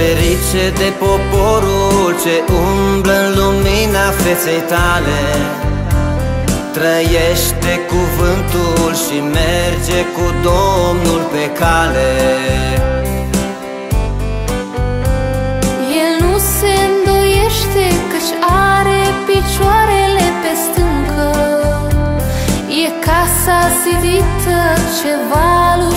ferice de poporul ce umblă în lumina feței tale. Trăiește cuvântul și merge cu Domnul pe cale. El nu se îndoiește căci are picioarele pe stâncă. E casa zidită ce valul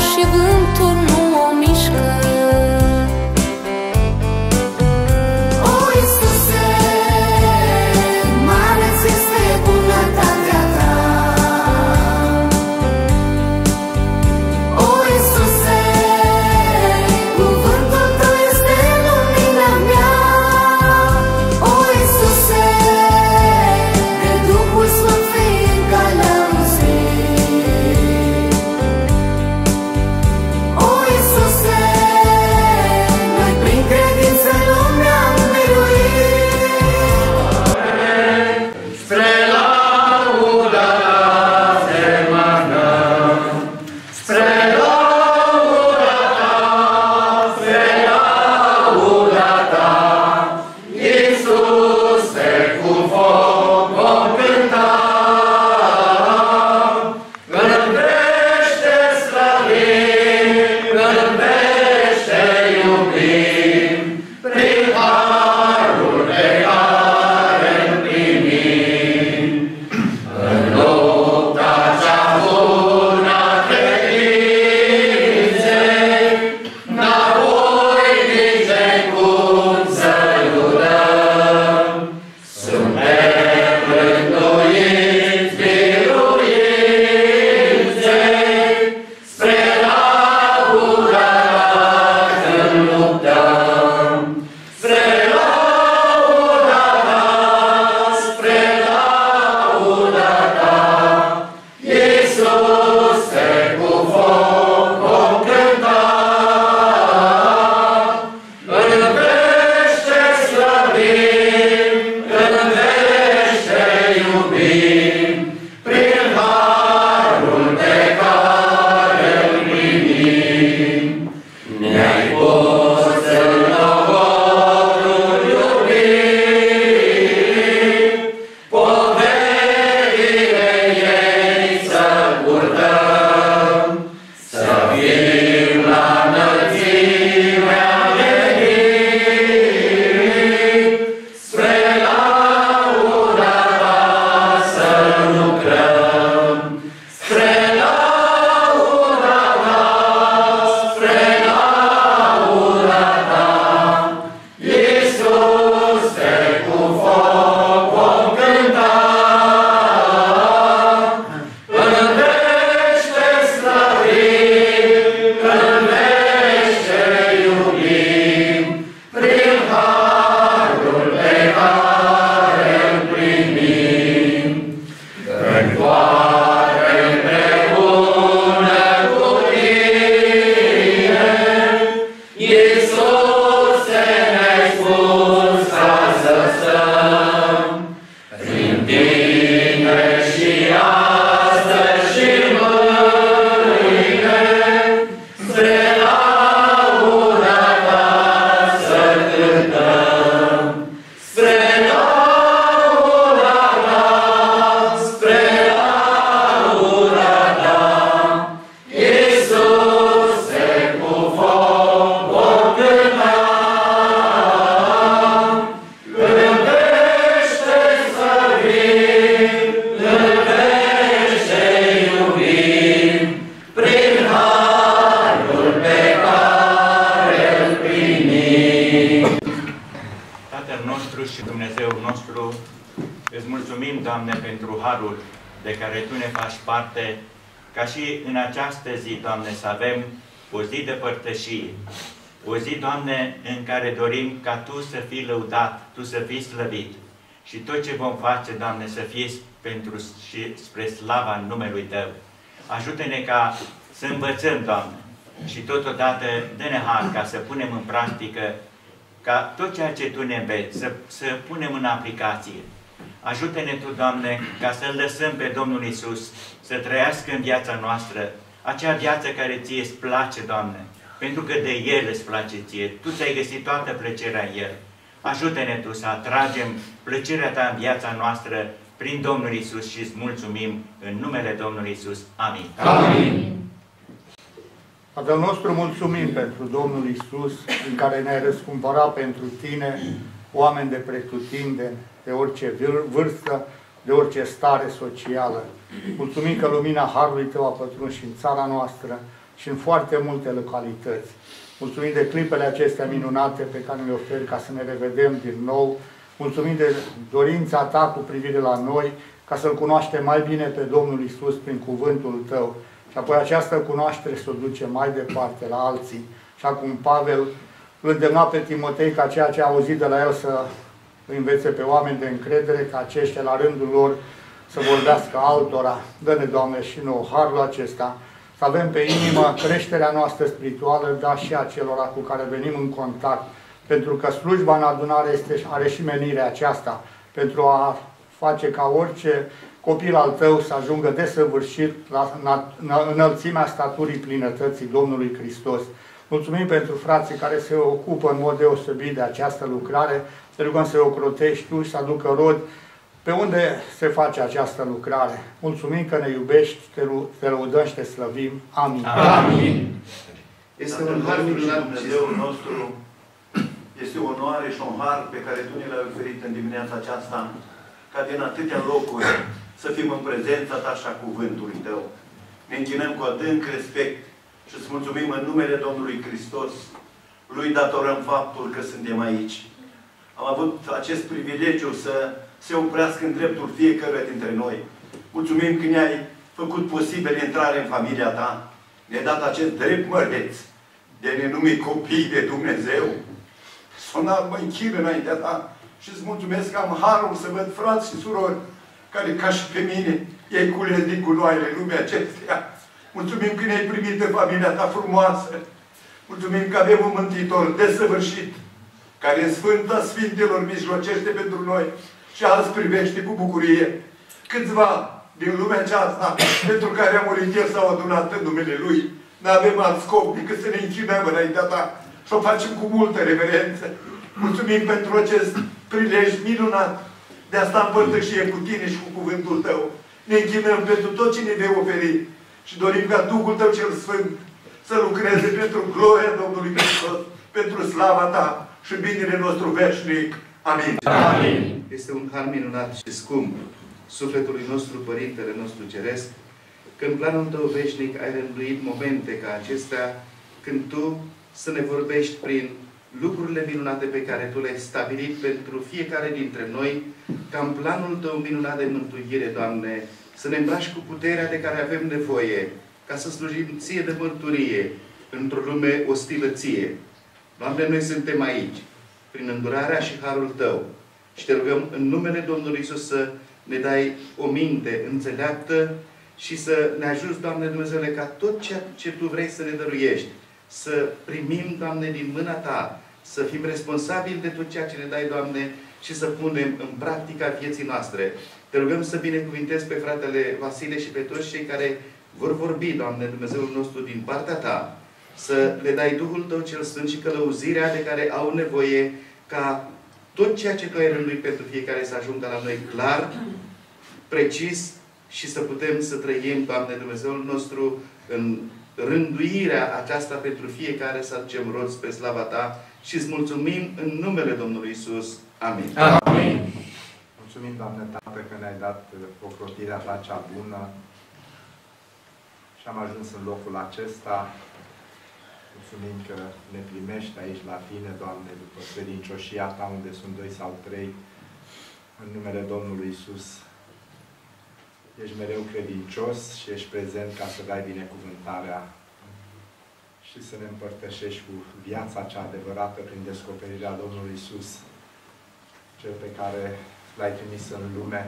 în această zi, Doamne, să avem o zi de părtășie, o zi, Doamne, în care dorim ca Tu să fii lăudat, Tu să fii slăvit și tot ce vom face, Doamne, să fie pentru și spre slava numelui Tău. Ajută-ne ca să învățăm, Doamne, și totodată dă-ne har ca să punem în practică ca tot ceea ce Tu ne înveți, să, să punem în aplicație. Ajută-ne Tu, Doamne, ca să-L lăsăm pe Domnul Isus să trăiască în viața noastră acea viață care ție îți place, Doamne, pentru că de El îți place ție. Tu ți-ai găsit toată plăcerea în El. Ajută-ne Tu să atragem plăcerea Ta în viața noastră prin Domnul Isus și îți mulțumim în numele Domnului Isus. Amin. Amin. Tatăl nostru, mulțumim pentru Domnul Isus, în care ne-ai răscumpărat pentru Tine, oameni de pretutindeni, de orice vârstă, de orice stare socială. Mulțumim că lumina Harului Tău a pătruns și în țara noastră și în foarte multe localități. Mulțumim de clipele acestea minunate pe care le oferi ca să ne revedem din nou. Mulțumim de dorința Ta cu privire la noi, ca să-L cunoaștem mai bine pe Domnul Isus prin cuvântul Tău. Și apoi această cunoaștere să o duce mai departe la alții. Și acum Pavel îl îndemna pe Timotei ca ceea ce a auzit de la el să învețe pe oameni de încredere, ca aceștia la rândul lor să vorbească altora. Dă-ne, Doamne, și nouă harul acesta, să avem pe inimă creșterea noastră spirituală, dar și a celor cu care venim în contact, pentru că slujba în adunare este, are și menirea aceasta, pentru a face ca orice copil al tău să ajungă desăvârșit la înălțimea staturii plinătății Domnului Hristos. Mulțumim pentru frații care se ocupă în mod deosebit de această lucrare. Te rugăm să o crotești tu și să aducă rod pe unde se face această lucrare. Mulțumim că ne iubești, te, te lăudăm și te slăvim. Amin. Amin. Este un har minunat Dumnezeul nostru, este o onoare și un har pe care Tu ne l-ai oferit în dimineața aceasta, ca din atâtea locuri să fim în prezența Ta și a cuvântului Tău. Ne închinăm cu adânc respect și îți mulțumim în numele Domnului Hristos. Lui datorăm faptul că suntem aici. Am avut acest privilegiu să se oprească în dreptul fiecare dintre noi. Mulțumim că ne-ai făcut posibil intrare în familia ta. Ne-ai dat acest drept măreț de ne numi copii de Dumnezeu. Sonat mă închin înaintea ta și îți mulțumesc că am harul să văd frați și surori care, ca și pe mine, ei cules din gunoaile lumea acesteia. Mulțumim că ne-ai primit în familia ta frumoasă. Mulțumim că avem un Mântuitor desăvârșit, care în Sfânta Sfintelor mijlocește pentru noi și azi privește cu bucurie. Câțiva din lumea aceasta pentru care a murit El s-au adunat în numele Lui. Nu avem alt scop decât să ne închinăm înaintea Ta și o facem cu multă reverență. Mulțumim pentru acest prilej minunat de a sta împărtășie cu Tine și cu cuvântul Tău. Ne închinăm pentru tot ce ne vei oferi și dorim ca Duhul Tău cel Sfânt să lucreze pentru gloria Domnului Hristos, pentru slava Ta și binele nostru veșnic. Amin. Amin. Este un har minunat și scump sufletului nostru, Părintele nostru Ceresc, că în planul Tău veșnic ai rânduit momente ca acestea, când Tu să ne vorbești prin lucrurile minunate pe care Tu le-ai stabilit pentru fiecare dintre noi, ca în planul Tău minunat de mântuire, Doamne, să ne îmbraci cu puterea de care avem nevoie, ca să slujim Ție de mărturie, într-o lume ostilă Ție. Doamne, noi suntem aici prin îndurarea și harul Tău. Și te rugăm în numele Domnului Isus să ne dai o minte înțeleaptă și să ne ajuți, Doamne Dumnezeule, ca tot ceea ce Tu vrei să ne dăruiești, să primim, Doamne, din mâna Ta, să fim responsabili de tot ceea ce ne dai, Doamne, și să punem în practica vieții noastre. Te rugăm să binecuvintezi pe fratele Vasile și pe toți cei care vor vorbi, Doamne, Dumnezeul nostru, din partea Ta, să le dai Duhul Tău cel Sfânt și călăuzirea de care au nevoie ca tot ceea ce Tu ai rânduit pentru fiecare să ajungă la noi clar, precis și să putem să trăim, Doamne Dumnezeul nostru, în rânduirea aceasta pentru fiecare să aducem rod spre slava Ta și îți mulțumim în numele Domnului Isus. Amin. Amin. Mulțumim, Doamne Tată, că ne-ai dat ocrotirea Ta cea bună și am ajuns în locul acesta mulțumim că ne primești aici la Tine, Doamne, după credincioșia Ta, unde sunt doi sau trei, în numele Domnului Isus. Ești mereu credincios și ești prezent ca să dai binecuvântarea și să ne împărtășești cu viața cea adevărată prin descoperirea Domnului Isus, cel pe care l-ai trimis în lume,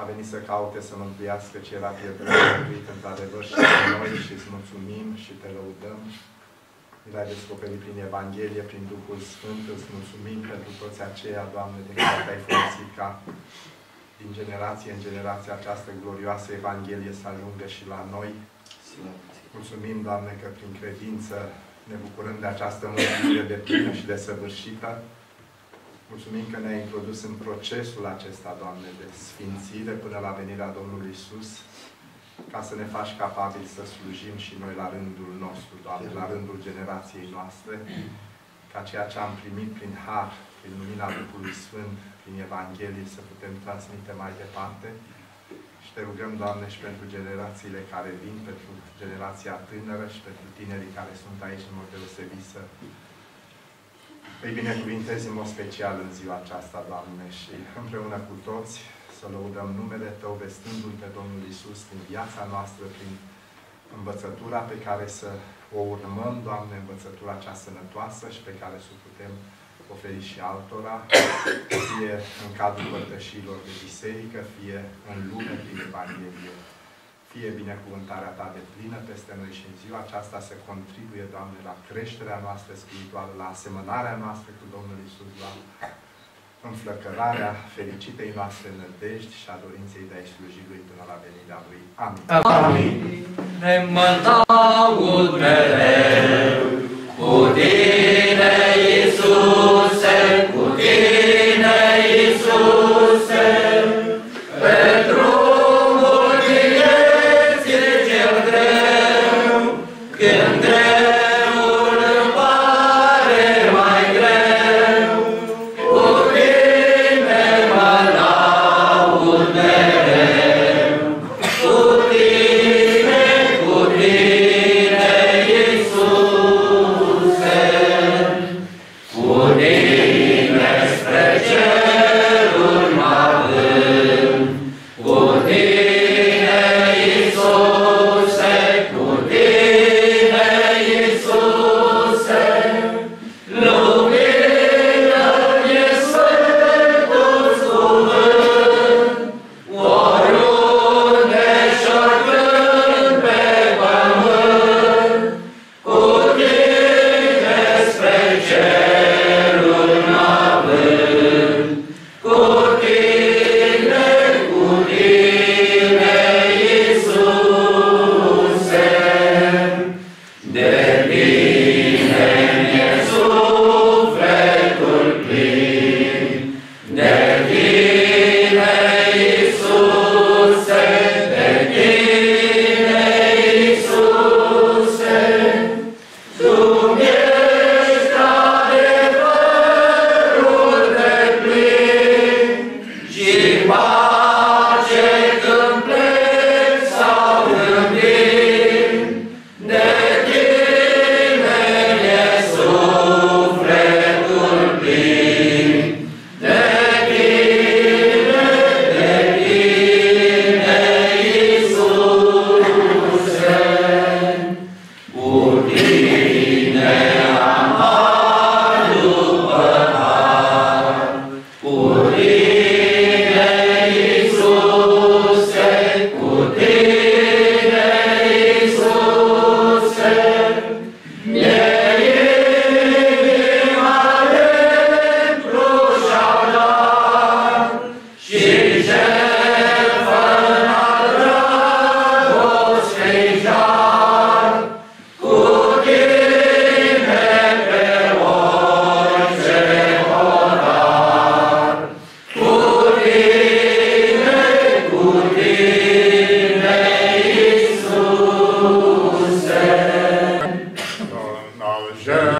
a venit să caute să mântuiască ce era pierdut, mântuit într-adevăr și noi și îți mulțumim și te lăudăm. Mi l-ai descoperit prin Evanghelie, prin Duhul Sfânt. Îți mulțumim pentru toți aceia, Doamne, de care te-ai folosit ca din generație în generație această glorioasă Evanghelie să ajungă și la noi, să Mulțumim, Doamne, că prin credință ne bucurăm de această mântuire de plină și de săvârșită. Mulțumim că ne-ai introdus în procesul acesta, Doamne, de sfințire până la venirea Domnului Isus, ca să ne faci capabili să slujim și noi la rândul nostru, Doamne, la rândul generației noastre, ca ceea ce am primit prin har, prin lumina Duhului Sfânt, prin Evanghelie, să putem transmite mai departe. Și te rugăm, Doamne, și pentru generațiile care vin, pentru generația tânără și pentru tinerii care sunt aici în mod deosebit să îi binecuvintezi în mod special în ziua aceasta, Doamne, și împreună cu toți să lăudăm numele Tău, vestându-L pe Domnul Isus din viața noastră, prin învățătura pe care să o urmăm, Doamne, învățătura cea sănătoasă și pe care să o putem oferi și altora, fie în cadrul părtășilor de biserică, fie în lume prin Evanghelie. Fie binecuvântarea Ta de plină peste noi și în ziua aceasta să contribuie, Doamne, la creșterea noastră spirituală, la asemănarea noastră cu Domnul Isus, la înflăcărarea fericitei noastre nădejdi și a dorinței de a-i sluji Lui până la venirea Lui. Amin. Amin. Ne mă laud mereu cu tine, Iisuse, cu tine, Iisuse, Schöpfer.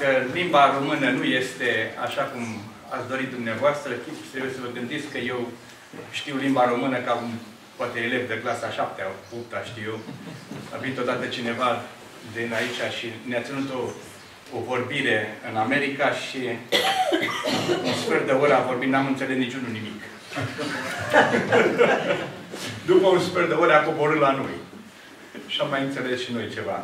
Dacă limba română nu este așa cum ați dorit dumneavoastră, trebuie să vă gândiți că eu știu limba română ca un poate elev de clasa 7 8 știu eu, a venit odată cineva din aici și ne-a ținut o, o vorbire în America și un sfert de oră a vorbit, n-am înțeles niciunul nimic. După un sfert de oră a coborât la noi. Și am mai înțeles și noi ceva.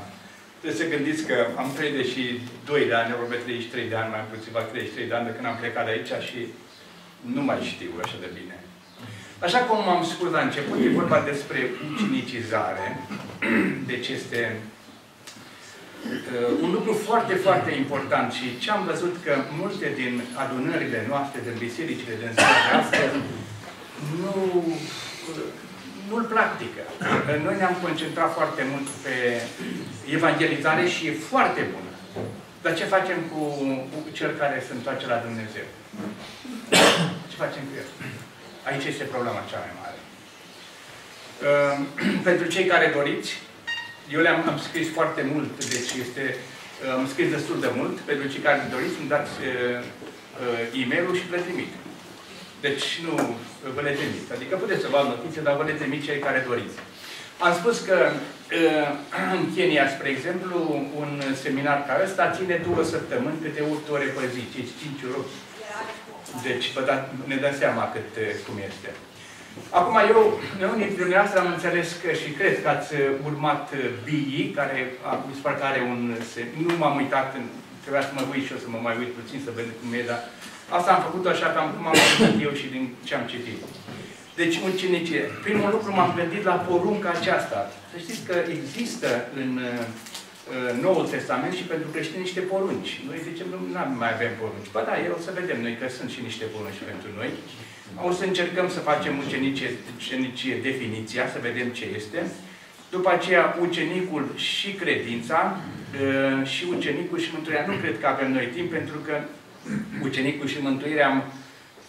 Trebuie să gândiți că am 32 de ani, aproape 33 de ani, mai puțin 33 de ani de când am plecat de aici și nu mai știu așa de bine. Așa cum am spus la început, e vorba despre ucinicizare. Deci este uh, un lucru foarte, foarte important și ce am văzut că multe din adunările noastre, din bisericile din țara astăzi, nu, nu-l practică. Noi ne-am concentrat foarte mult pe evangelizare și e foarte bună. Dar ce facem cu, cu cel care se întoarce la Dumnezeu? Ce facem cu el? Aici este problema cea mai mare. Uh, pentru cei care doriți, eu le-am am scris foarte mult, deci este, uh, am scris destul de mult. Pentru cei care doriți, îmi dați uh, uh, e-mail-ul și le trimit. Deci nu vă le trimit. Adică puteți să vă notițe, dar vă le trimit cei care doriți. Am spus că uh, în Kenya, spre exemplu, un seminar ca ăsta ține două săptămâni, câte 8 ore pe zi, 5 ori deci vă da, ne dăm seama cât, eh, cum este. Acum, eu, unii dintre dumneavoastră am înțeles că și cred că ați eh, urmat eh, BI, care mi se pare că are un... Nu m-am uitat, trebuia să mă uit și eu să mă mai uit puțin să vedem cum e, dar asta am făcut așa că am, m-am gândit eu și din ce am citit. Deci, ucenicie. Primul lucru m-am gândit la porunca aceasta. Să știți că există în Noul Testament și pentru creștini niște porunci. Noi zicem, nu mai avem porunci. Ba da, el o să vedem noi că sunt și niște porunci pentru noi. O să încercăm să facem ucenicie, ucenicie definiția, să vedem ce este. După aceea, ucenicul și credința ă, și ucenicul și mântuirea. Nu cred că avem noi timp, pentru că ucenicul și mântuirea am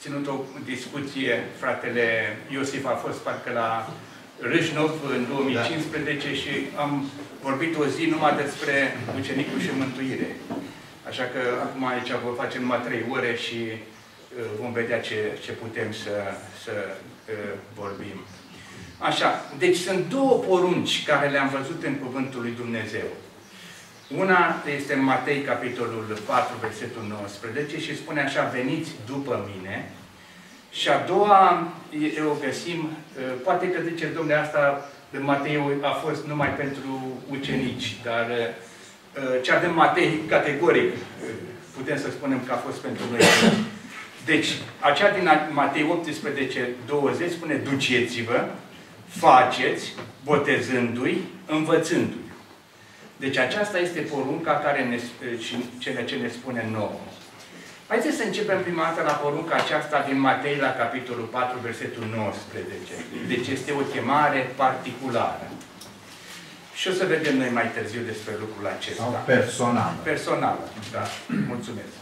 ținut o discuție, fratele Iosif a fost parcă la Râșnov în 2015 da. și am vorbit o zi numai despre ucenicul și mântuire. Așa că acum aici vă facem numai trei ore și uh, vom vedea ce, ce putem să, să uh, vorbim. Așa, deci sunt două porunci care le-am văzut în Cuvântul lui Dumnezeu. Una este în Matei, capitolul 4, versetul 19 și spune așa, veniți după mine. Și a doua o găsim, poate că ziceți, domnule, asta de Matei a fost numai pentru ucenici, dar cea de Matei, categoric, putem să spunem că a fost pentru noi. Deci, aceea din Matei 18, 20 spune, duceți-vă, faceți, botezându-i, învățându-i. Deci aceasta este porunca care ne, și cele ce ne spune nouă. Haideți să începem prima dată la porunca aceasta din Matei la capitolul 4, versetul 19. Deci este o chemare particulară. Și o să vedem noi mai târziu despre lucrul acesta. Sau personal. Personal, da. Mulțumesc.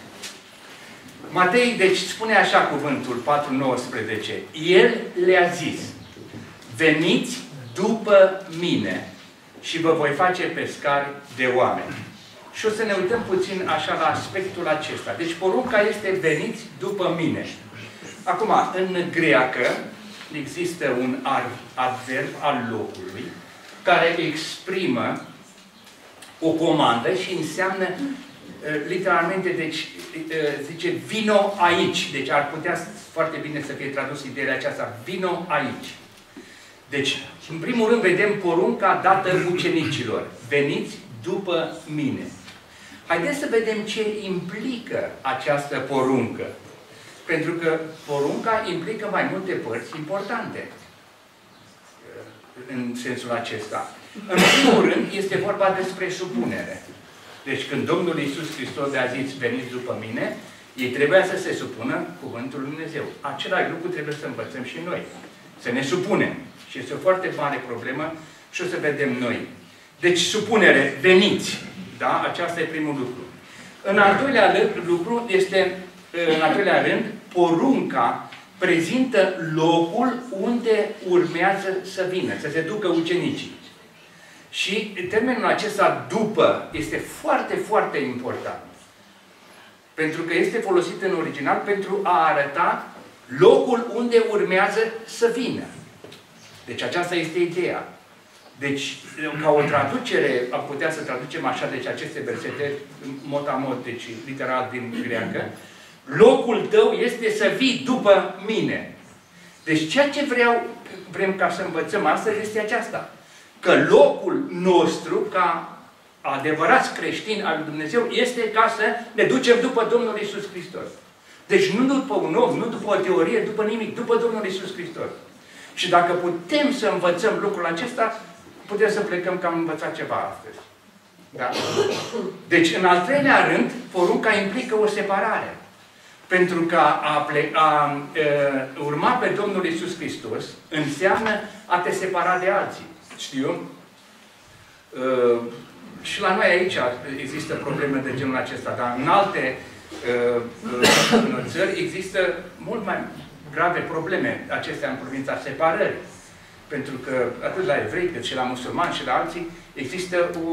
Matei, deci spune așa cuvântul 4.19. El le-a zis, veniți după mine și vă voi face pescari de oameni. Și o să ne uităm puțin așa la aspectul acesta. Deci porunca este veniți după mine. Acum, în greacă există un adverb al locului care exprimă o comandă și înseamnă literalmente, deci zice vino aici. Deci ar putea foarte bine să fie tradus ideea aceasta, vino aici. Deci, în primul rând vedem porunca dată ucenicilor. Veniți după mine. Haideți să vedem ce implică această poruncă. Pentru că porunca implică mai multe părți importante în sensul acesta. În primul rând, este vorba despre supunere. Deci când Domnul Iisus Hristos a zis, veniți după mine, ei trebuia să se supună cuvântul Lui Dumnezeu. Același lucru trebuie să învățăm și noi. Să ne supunem. Și este o foarte mare problemă și o să vedem noi. Deci, supunere, veniți. Da? Aceasta e primul lucru. În al doilea lucru este, în al doilea rând, porunca prezintă locul unde urmează să vină, să se ducă ucenicii. Și termenul acesta după este foarte, foarte important. Pentru că este folosit în original pentru a arăta locul unde urmează să vină. Deci aceasta este ideea. Deci, ca o traducere, am putea să traducem așa, deci aceste versete, mod a mod, deci literal din greacă, locul tău este să vii după mine. Deci ceea ce vreau, vrem ca să învățăm astăzi este aceasta. Că locul nostru, ca adevărați creștini al lui Dumnezeu, este ca să ne ducem după Domnul Isus Hristos. Deci nu după un om, nu după o teorie, după nimic, după Domnul Isus Hristos. Și dacă putem să învățăm lucrul acesta, putem să plecăm că am învățat ceva astăzi. Da? Deci, în al treilea rând, porunca implică o separare. Pentru că a, ple a, a urma pe Domnul Isus Hristos înseamnă a te separa de alții. Știu? Uh, și la noi aici există probleme de genul acesta, dar în alte uh, uh, țări există mult mai grave probleme acestea în privința separării. Pentru că atât la evrei cât și la musulmani și la alții există o,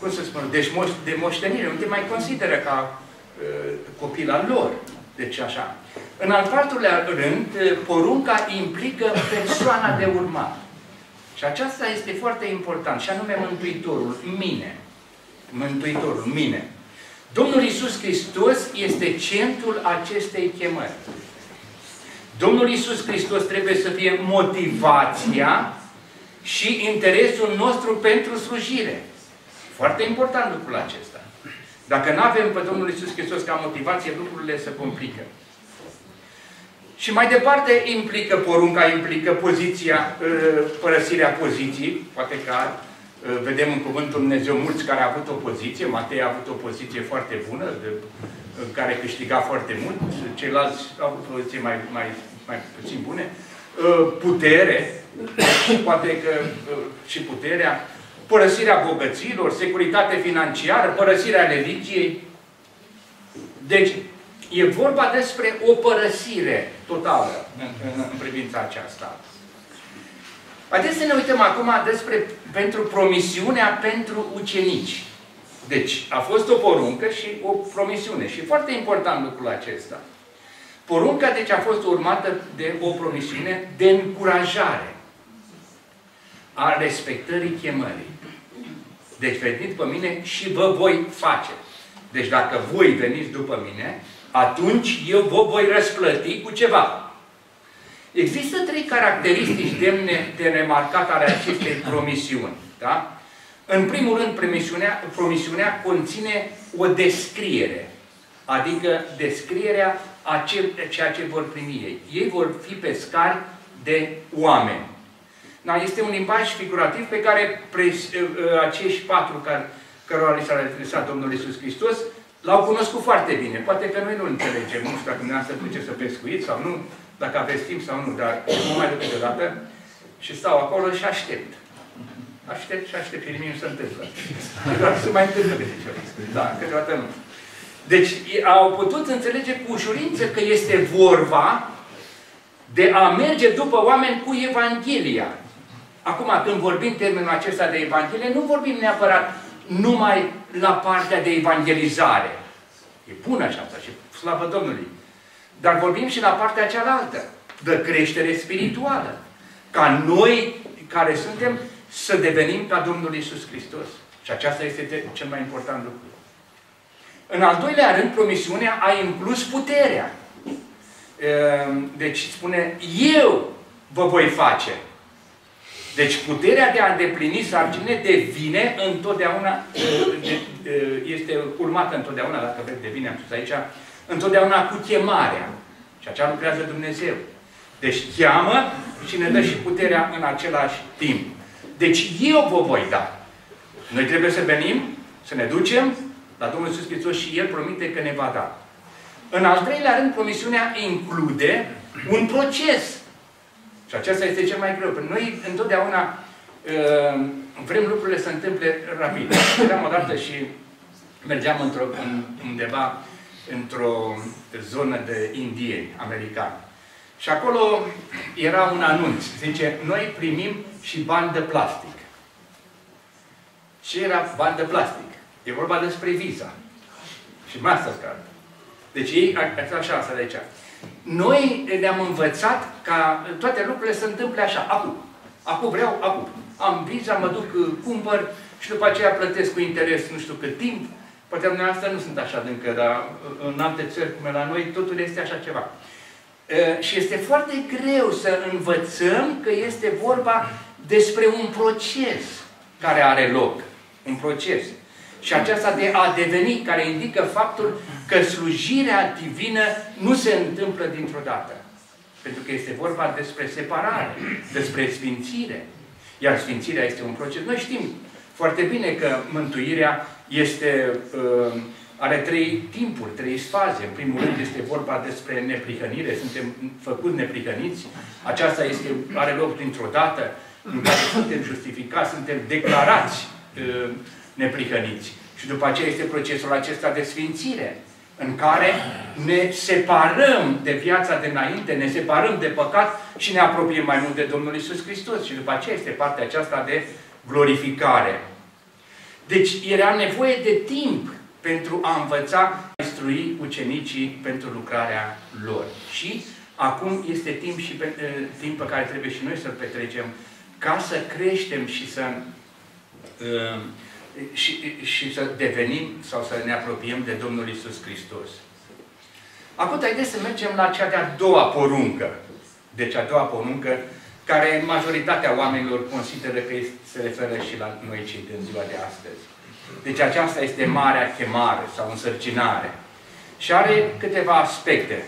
cum să spun, de moștenire. Nu te mai consideră ca uh, copil al lor. Deci așa. În al patrulea rând, uh, porunca implică persoana de urmat. Și aceasta este foarte important, și anume Mântuitorul, mine. Mântuitorul, mine. Domnul Isus Hristos este centrul acestei chemări. Domnul Isus Hristos trebuie să fie motivația și interesul nostru pentru slujire. Foarte important lucrul acesta. Dacă nu avem pe Domnul Isus Hristos ca motivație, lucrurile se complică. Și mai departe implică, porunca implică poziția, ă, părăsirea poziției. Poate că ă, vedem în Cuvântul Dumnezeu mulți care au avut o poziție. Matei a avut o poziție foarte bună, de, care câștiga foarte mult. Ceilalți au avut o poziție mai, mai, mai puțin bune. Ă, putere, poate că și puterea, părăsirea bogăților, securitate financiară, părăsirea religiei. Deci, E vorba despre o părăsire totală în, în, în privința aceasta. Haideți să ne uităm acum despre, pentru promisiunea pentru ucenici. Deci, a fost o poruncă și o promisiune. Și foarte important lucrul acesta. Porunca, deci, a fost urmată de o promisiune de încurajare a respectării chemării. Deci, veniți pe mine și vă voi face. Deci, dacă voi veniți după mine, atunci eu vă voi răsplăti cu ceva. Există trei caracteristici demne de remarcat ale acestei promisiuni. Da? În primul rând, promisiunea, promisiunea conține o descriere. Adică descrierea a ceea ce vor primi ei. Ei vor fi pescari de oameni. Da? Este un limbaj figurativ pe care pres, ă, ă, acești patru care, cărora li s-a adresat Domnul Iisus Hristos L-au cunoscut foarte bine. Poate că noi nu înțelegem. Nu știu dacă dumneavoastră duce să pescuiți sau nu, dacă aveți timp sau nu, dar nu mai de câteodată și stau acolo și aștept. Aștept și aștept și nimic nu se întâmplă. Doar se mai întâmplă câte Da, câteodată nu. Deci au putut înțelege cu ușurință că este vorba de a merge după oameni cu Evanghelia. Acum, când vorbim termenul acesta de Evanghelie, nu vorbim neapărat numai la partea de evangelizare. E bună asta și slavă Domnului. Dar vorbim și la partea cealaltă, de creștere spirituală. Ca noi, care suntem, să devenim ca Domnul Isus Hristos. Și aceasta este cel mai important lucru. În al doilea rând, promisiunea a inclus puterea. Ehm, deci spune, eu vă voi face. Deci puterea de a îndeplini sarcine devine întotdeauna, este urmată întotdeauna, dacă vreți, devine, am spus aici, întotdeauna cu chemarea. Și aceea lucrează Dumnezeu. Deci cheamă și ne dă și puterea în același timp. Deci eu vă voi da. Noi trebuie să venim, să ne ducem la Domnul Iisus Hristos și El promite că ne va da. În al treilea rând, promisiunea include un proces. Și acesta este cel mai greu. Pentru noi întotdeauna uh, vrem lucrurile să întâmple rapid. Eram odată și mergeam într-o, undeva într-o zonă de indieni americani. Și acolo era un anunț. Zice, noi primim și bani de plastic. Ce era bani de plastic? E vorba despre Visa și Mastercard. Deci ei, așa, asta de aici. Noi ne-am învățat ca toate lucrurile să întâmple așa, acum. Acum vreau, acum. Am Visa, mă duc, cumpăr și după aceea plătesc cu interes nu știu cât timp. Poate dumneavoastră nu sunt așa de încă, dar în alte țări, cum e la noi, totul este așa ceva. Și este foarte greu să învățăm că este vorba despre un proces care are loc. Un proces. Și aceasta de a deveni, care indică faptul că slujirea divină nu se întâmplă dintr-o dată. Pentru că este vorba despre separare, despre sfințire. Iar sfințirea este un proces. Noi știm foarte bine că mântuirea este uh, are trei timpuri, trei faze. În primul rând este vorba despre neprihănire, suntem făcuți neprihăniți. Aceasta este, are loc dintr-o dată în care suntem justificați, suntem declarați uh, neprihăniți. Și după aceea este procesul acesta de sfințire, în care ne separăm de viața de înainte, ne separăm de păcat și ne apropiem mai mult de Domnul Isus Hristos. Și după aceea este partea aceasta de glorificare. Deci era nevoie de timp pentru a învăța, a instrui ucenicii pentru lucrarea lor. Și acum este timp, și pe, uh, timp pe care trebuie și noi să-l petrecem ca să creștem și să uh, și, și să devenim sau să ne apropiem de Domnul Isus Hristos. Acum, haideți să mergem la cea de-a doua poruncă. Deci, a doua poruncă, care majoritatea oamenilor consideră că se referă și la noi cei din ziua de astăzi. Deci aceasta este marea chemare sau însărcinare. Și are câteva aspecte.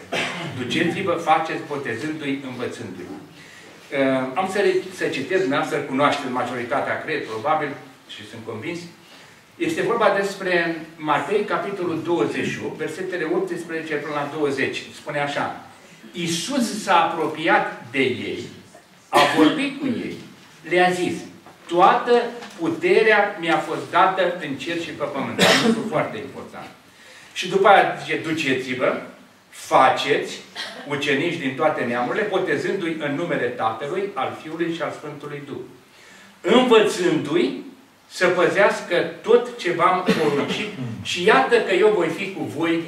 Duceți-vă, faceți, botezându-i, învățându-i. Uh, am să, să citesc, dumneavoastră cunoașteți majoritatea, cred, probabil, și sunt convins. Este vorba despre Matei, capitolul 28, versetele 18 până la 20. Spune așa. Iisus s-a apropiat de ei, a vorbit cu ei, le-a zis, toată puterea mi-a fost dată în cer și pe pământ. Un lucru foarte important. Și după aceea zice, duceți-vă, faceți ucenici din toate neamurile, botezându-i în numele Tatălui, al Fiului și al Sfântului Duh. Învățându-i să păzească tot ce v-am poruncit și iată că eu voi fi cu voi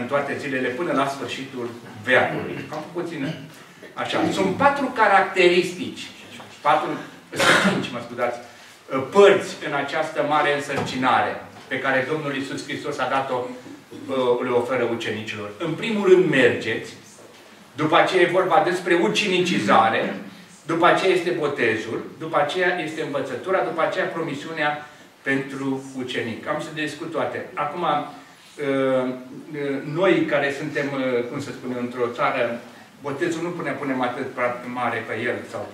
în toate zilele până la sfârșitul veacului. Cam puțin așa. Sunt patru caracteristici, patru, sunt cinci, mă scuzați, părți în această mare însărcinare pe care Domnul Iisus Hristos a dat-o, le oferă ucenicilor. În primul rând mergeți, după aceea e vorba despre ucinicizare, după aceea este botezul, după aceea este învățătura, după aceea promisiunea pentru ucenic. Am să discut toate. Acum, uh, uh, noi care suntem, uh, cum să spunem, într-o țară, botezul nu punem, punem atât mare pe el. Sau,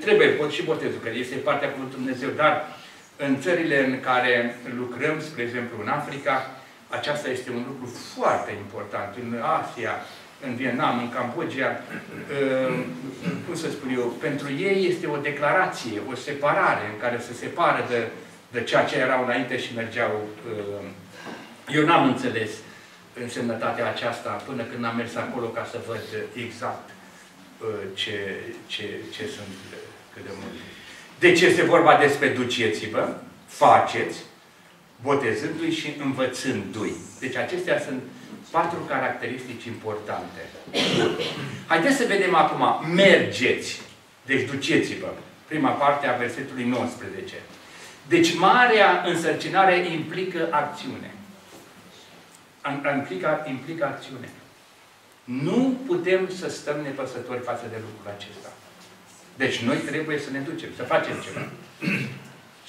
trebuie pot și botezul, că este partea Cuvântului Dumnezeu, dar în țările în care lucrăm, spre exemplu în Africa, aceasta este un lucru foarte important. În Asia, în Vietnam, în Cambodgia, uh, cum să spun eu, pentru ei este o declarație, o separare în care se separă de, de ceea ce erau înainte și mergeau. Uh, eu n-am înțeles însemnătatea aceasta până când am mers acolo ca să văd exact uh, ce, ce, ce sunt cât de mult. Deci este vorba despre duceți-vă, faceți, botezându-i și învățându-i. Deci acestea sunt patru caracteristici importante. Haideți să vedem acum. Mergeți. Deci duceți-vă. Prima parte a versetului 19. Deci marea însărcinare implică acțiune. Implică, implică acțiune. Nu putem să stăm nepăsători față de lucrul acesta. Deci noi trebuie să ne ducem, să facem ceva.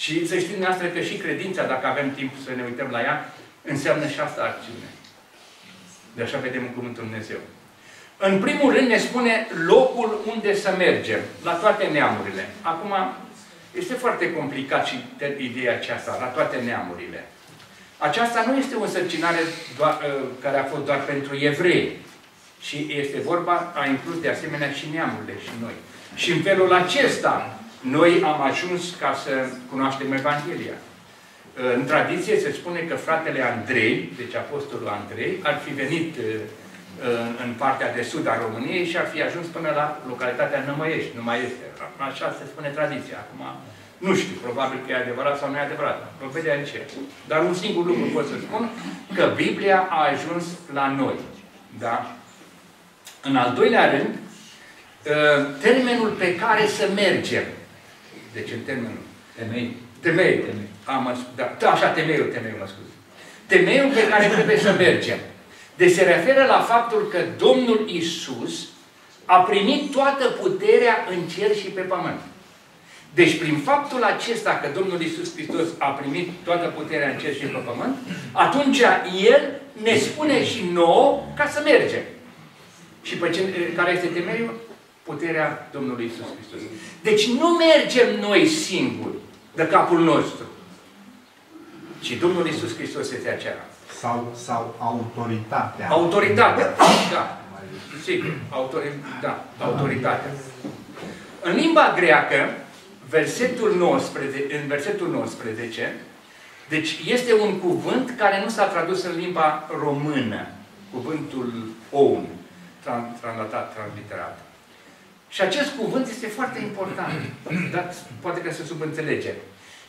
și să știm noastră că și credința, dacă avem timp să ne uităm la ea, înseamnă și asta acțiune. De așa vedem în Cuvântul Dumnezeu. În primul rând ne spune locul unde să mergem, la toate neamurile. Acum, este foarte complicat și ideea aceasta, la toate neamurile. Aceasta nu este o însărcinare doar, uh, care a fost doar pentru evrei, și este vorba, a inclus de asemenea și neamurile și noi. Și în felul acesta, noi am ajuns ca să cunoaștem Evanghelia. În tradiție se spune că fratele Andrei, deci apostolul Andrei, ar fi venit uh, în partea de sud a României și ar fi ajuns până la localitatea Nămăiești. Nu mai este. Așa se spune tradiția. Acum, nu știu, probabil că e adevărat sau nu e adevărat. Provederea în ce. Dar un singur lucru pot să spun, că Biblia a ajuns la noi. Da? În al doilea rând, ă, termenul pe care să mergem. Deci în termenul. Temei. Temeiul. Temei. Am, da, da, așa, temeiul, temeiul, mă scuze. Temeiul pe care trebuie să mergem. Deci se referă la faptul că Domnul Isus a primit toată puterea în cer și pe pământ. Deci prin faptul acesta că Domnul Isus Hristos a primit toată puterea în cer și pe pământ, atunci El ne spune și nouă ca să mergem. Și pe ce, care este temeiul? Puterea Domnului Isus Hristos. Deci nu mergem noi singuri de capul nostru, ci Domnul Isus Hristos este acela. Sau, sau autoritatea. Autoritatea, da. Sigur, autori, da, autoritatea. În limba greacă, versetul 19, în versetul 19, deci este un cuvânt care nu s-a tradus în limba română, cuvântul oun translatat, transliterat. Și acest cuvânt este foarte important, dar poate că se subînțelege.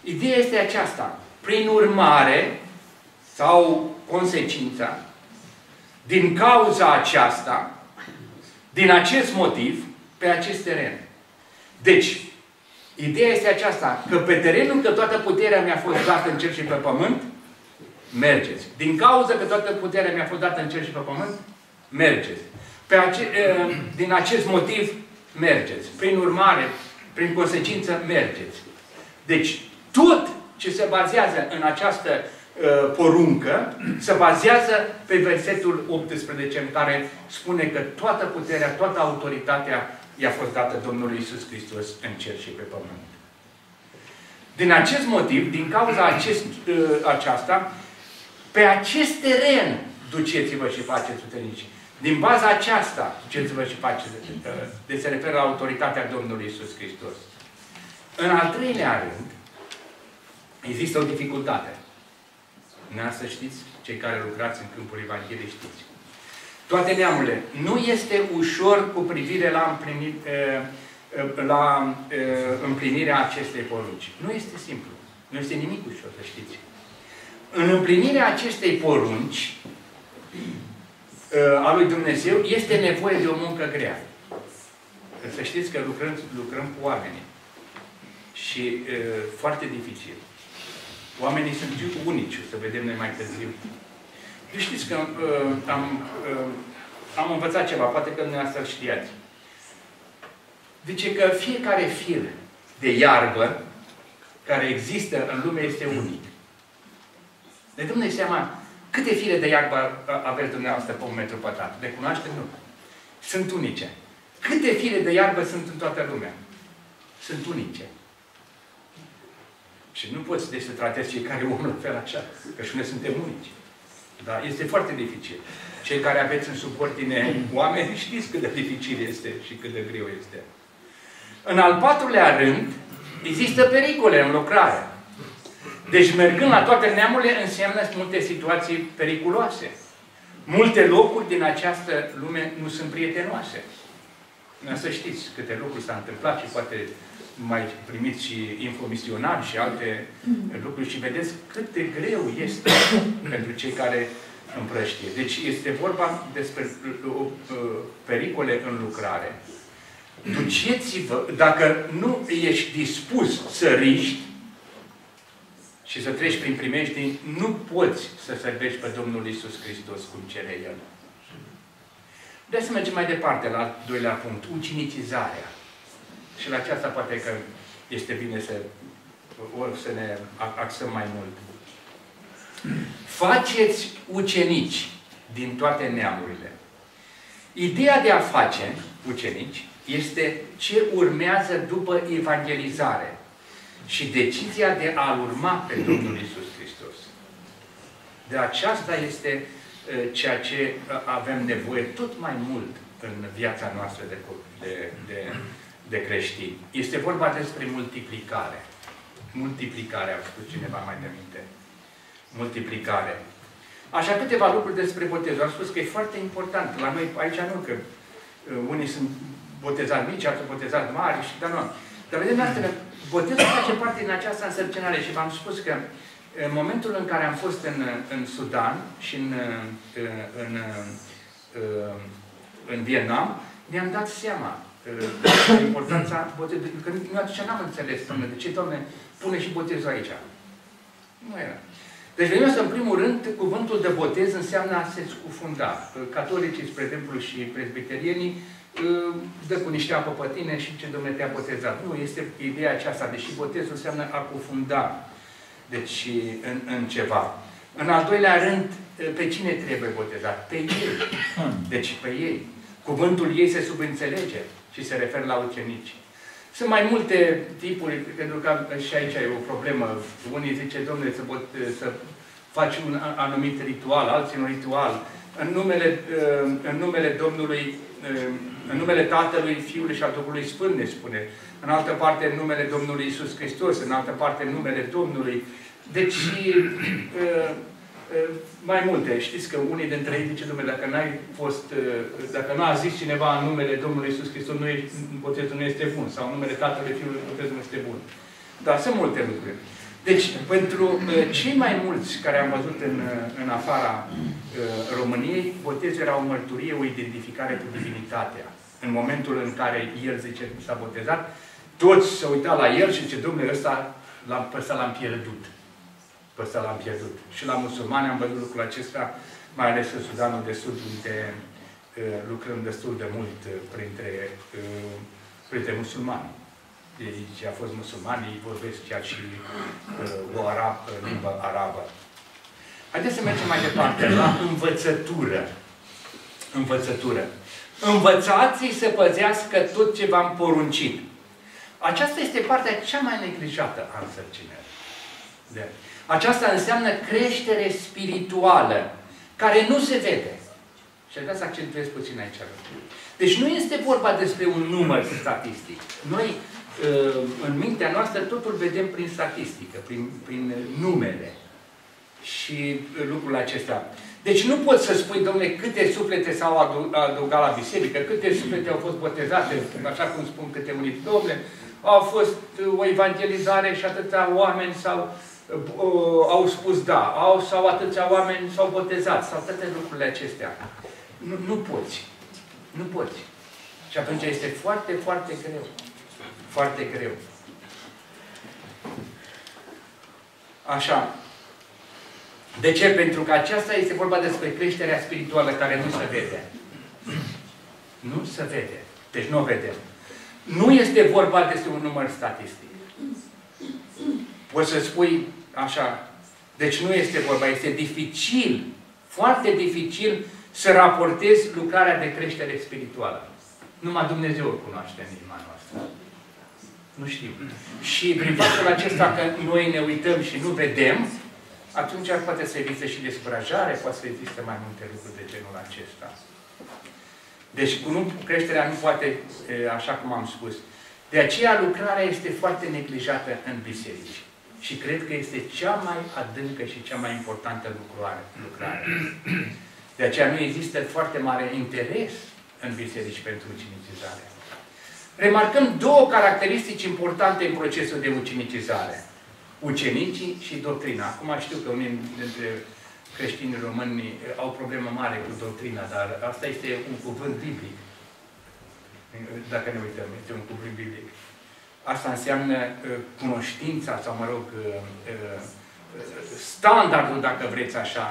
Ideea este aceasta. Prin urmare, sau consecința, din cauza aceasta, din acest motiv, pe acest teren. Deci, ideea este aceasta, că pe terenul că toată puterea mi-a fost dată în cer și pe pământ, mergeți. Din cauza că toată puterea mi-a fost dată în cer și pe pământ, mergeți. Pe ace din acest motiv, mergeți. Prin urmare, prin consecință, mergeți. Deci, tot ce se bazează în această uh, poruncă, se bazează pe versetul 18, în care spune că toată puterea, toată autoritatea i-a fost dată Domnului Isus Hristos în cer și pe pământ. Din acest motiv, din cauza acest, uh, aceasta, pe acest teren duceți-vă și faceți utenicii. Din baza aceasta, ce vă și face, de se referă la autoritatea Domnului Isus Hristos. În al treilea rând, există o dificultate. Nu să știți, cei care lucrați în câmpul Evangheliei știți. Toate neamurile. Nu este ușor cu privire la, împlinit, la împlinirea acestei porunci. Nu este simplu. Nu este nimic ușor, să știți. În împlinirea acestei porunci, a lui Dumnezeu, este nevoie de o muncă grea. Să știți că lucrăm, lucrăm cu oamenii. Și uh, foarte dificil. Oamenii sunt unici, o să vedem noi mai târziu. Eu știți că uh, am, uh, am învățat ceva, poate că dumneavoastră știați. Zice că fiecare fir de iarbă care există în lume este unic. Ne dăm seama Câte fire de iarbă aveți dumneavoastră pe un metru pătrat? Le cunoaște? Nu. Sunt unice. Câte fire de iarbă sunt în toată lumea? Sunt unice. Și nu poți deci să tratezi fiecare om la fel așa, că și noi suntem unici. Dar este foarte dificil. Cei care aveți în subordine oameni, știți cât de dificil este și cât de greu este. În al patrulea rând, există pericole în lucrare. Deci mergând la toate neamurile înseamnă multe situații periculoase. Multe locuri din această lume nu sunt prietenoase. Să știți câte lucruri s-au întâmplat și poate mai primiți și infomisionari și alte lucruri și vedeți cât de greu este pentru cei care împrăștie. Deci este vorba despre uh, uh, pericole în lucrare. Duceți-vă, dacă nu ești dispus să riști, și să treci prin primești, nu poți să servești pe Domnul Isus Hristos cum cere El. De să mergem mai departe la doilea punct, ucinicizarea. Și la aceasta poate că este bine să, ori să ne axăm mai mult. Faceți ucenici din toate neamurile. Ideea de a face ucenici este ce urmează după evangelizare și decizia de a-L urma pe Domnul Isus Hristos. De aceasta este ceea ce avem nevoie tot mai mult în viața noastră de, de, de, de creștini. Este vorba despre multiplicare. Multiplicare, a spus cineva mai de minte. Multiplicare. Așa câteva lucruri despre botez. Am spus că e foarte important. La noi, aici nu, că unii sunt botezați mici, alții botezați mari, și, dar nu. Dar vedem asta, că botezul face parte din această însărcinare și v-am spus că în momentul în care am fost în, în Sudan și în, în, în, în Vietnam, ne-am dat seama de importanța botezului. Că nu atunci n-am înțeles, domnule, de ce, domnule, pune și botezul aici. Nu era. Deci, venim să, în primul rând, cuvântul de botez înseamnă a se scufunda. Catolicii, spre exemplu, și presbiterienii dă cu niște apă pe tine și ce Domnule te-a botezat. Nu, este ideea aceasta, deși botezul înseamnă a cufunda. Deci, în, în ceva. În al doilea rând, pe cine trebuie botezat? Pe ei. Deci, pe ei. Cuvântul ei se subînțelege și se referă la ucenici. Sunt mai multe tipuri, pentru că și aici e o problemă. Unii zice, domnule, să, pot, să faci un anumit ritual, alții un ritual. În numele, în numele Domnului în numele Tatălui, Fiului și al Duhului Sfânt ne spune. În altă parte, în numele Domnului Isus Hristos, în altă parte, în numele Domnului. Deci, uh, uh, mai multe. Știți că unii dintre ei zice, Domnule, dacă n-ai fost, uh, dacă nu a zis cineva în numele Domnului Isus Hristos, nu ești, botezul nu este bun. Sau în numele Tatălui, Fiului, botezul nu este bun. Dar sunt multe lucruri. Deci, pentru cei mai mulți care am văzut în, în afara României, botezul era o mărturie, o identificare cu divinitatea în momentul în care el zice s-a botezat, toți se uitau la el și zice, domnule, ăsta l-am, ăsta l-am pierdut. Pe ăsta l-am pierdut. Și la musulmani am văzut lucrul acesta, mai ales în Sudanul de Sud, unde uh, lucrăm destul de mult uh, printre, uh, printre musulmani. Deci a fost musulmani, ei vorbesc chiar și uh, o arab, limbă arabă. Haideți să mergem mai departe, la învățătură. Învățătură. Învățați-i să păzească tot ce v-am poruncit. Aceasta este partea cea mai neglijată a însărcinării. Aceasta înseamnă creștere spirituală, care nu se vede. Și aș vrea să accentuez puțin aici. Deci nu este vorba despre un număr statistic. Noi, ă, în mintea noastră, totul vedem prin statistică, prin, prin numele. Și lucrul acesta. Deci nu poți să spui, domnule, câte suflete s-au adăugat la biserică, câte suflete au fost botezate, așa cum spun câte unii, domnule, au fost o evangelizare și atâția oameni s-au uh, au spus da, au, sau atâția oameni s-au botezat, sau toate lucrurile acestea. Nu, nu poți. Nu poți. Și atunci este foarte, foarte greu. Foarte greu. Așa. De ce? Pentru că aceasta este vorba despre creșterea spirituală care nu se vede. Nu se vede. Deci nu o vedem. Nu este vorba despre un număr statistic. Poți să spui așa. Deci nu este vorba. Este dificil, foarte dificil să raportezi lucrarea de creștere spirituală. Numai Dumnezeu o cunoaște în inima noastră. Nu știu. Și prin faptul acesta că noi ne uităm și nu vedem, atunci poate să existe și descurajare, poate să existe mai multe lucruri de genul acesta. Deci nu, creșterea nu poate, așa cum am spus. De aceea lucrarea este foarte neglijată în biserici. Și cred că este cea mai adâncă și cea mai importantă lucrare, lucrare. De aceea nu există foarte mare interes în biserici pentru ucinicizare. Remarcăm două caracteristici importante în procesul de ucinicizare ucenicii și doctrina. Acum știu că unii dintre creștinii români au problemă mare cu doctrina, dar asta este un cuvânt biblic. Dacă ne uităm, este un cuvânt biblic. Asta înseamnă uh, cunoștința, sau mă rog, uh, uh, standardul, dacă vreți așa,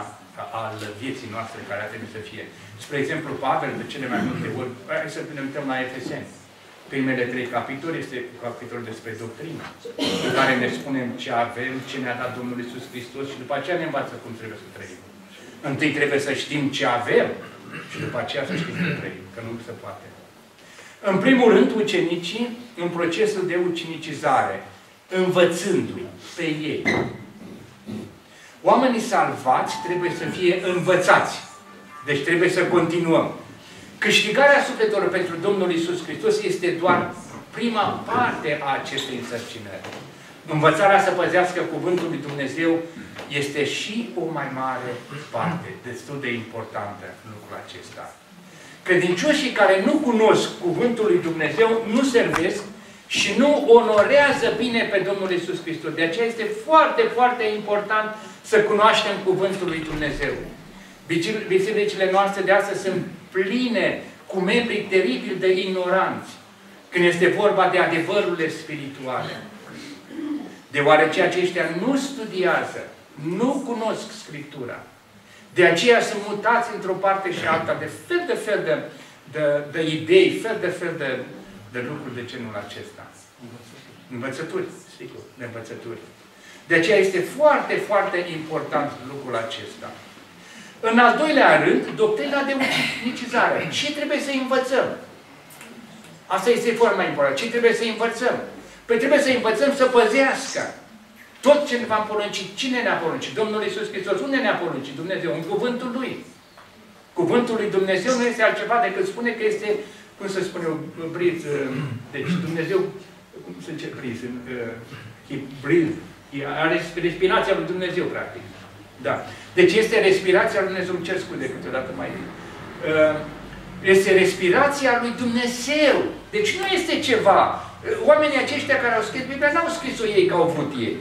al vieții noastre care ar trebui să fie. Spre exemplu, Pavel, de cele mai multe ori, hai să ne uităm la Efeseni. primele trei capitole este capitolul despre doctrină, în care ne spunem ce avem, ce ne-a dat Domnul Isus Hristos și după aceea ne învață cum trebuie să trăim. Întâi trebuie să știm ce avem și după aceea să știm cum trăim, că nu se poate. În primul rând, ucenicii, în procesul de ucenicizare, învățându-i pe ei. Oamenii salvați trebuie să fie învățați. Deci trebuie să continuăm. Câștigarea sufletelor pentru Domnul Isus Hristos este doar prima parte a acestei însărcinări. Învățarea să păzească Cuvântul lui Dumnezeu este și o mai mare parte, destul de importantă în lucrul acesta. Credincioșii care nu cunosc Cuvântul lui Dumnezeu nu servesc și nu onorează bine pe Domnul Isus Hristos. De aceea este foarte, foarte important să cunoaștem Cuvântul lui Dumnezeu. Bisericile noastre de astăzi sunt pline cu membri teribil de ignoranți când este vorba de adevărurile spirituale. Deoarece aceștia nu studiază, nu cunosc Scriptura. De aceea sunt mutați într-o parte și alta de fel de fel de, de, de idei, fel de fel de, de lucruri de genul acesta. Învățături, sigur, de învățături. De aceea este foarte, foarte important lucrul acesta. În al doilea rând, doctrina de ucenicizare. Ce trebuie să învățăm? Asta este foarte mai important. Ce trebuie să învățăm? Păi trebuie să învățăm să păzească tot ce ne va porunci. Cine ne-a poruncit? Domnul Iisus Hristos. Unde ne-a poruncit? Dumnezeu. În cuvântul Lui. Cuvântul Lui Dumnezeu nu este altceva decât spune că este, cum să spune, briz, deci Dumnezeu, cum se zice briz, uh, are respirația lui Dumnezeu, practic. Da. Deci este respirația lui Dumnezeu, îmi cer scuze câteodată mai uh, Este respirația lui Dumnezeu. Deci nu este ceva. Oamenii aceștia care au scris Biblia n-au scris-o ei că au vrut ei.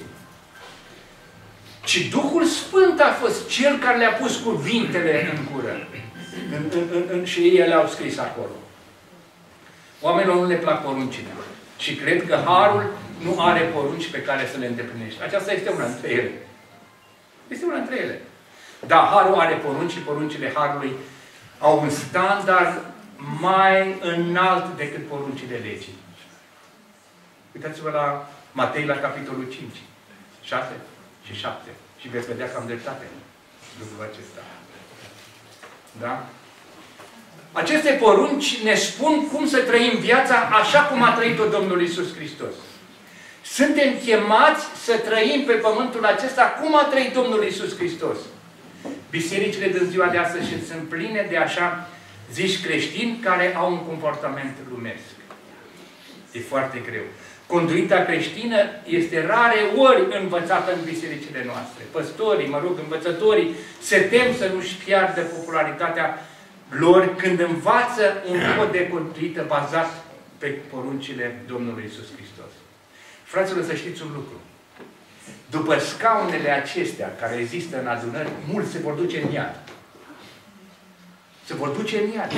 Ci Duhul Sfânt a fost Cel care le-a pus cuvintele în gură. În, în, în, în, și ei le-au scris acolo. Oamenilor nu le plac poruncile. Și cred că Harul nu are porunci pe care să le îndeplinești. Aceasta este una dintre ele. Este una dintre ele. Dar Harul are porunci și poruncile Harului au un standard mai înalt decât poruncile legii. Uitați-vă la Matei, la capitolul 5, 6 și 7. Și veți vedea că am dreptate lucrul acesta. Da? Aceste porunci ne spun cum să trăim viața așa cum a trăit-o Domnul Isus Hristos. Suntem chemați să trăim pe pământul acesta cum a trăit Domnul Isus Hristos. Bisericile din ziua de astăzi sunt pline de așa zici creștini care au un comportament lumesc. E foarte greu. Conduita creștină este rare ori învățată în bisericile noastre. Păstorii, mă rog, învățătorii se tem să nu-și piardă popularitatea lor când învață un mod de conduită bazat pe poruncile Domnului Isus Hristos. Fraților, să știți un lucru. După scaunele acestea care există în adunări, mulți se vor duce în iad. Se vor duce în iad.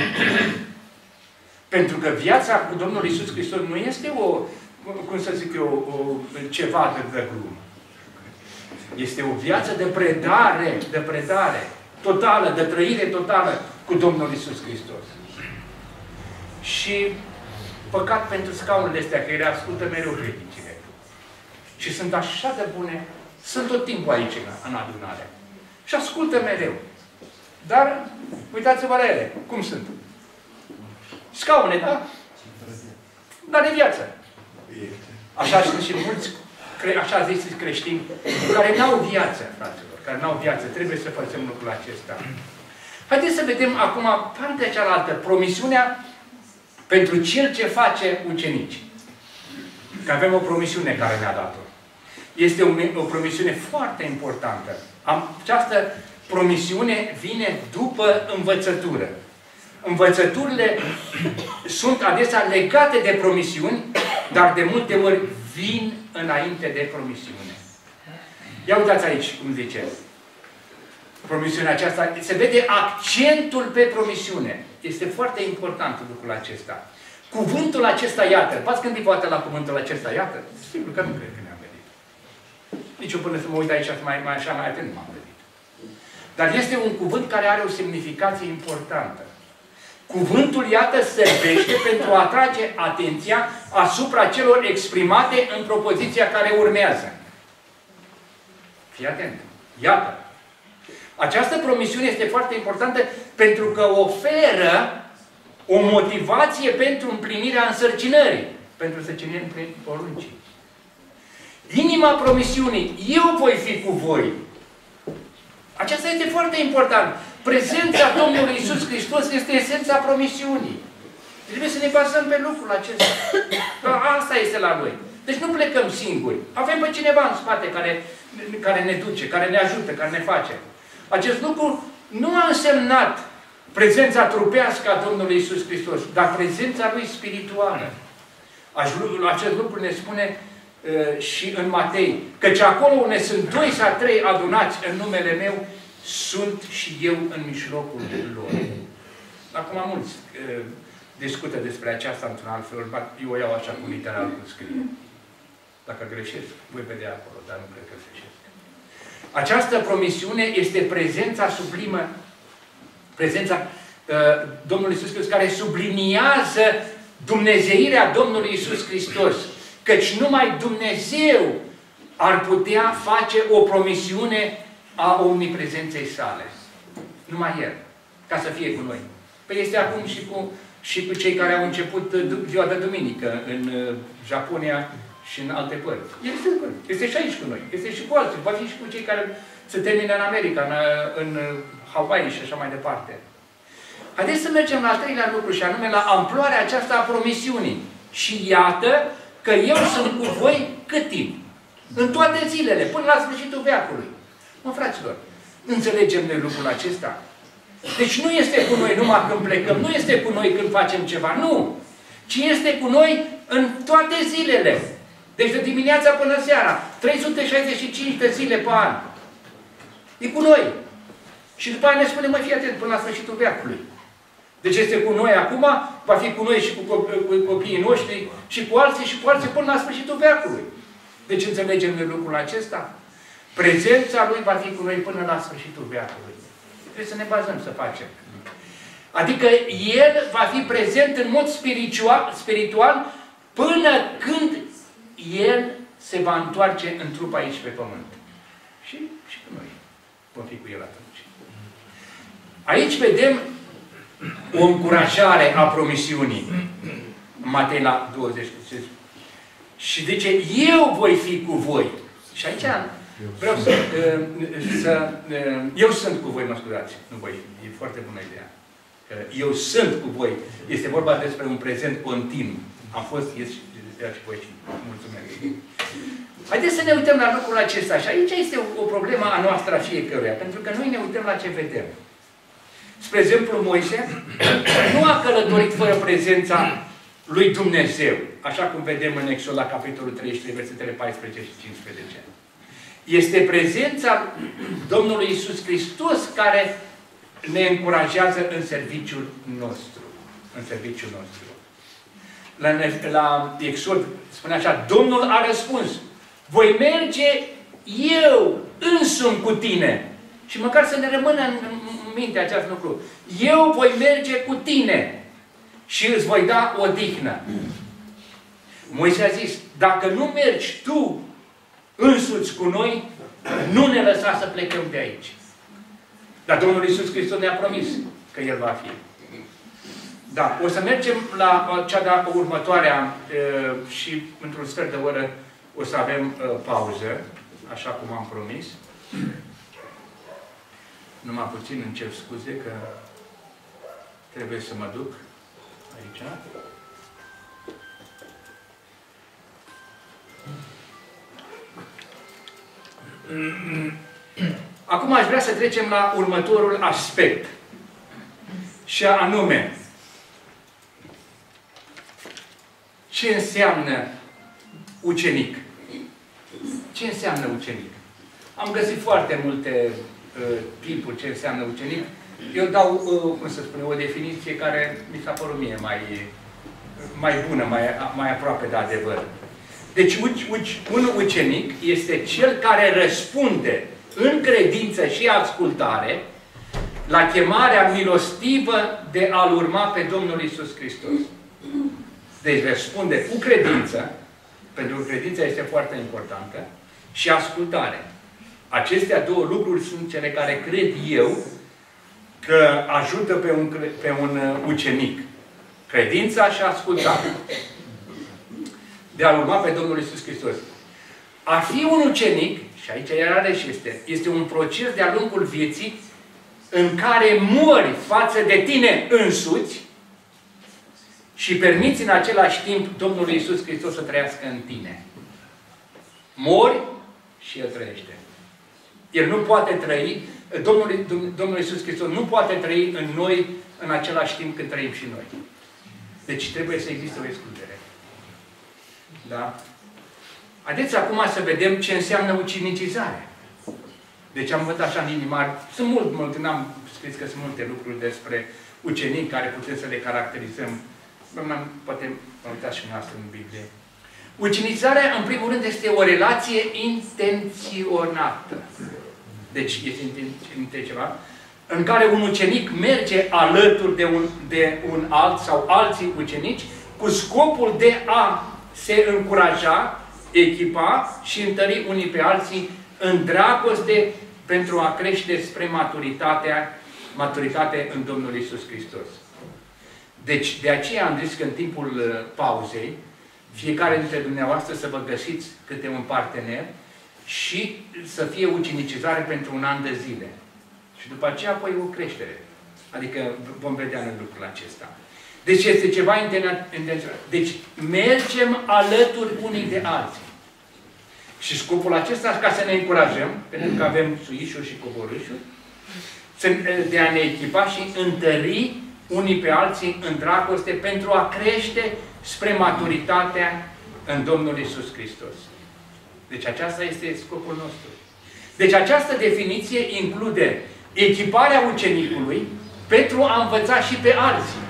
Pentru că viața cu Domnul Isus Hristos nu este o, cum să zic eu, o, ceva de, de glumă. Este o viață de predare, de predare totală, de trăire totală cu Domnul Isus Hristos. Și păcat pentru scaunele astea, că ele ascultă mereu predicile. Și sunt așa de bune, sunt tot timpul aici, în adunare. Și ascultă mereu. Dar, uitați-vă la ele, cum sunt. Scaune, da? Dar de viață. Așa sunt și mulți, așa zis creștini, care n-au viață, fraților, care n-au viață. Trebuie să facem lucrul acesta. Haideți să vedem acum partea cealaltă, promisiunea pentru cel ce face ucenici. Că avem o promisiune care ne-a dat-o. Este o, o promisiune foarte importantă. Am, această promisiune vine după învățătură. Învățăturile sunt adesea legate de promisiuni, dar de multe ori vin înainte de promisiune. Ia uitați aici cum zice. Promisiunea aceasta, se vede accentul pe promisiune. Este foarte important lucrul acesta. Cuvântul acesta, iată. V-ați gândit poate la cuvântul acesta, iată? Sigur că nu cred că ne-am gândit. Nici eu până să mă uit aici mai, mai așa, mai atent m-am gândit. Dar este un cuvânt care are o semnificație importantă. Cuvântul, iată, servește pentru a atrage atenția asupra celor exprimate în propoziția care urmează. Fii atent. Iată. Această promisiune este foarte importantă pentru că oferă o motivație pentru împlinirea însărcinării, pentru săciniri prin poruncii. Inima promisiunii, eu voi fi cu voi. Aceasta este foarte important. Prezența Domnului Isus Hristos este esența promisiunii. Trebuie să ne bazăm pe lucrul acesta. Asta este la noi. Deci nu plecăm singuri. Avem pe cineva în spate care, care ne duce, care ne ajută, care ne face. Acest lucru nu a însemnat prezența trupească a Domnului Isus Hristos, dar prezența Lui spirituală. Acest lucru ne spune uh, și în Matei, căci acolo unde sunt doi sau trei adunați în numele meu, sunt și eu în mijlocul lor. Acum mulți uh, discută despre aceasta într-un alt fel, eu o iau așa cu literal cum scrie. Dacă greșesc, voi vedea acolo, dar nu cred că greșesc. Această promisiune este prezența sublimă, prezența uh, Domnului Iisus Hristos, care subliniază Dumnezeirea Domnului Iisus Hristos. Căci numai Dumnezeu ar putea face o promisiune a omniprezenței sale. Numai El. Ca să fie cu noi. Păi este acum și cu, și cu cei care au început uh, ziua de duminică în uh, Japonia și în alte părți. El este cu noi. Este și aici cu noi. Este și cu alții. Va fi și cu cei care se termină în America, în, în Hawaii și așa mai departe. Haideți să mergem la al treilea lucru și anume la amploarea aceasta a promisiunii. Și iată că eu sunt cu voi cât timp? În toate zilele, până la sfârșitul veacului. Mă, fraților, înțelegem noi lucrul acesta? Deci nu este cu noi numai când plecăm, nu este cu noi când facem ceva, nu! Ci este cu noi în toate zilele. Deci de dimineața până seara, 365 de zile pe an. E cu noi. Și după aia ne spune, mă, fii atent până la sfârșitul veacului. Deci este cu noi acum, va fi cu noi și cu, cu copiii noștri și cu alții și cu alții până la sfârșitul veacului. Deci înțelegem noi lucrul acesta? Prezența Lui va fi cu noi până la sfârșitul veacului. Trebuie să ne bazăm să facem. Adică El va fi prezent în mod spiritual, spiritual până când El se va întoarce în trup aici pe pământ. Și, și cu noi vom fi cu El atunci. Aici vedem o încurajare a promisiunii. Matei la 20. Și zice, eu voi fi cu voi. Și aici vreau să, uh, să uh, eu sunt cu voi, mă scuzați, nu voi, e foarte bună ideea. Eu sunt cu voi. Este vorba despre un prezent continuu. Am fost, este și voi și mulțumesc. Haideți să ne uităm la lucrul acesta. Și aici este o, o problemă a noastră a fiecăruia. Pentru că noi ne uităm la ce vedem. Spre exemplu, Moise nu a călătorit fără prezența lui Dumnezeu, așa cum vedem în Exod la capitolul 33, versetele 14 și 15. Este prezența Domnului Isus Hristos care ne încurajează în serviciul nostru. În serviciul nostru. La, la Exod spune așa, Domnul a răspuns, voi merge eu însumi cu tine. Și măcar să ne rămână în minte acest lucru. Eu voi merge cu tine și îți voi da o dihnă. Moise a zis, dacă nu mergi tu însuți cu noi, nu ne lăsa să plecăm de aici. Dar Domnul Iisus Hristos ne-a promis că El va fi. Da, o să mergem la cea de următoarea și într-un sfert de oră o să avem pauză, așa cum am promis. Numai puțin îmi cer scuze că trebuie să mă duc aici. Acum aș vrea să trecem la următorul aspect. Și anume, ce înseamnă ucenic? Ce înseamnă ucenic? Am găsit foarte multe uh, timpuri ce înseamnă ucenic. Eu dau, uh, cum să spune, o definiție care mi s-a părut mie mai, mai bună, mai, mai aproape de adevăr. Deci un ucenic este cel care răspunde în credință și ascultare la chemarea milostivă de a-L urma pe Domnul Isus Hristos. Deci răspunde cu credință, pentru că credința este foarte importantă, și ascultare. Acestea două lucruri sunt cele care cred eu că ajută pe un, pe un uh, ucenic. Credința și ascultarea. De a urma pe Domnul Isus Hristos. A fi un ucenic, și aici iarăși este, este un proces de-a lungul vieții în care mori față de tine însuți și permiți în același timp Domnului Isus Hristos să trăiască în tine. Mori și El trăiește. El nu poate trăi, Domnul, Domnul Iisus Hristos nu poate trăi în noi în același timp când trăim și noi. Deci trebuie să existe o excludere. Da? Haideți acum să vedem ce înseamnă ucinicizare. Deci am văzut așa în inima, sunt mult, mult, n-am scris că sunt multe lucruri despre ucenici care putem să le caracterizăm. Poate mă uitați și noastră în Biblie. Ucinicizarea, în primul rând, este o relație intenționată. Deci este ceva în care un ucenic merge alături de un, de un alt sau alții ucenici cu scopul de a se încuraja, echipa și întări unii pe alții în dragoste pentru a crește spre maturitatea, maturitate în Domnul Isus Hristos. Deci, de aceea am zis că în timpul uh, pauzei, fiecare dintre dumneavoastră să vă găsiți câte un partener și să fie ucinicizare pentru un an de zile. Și după aceea apoi o creștere. Adică vom vedea în lucrul acesta. Deci este ceva intenționat. Deci mergem alături unii de alții. Și scopul acesta ca să ne încurajăm, pentru că avem suișuri și coborâșuri, de a ne echipa și întări unii pe alții în dragoste pentru a crește spre maturitatea în Domnul Isus Hristos. Deci aceasta este scopul nostru. Deci această definiție include echiparea ucenicului pentru a învăța și pe alții.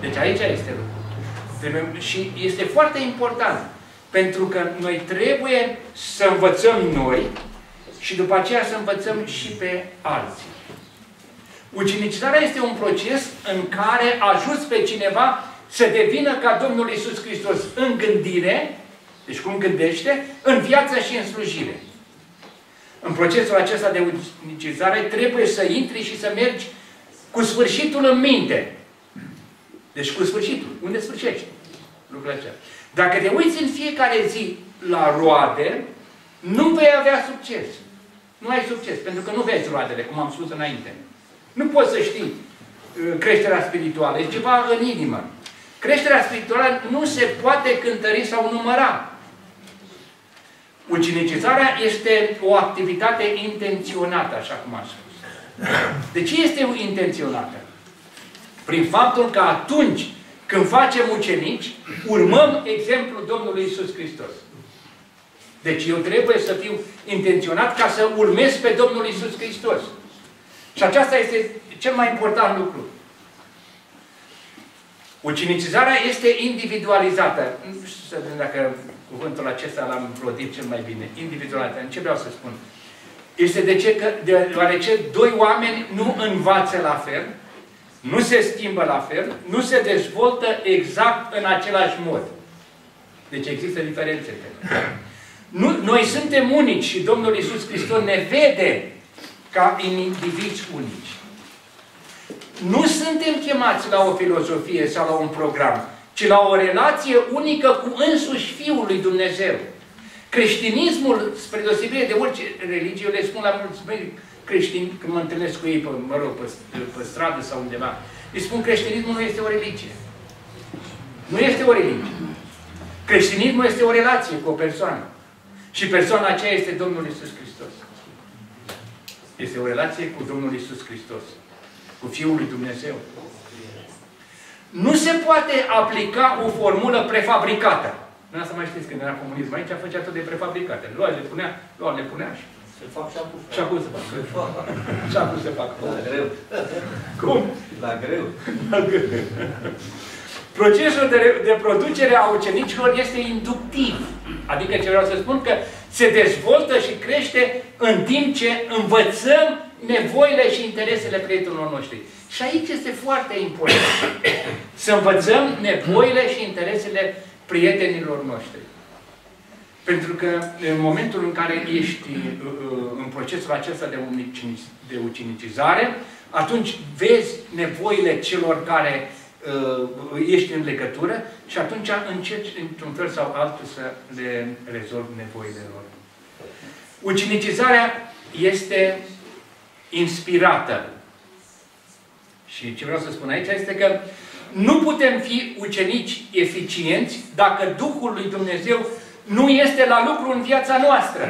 Deci aici este lucrul. Și este foarte important. Pentru că noi trebuie să învățăm noi și după aceea să învățăm și pe alții. Ucinicizarea este un proces în care ajuți pe cineva să devină ca Domnul Isus Hristos în gândire, deci cum gândește, în viață și în slujire. În procesul acesta de unicizare trebuie să intri și să mergi cu sfârșitul în minte. Deci cu sfârșitul. Unde sfârșești? Lucrul acesta. Dacă te uiți în fiecare zi la roade, nu vei avea succes. Nu ai succes, pentru că nu vezi roadele, cum am spus înainte. Nu poți să știi uh, creșterea spirituală. E ceva în inimă. Creșterea spirituală nu se poate cântări sau număra. Ucinicizarea este o activitate intenționată, așa cum am spus. De ce este intenționată? Prin faptul că atunci când facem ucenici, urmăm exemplul Domnului Isus Hristos. Deci eu trebuie să fiu intenționat ca să urmez pe Domnul Isus Hristos. Și aceasta este cel mai important lucru. Ucinicizarea este individualizată. Nu știu dacă cuvântul acesta l-am rodit cel mai bine. Individualizată. Ce vreau să spun? Este de ce că, deoarece doi oameni nu învață la fel, nu se schimbă la fel, nu se dezvoltă exact în același mod. Deci există diferențe. Nu, noi suntem unici și Domnul Isus Hristos ne vede ca indivizi unici. Nu suntem chemați la o filozofie sau la un program, ci la o relație unică cu însuși Fiul lui Dumnezeu. Creștinismul, spre deosebire de orice religie, eu le spun la mulți creștini, când mă întâlnesc cu ei, pe, mă rog, pe, pe stradă sau undeva, îi spun creștinismul nu este o religie. Nu este o religie. Creștinismul este o relație cu o persoană. Și persoana aceea este Domnul Isus Hristos. Este o relație cu Domnul Isus Hristos. Cu Fiul lui Dumnezeu. Nu se poate aplica o formulă prefabricată. Nu să mai știți când era comunism aici, făcea tot de prefabricate. Lua, le punea, lua, le punea și se fac și acum. Și acum se fac. Și acum se fac. La greu. Cum? La greu. La greu. Procesul de, de producere a ucenicilor este inductiv. Adică ce vreau să spun că se dezvoltă și crește în timp ce învățăm nevoile și interesele prietenilor noștri. Și aici este foarte important să învățăm nevoile și interesele prietenilor noștri. Pentru că în momentul în care ești uh, uh, în procesul acesta de, de ucinicizare, atunci vezi nevoile celor care uh, ești în legătură și atunci încerci într-un fel sau altul să le rezolvi nevoile lor. Ucinicizarea este inspirată. Și ce vreau să spun aici este că nu putem fi ucenici eficienți dacă Duhul lui Dumnezeu nu este la lucru în viața noastră.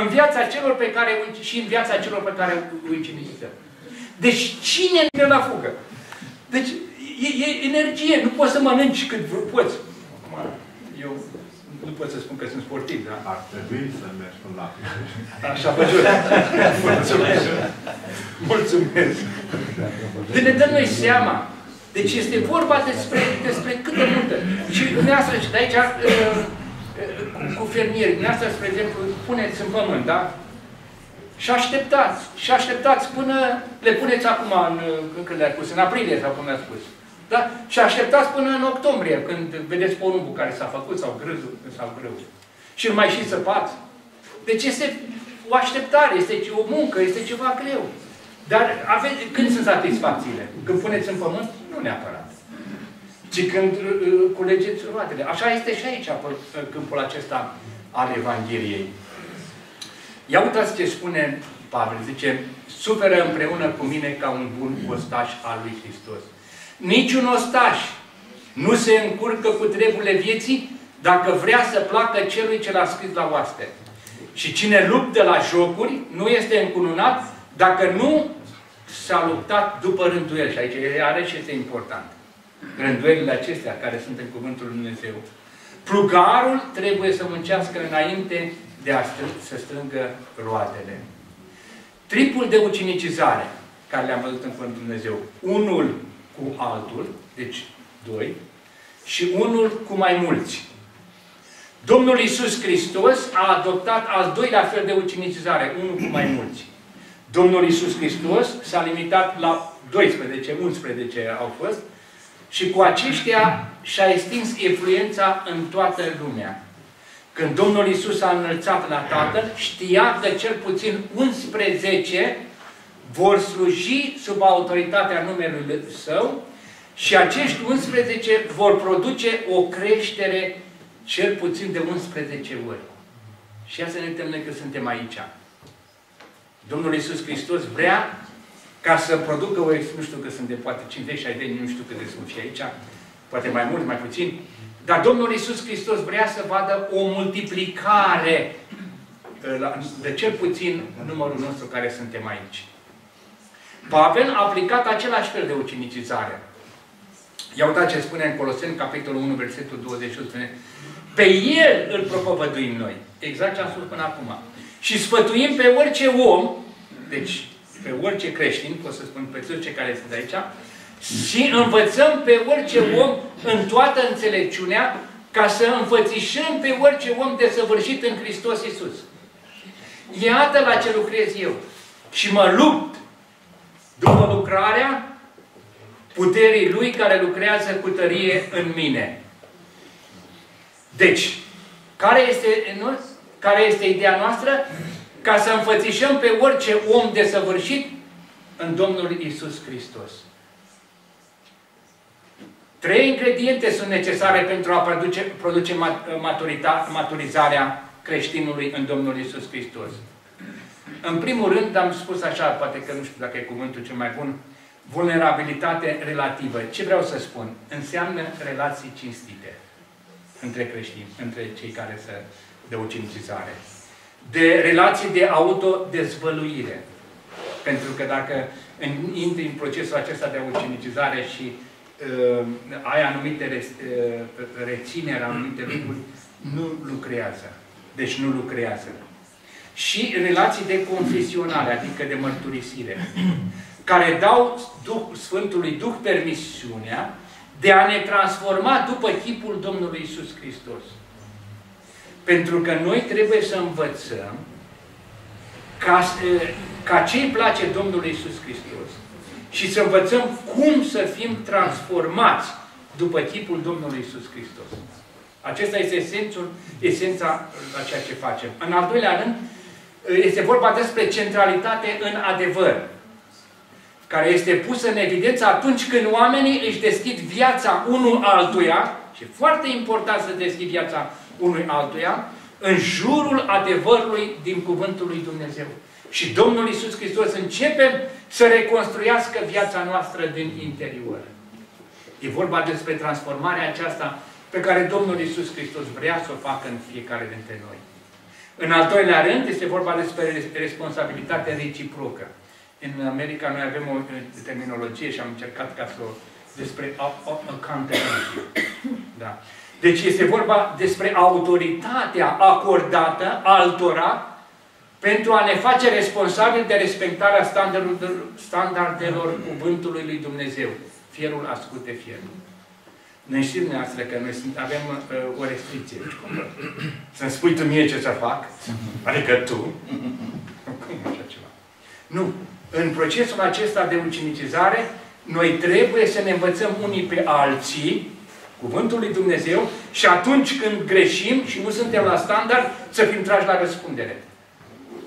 În viața celor pe care și în viața celor pe care îi ucinicizăm. Deci cine ne la fugă? Deci e, e energie, nu poți să mănânci cât poți. Eu nu pot să spun că sunt sportiv, da? Ar trebui să mergi până la Așa văzut. Mulțumesc. Mulțumesc. De ne dăm noi seama. Deci este vorba despre, despre cât de multă. Și dumneavoastră, și de aici, uh, uh, cu fermieri, dumneavoastră, spre exemplu, puneți în pământ, da? Și așteptați. Și așteptați până le puneți acum, în, când le-ați pus, în aprilie sau cum le-ați pus. Da? Și așteptați până în octombrie, când vedeți porumbul care s-a făcut, sau grâzul, sau grâu. Și îl mai și săpați. Deci este o așteptare, este o muncă, este ceva greu. Dar aveți, când sunt satisfacțiile? Când puneți în pământ? Nu neapărat. Ci când uh, culegeți roatele. Așa este și aici, pe câmpul acesta al Evangheliei. Ia uitați ce spune Pavel. Zice, suferă împreună cu mine ca un bun ostaș al lui Hristos. Niciun ostaș nu se încurcă cu treburile vieții dacă vrea să placă celui ce l-a scris la oaste. Și cine luptă la jocuri nu este încununat dacă nu s-a luptat după rânduieli. Și aici are și este important. Rânduielile acestea care sunt în Cuvântul Lui Dumnezeu. Plugarul trebuie să muncească înainte de a strâng, să strângă roadele. Tripul de ucinicizare, care le-am văzut în Cuvântul Dumnezeu, unul cu altul, deci doi, și unul cu mai mulți. Domnul Isus Hristos a adoptat al doilea fel de ucinicizare, unul cu mai mulți. Domnul Isus Hristos s-a limitat la 12, 11 au fost, și cu aceștia și-a extins influența în toată lumea. Când Domnul Isus a înălțat la Tatăl, știa că cel puțin 11 vor sluji sub autoritatea numelui Său și acești 11 vor produce o creștere cel puțin de 11 ori. Și ia să ne uităm că suntem aici. Domnul Isus Hristos vrea ca să producă o, nu știu că sunt de poate 50, 60, nu știu cât de sunt și aici, poate mai mult, mai puțin, dar Domnul Isus Hristos vrea să vadă o multiplicare de cel puțin numărul nostru care suntem aici. Pavel a aplicat același fel de ucinicizare. Ia uitați ce spune în Coloseni, capitolul 1, versetul 21, spune Pe El îl propovăduim noi. Exact ce am spus până acum. Și sfătuim pe orice om, deci pe orice creștin, pot să spun pe toți cei care sunt aici, și învățăm pe orice om în toată înțelepciunea ca să înfățișăm pe orice om desăvârșit în Hristos Iisus. Iată la ce lucrez eu. Și mă lupt după lucrarea puterii Lui care lucrează cu tărie în mine. Deci, care este, care este ideea noastră? Ca să înfățișăm pe orice om desăvârșit în Domnul Isus Hristos. Trei ingrediente sunt necesare pentru a produce, produce maturita, maturizarea creștinului în Domnul Isus Hristos. În primul rând, am spus așa, poate că nu știu dacă e cuvântul cel mai bun, vulnerabilitate relativă. Ce vreau să spun? Înseamnă relații cinstite între creștini, între cei care se de ucinicizare. De relații de autodezvăluire. Pentru că dacă intri în procesul acesta de ucinicizare și uh, ai anumite re, uh, rețineri, anumite lucruri, nu lucrează. Deci nu lucrează. Și relații de confesionare, adică de mărturisire, care dau Duh, Sfântului Duh permisiunea de a ne transforma după chipul Domnului Isus Hristos. Pentru că noi trebuie să învățăm ca, ca ce îi place Domnului Isus Hristos și să învățăm cum să fim transformați după chipul Domnului Isus Hristos. Acesta este esențul, esența la ceea ce facem. În al doilea rând, este vorba despre centralitate în adevăr, care este pusă în evidență atunci când oamenii își deschid viața unul altuia, și e foarte important să deschid viața unui altuia, în jurul adevărului din Cuvântul lui Dumnezeu. Și Domnul Isus Hristos începe să reconstruiască viața noastră din interior. E vorba despre transformarea aceasta pe care Domnul Isus Hristos vrea să o facă în fiecare dintre noi. În al doilea rând, este vorba despre responsabilitate reciprocă. În America noi avem o terminologie și am încercat ca să o despre accountability. Da. Deci este vorba despre autoritatea acordată altora pentru a ne face responsabili de respectarea standardelor, standardelor cuvântului lui Dumnezeu. Fierul ascute fierul. Noi știm dumneavoastră că noi sunt, avem uh, o restricție. Să-mi spui tu mie ce să fac? Adică tu? Cum așa ceva? Nu. În procesul acesta de ucinicizare, noi trebuie să ne învățăm unii pe alții Cuvântul lui Dumnezeu și atunci când greșim și nu suntem la standard, să fim trași la răspundere.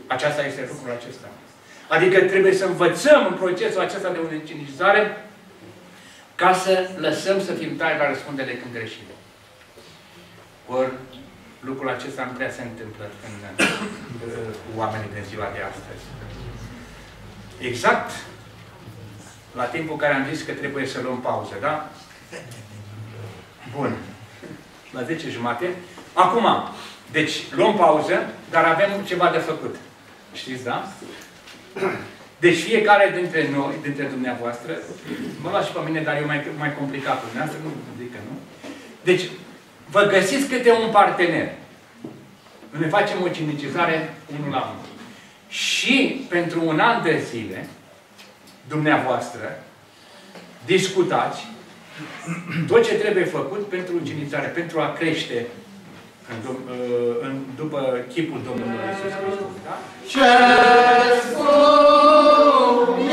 Aceasta este lucrul acesta. Adică trebuie să învățăm în procesul acesta de ucinicizare ca să lăsăm să fim tari la răspundere când greșim. Ori lucrul acesta nu prea se întâmplă în, cu oamenii din ziua de astăzi. Exact la timpul care am zis că trebuie să luăm pauză, da? Bun. La 10 jumate. Acum, deci, luăm pauză, dar avem ceva de făcut. Știți, da? Deci fiecare dintre noi, dintre dumneavoastră, mă las și pe mine, dar e mai, mai complicat. Dumneavoastră nu, adică nu. Deci, vă găsiți câte un partener. Ne facem o cinicizare unul la unul. Și pentru un an de zile, dumneavoastră, discutați tot ce trebuie făcut pentru ucinicizare, pentru a crește în, în, după chipul Domnului Iisus Hristos. Da? Ce spun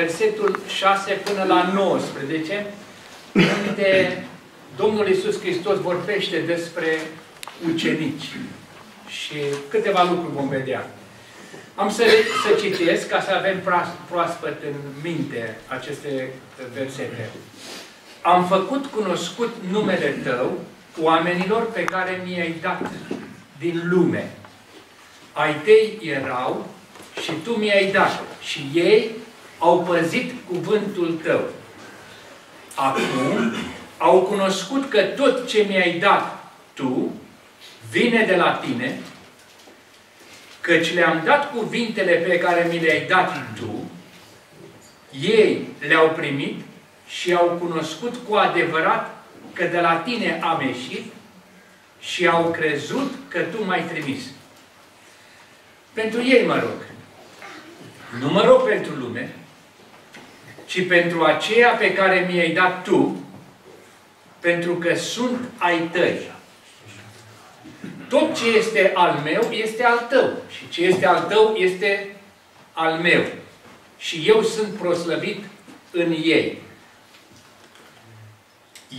versetul 6 până la 19, unde Domnul Isus Hristos vorbește despre ucenici. Și câteva lucruri vom vedea. Am să, să citesc ca să avem proaspăt în minte aceste versete. Am făcut cunoscut numele Tău oamenilor pe care mi-ai dat din lume. Ai tăi erau și Tu mi-ai dat și ei au păzit cuvântul Tău. Acum au cunoscut că tot ce mi-ai dat Tu vine de la Tine, căci le-am dat cuvintele pe care mi le-ai dat Tu, ei le-au primit și au cunoscut cu adevărat că de la Tine am ieșit și au crezut că Tu m-ai trimis. Pentru ei mă rog. Nu mă rog pentru lume, ci pentru aceea pe care mi-ai dat Tu, pentru că sunt ai Tăi. Tot ce este al meu este al Tău și ce este al Tău este al meu. Și eu sunt proslăvit în ei.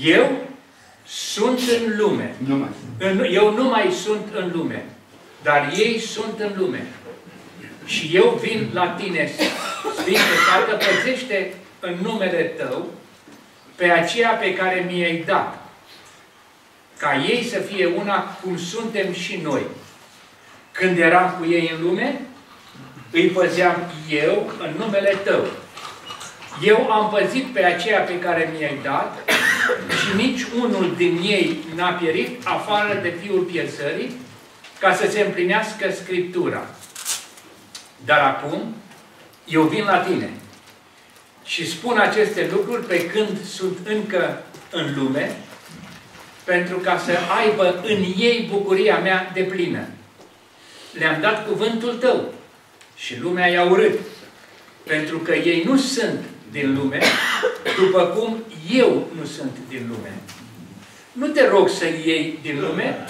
Eu sunt în lume. Eu nu mai sunt în lume, dar ei sunt în lume. Și eu vin la tine, Sfinte Tată, păzește în numele Tău pe aceea pe care mi-ai dat, ca ei să fie una cum suntem și noi. Când eram cu ei în lume, îi păzeam eu în numele Tău. Eu am păzit pe aceea pe care mi-ai dat și nici unul din ei n-a pierit afară de fiul pierzării, ca să se împlinească Scriptura. Dar acum, eu vin la tine și spun aceste lucruri pe când sunt încă în lume, pentru ca să aibă în ei bucuria mea de plină. Le-am dat cuvântul tău și lumea i-a urât, pentru că ei nu sunt din lume, după cum eu nu sunt din lume. Nu te rog să-i iei din lume,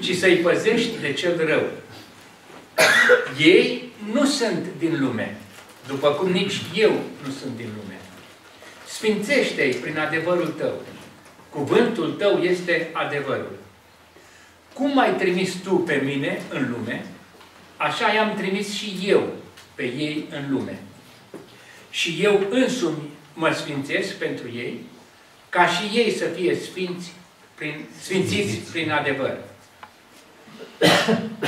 ci să-i păzești de cel rău. Ei nu sunt din lume, după cum nici eu nu sunt din lume. Sfințește-i prin adevărul tău. Cuvântul tău este adevărul. Cum ai trimis tu pe mine în lume, așa i-am trimis și eu pe ei în lume. Și eu însumi mă sfințesc pentru ei, ca și ei să fie sfinți prin, sfințiți prin adevăr.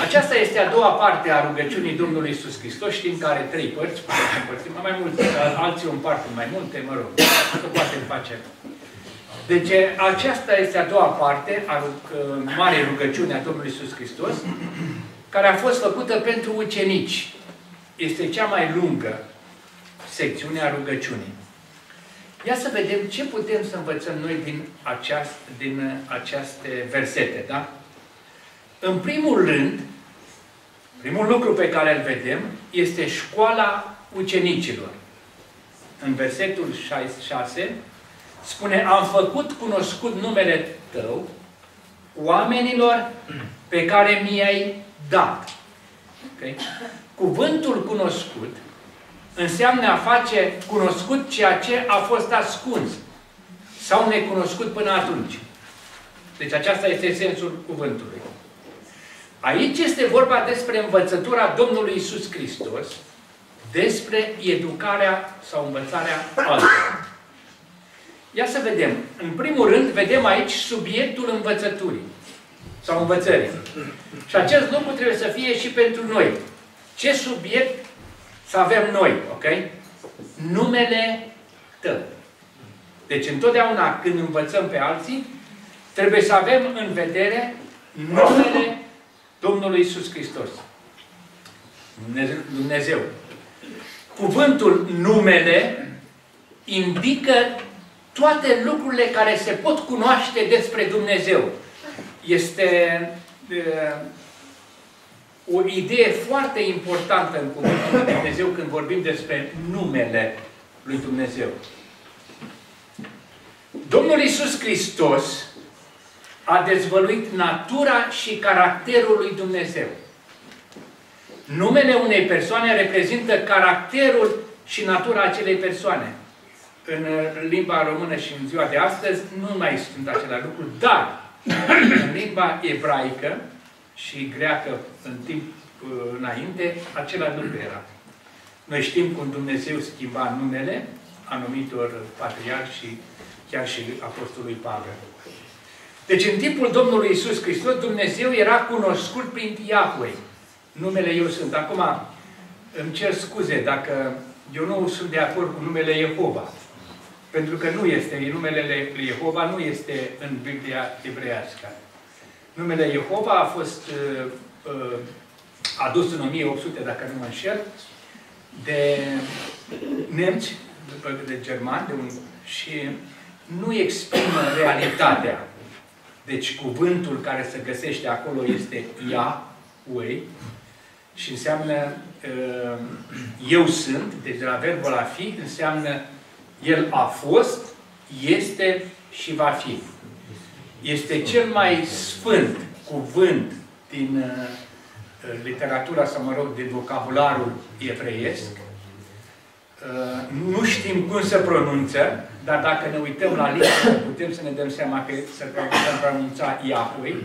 Aceasta este a doua parte a rugăciunii Domnului Iisus Hristos. Știm că are trei părți, părți mai multe, alții o împart mai multe, mă rog, să poate face. Deci aceasta este a doua parte a mare rugăciune a Domnului Iisus Hristos, care a fost făcută pentru ucenici. Este cea mai lungă secțiune a rugăciunii. Ia să vedem ce putem să învățăm noi din, aceast, din aceste versete, da? În primul rând, primul lucru pe care îl vedem este școala ucenicilor. În versetul 6 spune, am făcut cunoscut numele tău oamenilor pe care mi-ai dat. Okay? Cuvântul cunoscut înseamnă a face cunoscut ceea ce a fost ascuns sau necunoscut până atunci. Deci aceasta este sensul cuvântului. Aici este vorba despre învățătura Domnului Isus Hristos, despre educarea sau învățarea altora. Ia să vedem. În primul rând, vedem aici subiectul învățăturii sau învățării. Și acest lucru trebuie să fie și pentru noi. Ce subiect să avem noi, ok? Numele Tău. Deci întotdeauna când învățăm pe alții, trebuie să avem în vedere numele Domnului Isus Hristos. Dumnezeu. Cuvântul numele indică toate lucrurile care se pot cunoaște despre Dumnezeu. Este uh, o idee foarte importantă în Cuvântul lui Dumnezeu când vorbim despre numele lui Dumnezeu. Domnul Isus Hristos a dezvăluit natura și caracterul lui Dumnezeu. Numele unei persoane reprezintă caracterul și natura acelei persoane. În limba română și în ziua de astăzi nu mai sunt acele lucruri, dar în limba ebraică și greacă în timp uh, înainte, același lucru era. Noi știm cum Dumnezeu schimba numele anumitor patriarhi și chiar și apostolului Pavel. Deci în timpul Domnului Isus Hristos, Dumnezeu era cunoscut prin Iahweh. Numele Eu sunt. Acum, îmi cer scuze dacă eu nu sunt de acord cu numele Jehova. Pentru că nu este, numele lui Jehova nu este în Biblia evreiască. Numele Jehova a fost uh, uh, adus în 1800, dacă nu mă înșel, de nemți, de germani, de un, și nu exprimă realitatea. Deci cuvântul care se găsește acolo este Yahweh și înseamnă uh, eu sunt, deci de la verbul a fi, înseamnă el a fost, este și va fi. Este cel mai sfânt cuvânt din uh, literatura, sau mă rog, din vocabularul evreiesc. Uh, nu știm cum se pronunță, dar dacă ne uităm la listă, putem să ne dăm seama că se putem pronunța Yahweh,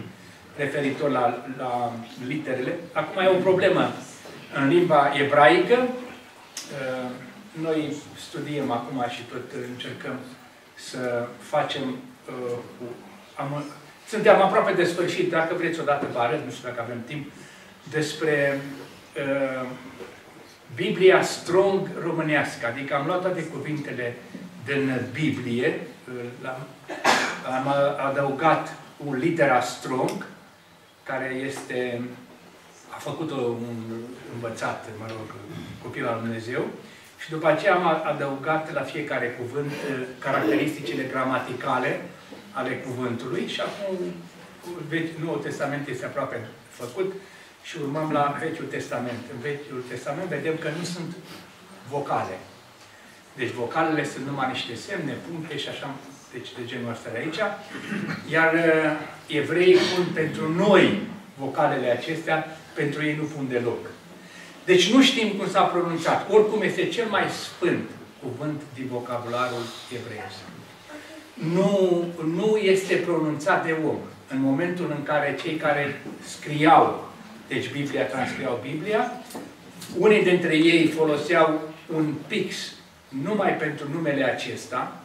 referitor la, la literele. Acum e o problemă în limba ebraică. Uh, noi studiem acum și tot încercăm să facem uh, am, suntem aproape de sfârșit, dacă vreți odată vă arăt, nu știu dacă avem timp, despre uh, Biblia Strong românească, adică am luat toate cuvintele din Biblie, uh, am adăugat un litera Strong, care este, a făcut un învățat, mă rog, copil al Dumnezeu, și după aceea am adăugat la fiecare cuvânt uh, caracteristicile gramaticale ale cuvântului și acum Noul Testament este aproape făcut și urmăm la Vechiul Testament. În Vechiul Testament vedem că nu sunt vocale. Deci vocalele sunt numai niște semne, puncte și așa, deci de genul ăsta de aici. Iar uh, evreii pun pentru noi vocalele acestea, pentru ei nu pun deloc. Deci nu știm cum s-a pronunțat. Oricum este cel mai sfânt cuvânt din vocabularul evreiesc. Nu, nu este pronunțat de om. În momentul în care cei care scriau, deci Biblia, transcriau Biblia, unii dintre ei foloseau un pix numai pentru numele acesta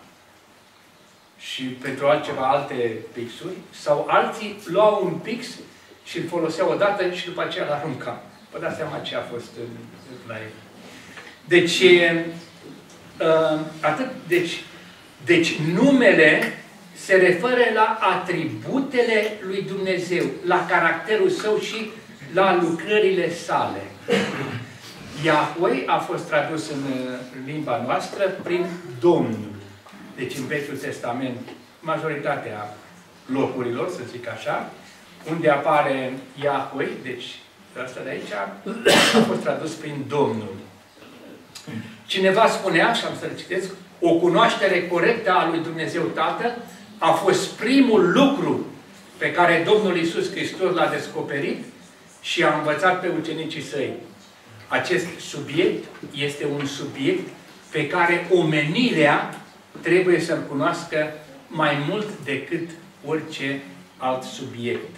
și pentru altceva alte pixuri, sau alții luau un pix și îl foloseau odată și după aceea l-arunca. Vă dați seama ce a fost în, la ei. Deci, uh, atât, deci, deci numele se referă la atributele lui Dumnezeu, la caracterul său și la lucrările sale. Yahweh a fost tradus în limba noastră prin Domnul. Deci în Vechiul Testament, majoritatea locurilor, să zic așa, unde apare Yahweh, deci asta de aici, a fost tradus prin Domnul. Cineva spunea, și am să-l citesc, o cunoaștere corectă a lui Dumnezeu Tatăl a fost primul lucru pe care Domnul Isus Hristos l-a descoperit și a învățat pe ucenicii săi. Acest subiect este un subiect pe care omenirea trebuie să-l cunoască mai mult decât orice alt subiect.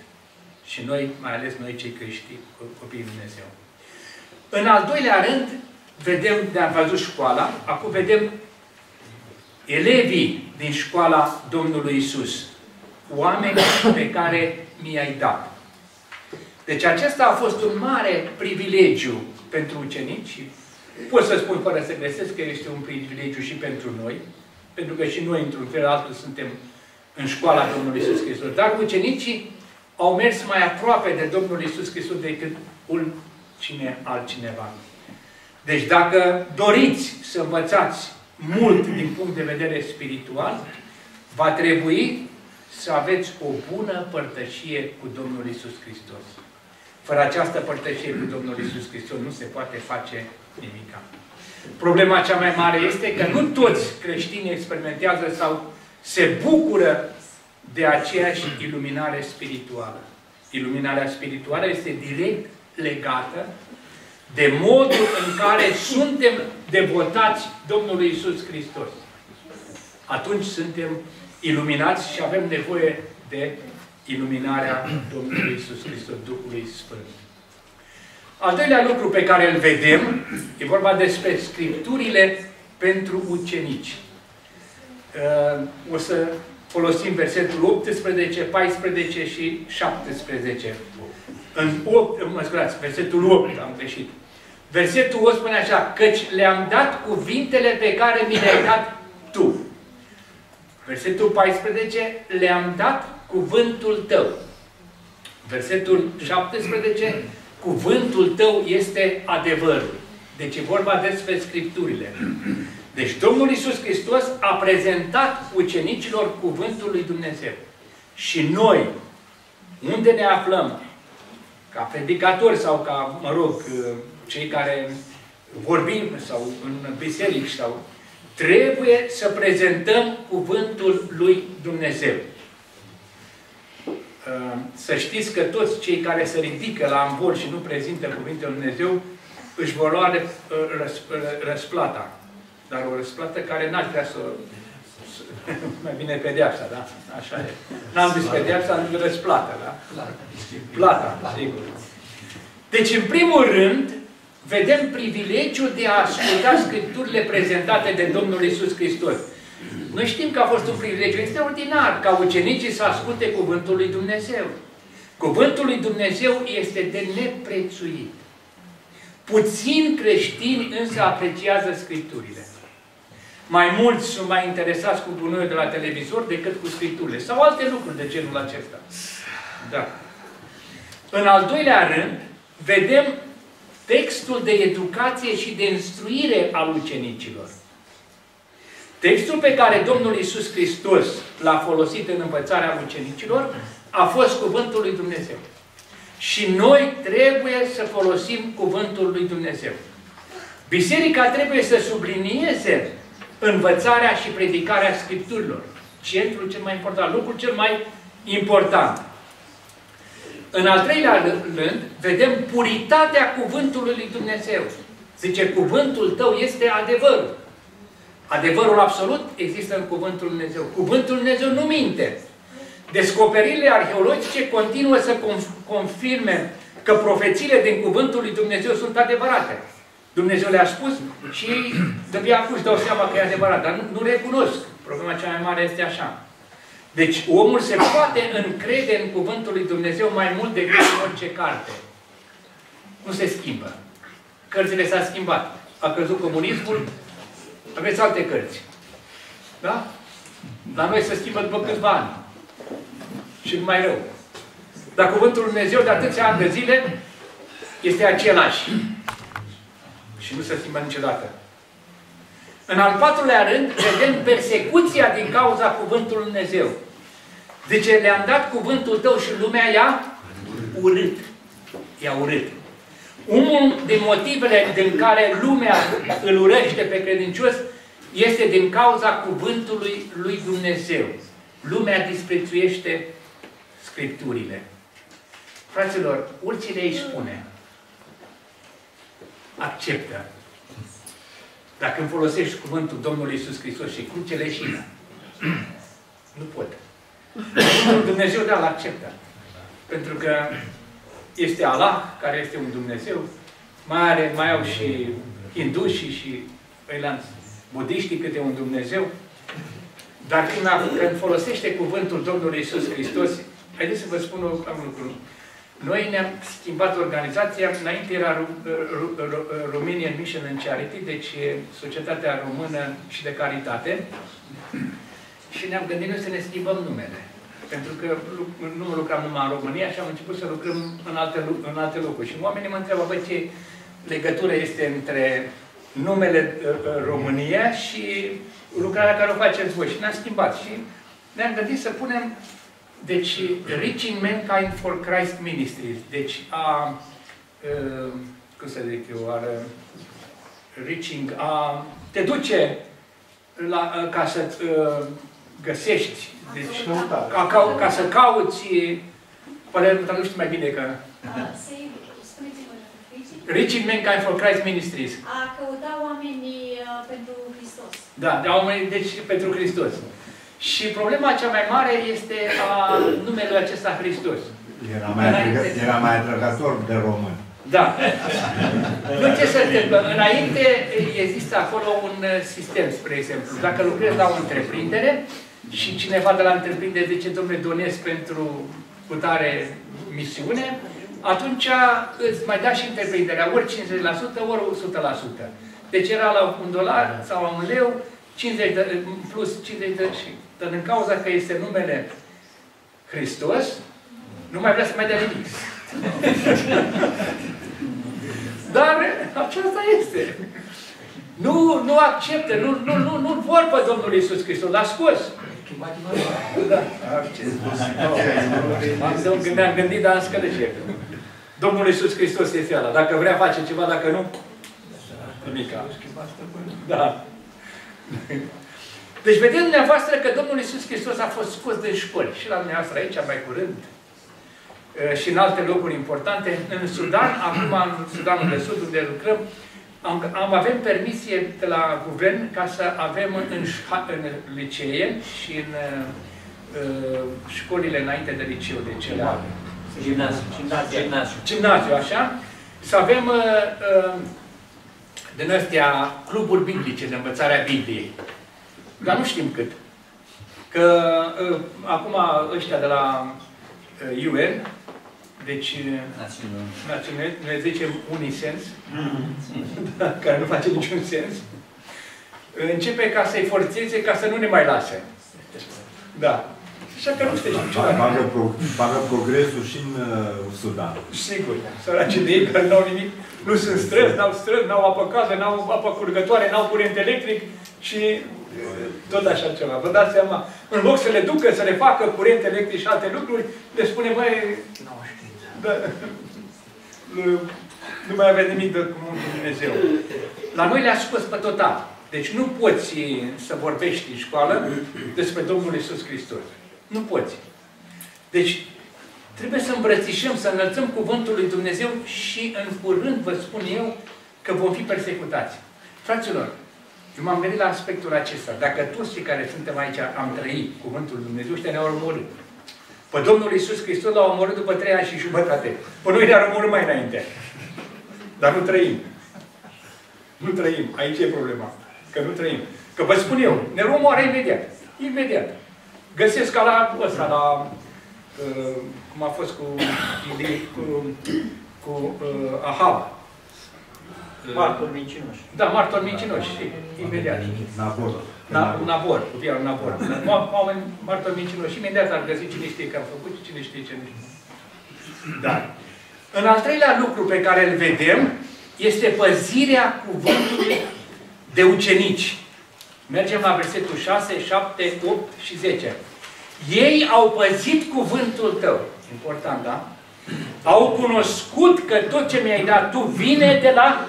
Și noi, mai ales noi cei creștini, copiii Dumnezeu. În al doilea rând, vedem, de-am văzut școala, acum vedem elevii din școala Domnului Isus. Oameni pe care mi-ai dat. Deci acesta a fost un mare privilegiu pentru ucenici și pot să spun fără să găsesc că este un privilegiu și pentru noi, pentru că și noi, într-un fel altul, suntem în școala Domnului Isus Hristos. Dar ucenicii au mers mai aproape de Domnul Isus Hristos decât cine altcineva. Deci dacă doriți să învățați mult din punct de vedere spiritual, va trebui să aveți o bună părtășie cu Domnul Isus Hristos. Fără această părtășie cu Domnul Isus Hristos nu se poate face nimic. Problema cea mai mare este că nu toți creștinii experimentează sau se bucură de aceeași iluminare spirituală. Iluminarea spirituală este direct legată de modul în care suntem devotați Domnului Isus Hristos. Atunci suntem iluminați și avem nevoie de iluminarea Domnului Isus Hristos, Duhului Sfânt. Al doilea lucru pe care îl vedem, e vorba despre Scripturile pentru ucenici. Uh, o să folosim versetul 18, 14 și 17. În 8, mă scuzați, versetul 8, am greșit. Versetul 8 spune așa, căci le-am dat cuvintele pe care mi le-ai dat tu. Versetul 14, le-am dat cuvântul tău. Versetul 17, cuvântul tău este adevărul. Deci e vorba despre Scripturile. Deci Domnul Isus Hristos a prezentat ucenicilor cuvântul lui Dumnezeu. Și noi, unde ne aflăm, ca predicatori sau ca, mă rog, cei care vorbim sau în biserici sau trebuie să prezentăm cuvântul lui Dumnezeu. Să știți că toți cei care se ridică la ambol și nu prezintă cuvintele lui Dumnezeu își vor lua răsplata. Dar o răsplată care n-ar vrea să... Mai bine pedeapsa, da? Așa e. N-am zis pedeapsa, am zis răsplată, da? Plata, sigur. Deci, în primul rând, vedem privilegiul de a asculta Scripturile prezentate de Domnul Isus Hristos. Noi știm că a fost un privilegiu extraordinar ca ucenicii să asculte Cuvântul lui Dumnezeu. Cuvântul lui Dumnezeu este de neprețuit. Puțin creștini însă apreciază Scripturile. Mai mulți sunt mai interesați cu gunoiul de la televizor decât cu Scripturile. Sau alte lucruri de genul acesta. Da. În al doilea rând, vedem textul de educație și de instruire al ucenicilor. Textul pe care Domnul Isus Hristos l-a folosit în învățarea ucenicilor a fost Cuvântul lui Dumnezeu. Și noi trebuie să folosim Cuvântul lui Dumnezeu. Biserica trebuie să sublinieze învățarea și predicarea Scripturilor. Centrul cel mai important, lucrul cel mai important. În al treilea rând, vedem puritatea cuvântului lui Dumnezeu. Zice, cuvântul tău este adevărul. Adevărul absolut există în cuvântul lui Dumnezeu. Cuvântul lui Dumnezeu nu minte. Descoperirile arheologice continuă să confirme că profețiile din cuvântul lui Dumnezeu sunt adevărate. Dumnezeu le-a spus și ei de acum își dau seama că e adevărat, dar nu, nu recunosc. Problema cea mai mare este așa. Deci omul se poate încrede în cuvântul lui Dumnezeu mai mult decât în orice carte. Nu se schimbă. Cărțile s-au schimbat. A căzut comunismul, aveți alte cărți. Da? La noi se schimbă după câțiva ani. Și mai rău. Dar cuvântul lui Dumnezeu de atâția ani de zile este același. Și nu se schimbă niciodată. În al patrulea rând, vedem persecuția din cauza cuvântului Dumnezeu. Zice, le-am dat cuvântul tău și lumea i-a urât. I-a urât. Unul din motivele din care lumea îl urăște pe credincios este din cauza cuvântului lui Dumnezeu. Lumea disprețuiește Scripturile. Fraților, oricine îi spune, acceptă. Dacă îmi folosești cuvântul Domnului Iisus Hristos și crucele și nu pot. Dumnezeu, da, l-acceptă. Pentru că este Allah, care este un Dumnezeu, mai, are, mai au și hindușii și ăilalți budiștii câte un Dumnezeu, dar când, când folosește cuvântul Domnului Iisus Hristos, haideți să vă spun un lucru. Noi ne-am schimbat organizația, înainte era Romanian Mission and Charity, deci Societatea Română și de Caritate, și ne-am gândit noi să ne schimbăm numele. Pentru că nu lucram numai în România și am început să lucrăm în alte, în alte locuri. Și oamenii mă întreabă, băi, ce legătură este între numele uh, uh, România și lucrarea care o faceți voi. Și ne-am schimbat. Și ne-am gândit să punem deci, Reaching Mankind for Christ Ministries. Deci, a, uh, cum să zic eu, are, reaching, a te duce la, ca să găsești. Deci, Căutare. ca, ca, ca să cauți, părerea nu știu mai bine că Spuneți-vă, Reaching Mankind for Christ Ministries. a căuta oamenii uh, pentru Hristos. Da, de oameni, deci pentru Hristos. Și problema cea mai mare este a numelui acesta Hristos. Era mai, atrăgă, era mai atrăgător de român. Da. Nu ce se întâmplă. Înainte există acolo un uh, sistem, spre exemplu. Dacă lucrezi la o întreprindere și cineva de la întreprindere zice, domnule, donez pentru putare misiune, atunci îți mai da și întreprinderea ori 50%, ori 100%. Deci era la un dolar sau la un leu, 50 de, plus 50 de și dar în cauza că este numele Hristos, nu mai vrea să mai dea nimic. Dar aceasta este. Nu, nu acceptă, nu, nu, nu, nu vor pe Domnul Iisus Hristos, l-a scos. Da. Am când mi-am gândit, dar am scălăcit. Domnul Iisus Hristos este ăla. Dacă vrea face ceva, dacă nu, nimica. Da. Deci vedeți dumneavoastră că Domnul Iisus Hristos a fost scos din școli. Și la dumneavoastră aici, mai curând, și în alte locuri importante. În Sudan, acum în Sudanul de Sud, unde lucrăm, am, am, avem permisie de la guvern ca să avem în, în licee și în uh, școlile înainte de liceu, de cele Gimnaziu. Gimnaziu. Gimnaziu. Gimnaziu, așa. Să avem uh, uh, din astea cluburi biblice de învățarea Bibliei. Dar nu știm cât. Că uh, acum ăștia de la uh, UN, deci națiune, noi zicem unisens, da, care nu face niciun sens, începe ca să-i forțeze ca să nu ne mai lase. Da. Așa că nu știu ceva. Bagă, pro, bagă progresul și în uh, Sudan. Sigur. Săracii de ei care n-au nimic, nu sunt străzi, n-au străzi, n-au apă caldă, n-au apă curgătoare, n-au curent electric și uh, tot așa ceva. Vă dați seama, în loc să le ducă, să le facă curent electric și alte lucruri, le spune, băi, da, nu, nu mai aveți nimic de cu Dumnezeu. La noi le-a scos pe total. Deci nu poți să vorbești în școală despre Domnul Isus Hristos. Nu poți. Deci, trebuie să îmbrățișăm, să înălțăm Cuvântul lui Dumnezeu și în curând vă spun eu că vom fi persecutați. Fraților, eu m-am gândit la aspectul acesta. Dacă toți cei care suntem aici am trăit Cuvântul lui Dumnezeu, ăștia ne-au omorât. Pe Domnul Iisus Hristos l-a omorât după trei ani și jumătate. Pe noi ne-a omorât mai înainte. Dar nu trăim. Nu trăim. Aici e problema. Că nu trăim. Că vă spun eu, ne omoară imediat. Imediat. Găsesc ca la ăsta, la... Uh, cum a fost cu, cu, cu uh, Ahab. Martor mincinoși. Da, martor mincinoși. Imediat. Nabor. Na, Nabor, Copia Nabor. Oameni martori mincinoși. Imediat ar găsi cine știe că am făcut și cine știe ce nu știe. Dar, în al treilea lucru pe care îl vedem, este păzirea cuvântului de ucenici. Mergem la versetul 6, 7, 8 și 10. Ei au păzit cuvântul tău. Important, da? Au cunoscut că tot ce mi-ai dat tu vine de la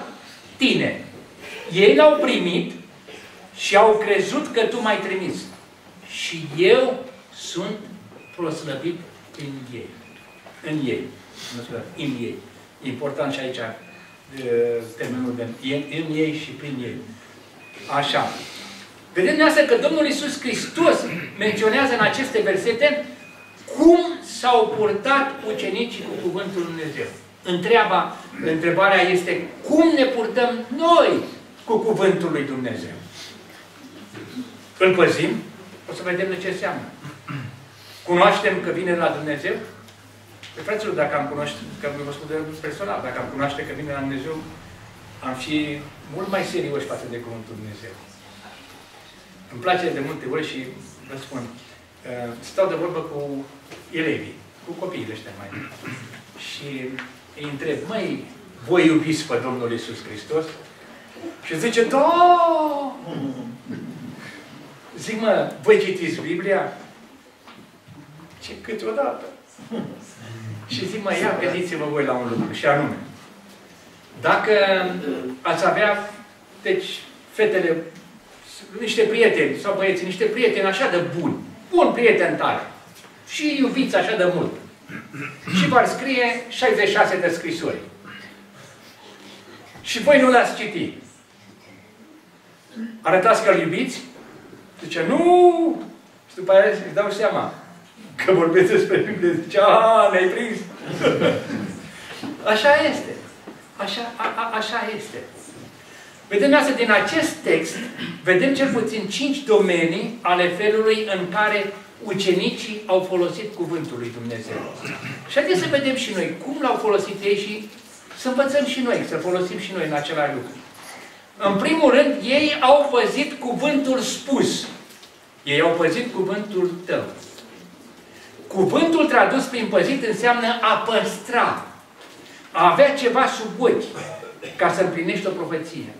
tine. Ei l-au primit și au crezut că tu m-ai trimis. Și eu sunt proslăvit în ei. În ei. În ei. Important și aici termenul de în ei și prin ei. Așa. Vedem de că Domnul Iisus Hristos menționează în aceste versete cum s-au purtat ucenicii cu Cuvântul Lui Dumnezeu. Întreaba, întrebarea este cum ne purtăm noi cu Cuvântul Lui Dumnezeu. Îl păzim? O să vedem de ce înseamnă. Cunoaștem că vine de la Dumnezeu? Pe fraților, dacă am cunoaște, că vă spun de personal, dacă am cunoaște că vine de la Dumnezeu, am fi mult mai serioși față de Cuvântul Dumnezeu. Îmi place de multe ori și vă spun, stau de vorbă cu elevii, cu copiii ăștia mai. Și îi întreb, măi, voi iubiți pe Domnul Isus Hristos? Și zice, da! Zic, mă, voi citiți Biblia? Ce câteodată. Și zic, mă, ia, gândiți-vă voi la un lucru, și anume, dacă ați avea, deci, fetele niște prieteni, sau băieți, niște prieteni așa de buni, bun prieten tare, și iubiți așa de mult. Și v-ar scrie 66 de scrisori. Și voi nu le-ați citit. Arătați că îl iubiți? Zice, nu! Și după aia îți dau seama că vorbesc despre Biblie. Zice, a, ne-ai prins. așa este. Așa, a, a, așa este. Vedem asta din acest text, vedem cel puțin cinci domenii ale felului în care ucenicii au folosit Cuvântul lui Dumnezeu. Și haideți să vedem și noi cum l-au folosit ei și să învățăm și noi, să folosim și noi în același lucru. În primul rând, ei au păzit cuvântul spus. Ei au păzit cuvântul tău. Cuvântul tradus prin păzit înseamnă a păstra, a avea ceva sub ochi, ca să împlinești o profeție.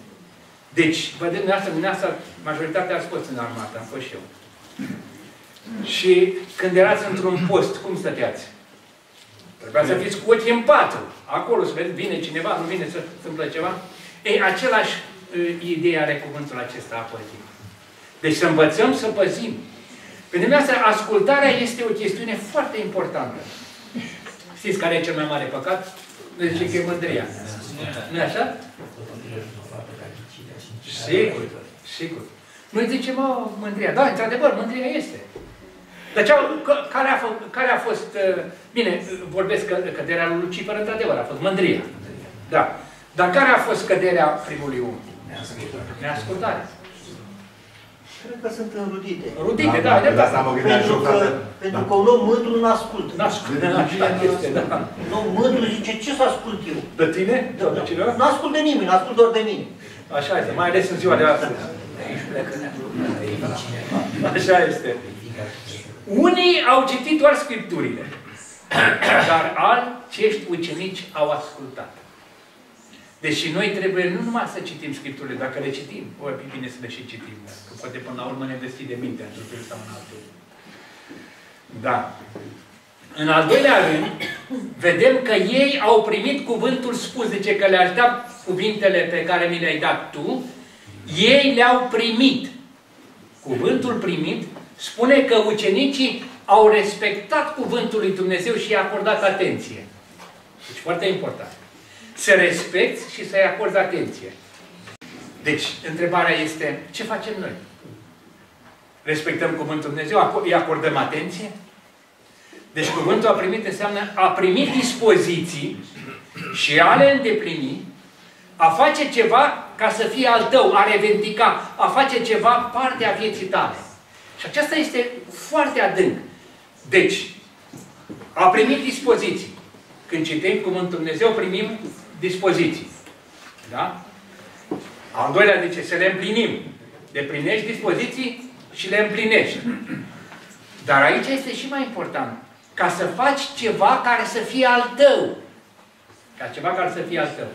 Deci, vă dumneavoastră, dumneavoastră, majoritatea ați fost în armată, am fost și eu. Și când erați într-un post, cum stăteați? Trebuia să fiți cu ochii în patru. Acolo să vedeți, vine cineva, nu vine să se întâmplă ceva. Ei, același uh, idee are cuvântul acesta a păzit. Deci să învățăm să păzim. Pentru mine asta, ascultarea este o chestiune foarte importantă. Știți care e cel mai mare păcat? Deci că e mândria. nu așa? Sigur, sigur. Noi zicem, mă, mândria. Da, într-adevăr, mândria este. Dar ce, care, a, care a fost, uh, bine, vorbesc că căderea lui Lucifer, într-adevăr, a fost mândria. Da. Dar care a fost căderea primului om? Neascultare. Cred că sunt înrudite. Rudite, da, da, da. da. Pentru că, pentru că un om mândru nu ascultă. Nu ascultă, așa este, da. Un om mândru zice, ce să ascult eu? De tine? Da, da. cineva? Nu ascult de nimeni, ascult doar de mine. Așa este, mai ales în ziua de astăzi. Așa este. Unii au citit doar Scripturile, dar acești ucenici au ascultat. Deci noi trebuie nu numai să citim Scripturile, dacă le citim, o fi bine să le și citim, că poate până la urmă ne deschide mintea într-un fel sau în altul. Da. În al doilea rând, vedem că ei au primit cuvântul spus, zice că le-aș da cuvintele pe care mi le-ai dat tu, ei le-au primit. Cuvântul primit spune că ucenicii au respectat cuvântul lui Dumnezeu și i-a acordat atenție. Deci foarte important. Să respecti și să-i acorzi atenție. Deci, întrebarea este, ce facem noi? Respectăm cuvântul Dumnezeu? Îi acordăm atenție? Deci cuvântul a primit înseamnă a primit dispoziții și a le îndeplini, a face ceva ca să fie al tău, a revendica, a face ceva parte a vieții tale. Și aceasta este foarte adânc. Deci, a primit dispoziții. Când citim Cuvântul Dumnezeu, primim dispoziții. Da? Al doilea zice să le împlinim. Deplinești dispoziții și le împlinești. Dar aici este și mai important. Ca să faci ceva care să fie al tău. Ca ceva care să fie al tău.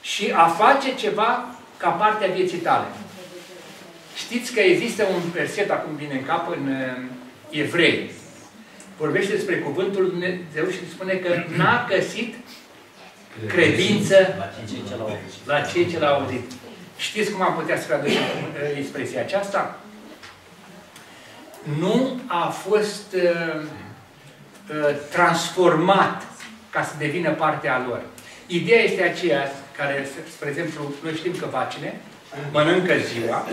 Și a face ceva ca parte a vieții tale. Știți că există un verset, acum vine în cap, în uh, Evrei. Vorbește despre Cuvântul Dumnezeu și spune că n-a găsit credință la cei ce l-au auzit. Știți cum am putea să traducem uh, expresia aceasta? Nu a fost uh, uh, transformat ca să devină parte a lor. Ideea este aceea care, spre exemplu, noi știm că vacine mănâncă ziua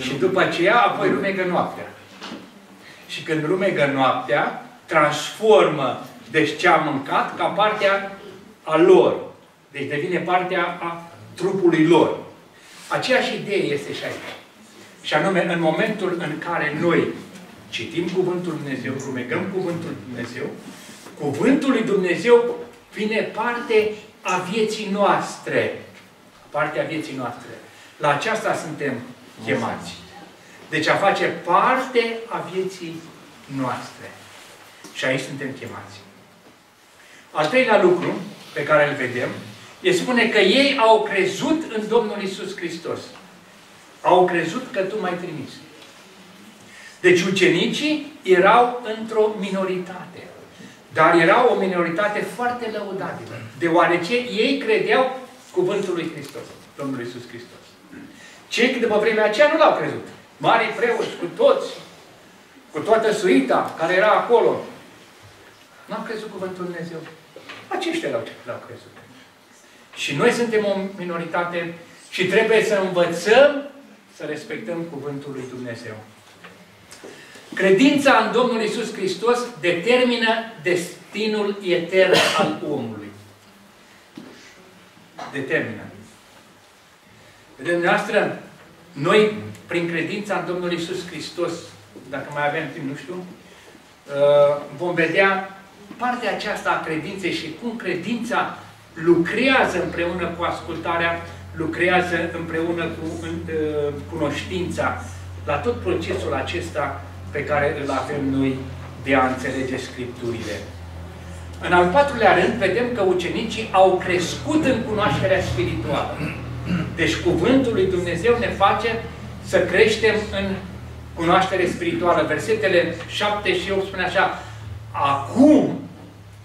și după aceea apoi rumegă noaptea. Și când rumegă noaptea, transformă deci ce a mâncat ca partea a lor. Deci devine partea a trupului lor. Aceeași idee este și aici. Și anume, în momentul în care noi citim Cuvântul Dumnezeu, rumegăm Cuvântul Dumnezeu, Cuvântul lui Dumnezeu vine parte a vieții noastre. Partea vieții noastre. La aceasta suntem chemați. Deci a face parte a vieții noastre. Și aici suntem chemați. Al treilea lucru pe care îl vedem, e spune că ei au crezut în Domnul Isus Hristos. Au crezut că Tu m-ai trimis. Deci ucenicii erau într-o minoritate. Dar era o minoritate foarte lăudabilă, deoarece ei credeau cuvântul lui Hristos, Domnul Isus Hristos. Cei după vremea aceea nu l-au crezut. Mari preoți, cu toți, cu toată suita care era acolo. Nu au crezut cuvântul Lui Dumnezeu. Aceștia l-au, l-au crezut. Și noi suntem o minoritate și trebuie să învățăm să respectăm cuvântul lui Dumnezeu. Credința în Domnul Isus Hristos determină destinul etern al omului. Determină. Vedeți, dumneavoastră, noi, prin credința în Domnul Isus Hristos, dacă mai avem timp, nu știu, uh, vom vedea partea aceasta a credinței și cum credința lucrează împreună cu ascultarea, lucrează împreună cu uh, cunoștința, la tot procesul acesta pe care îl avem noi de a înțelege Scripturile. În al patrulea rând, vedem că ucenicii au crescut în cunoașterea spirituală. Deci Cuvântul lui Dumnezeu ne face să creștem în cunoaștere spirituală. Versetele 7 și 8 spune așa, Acum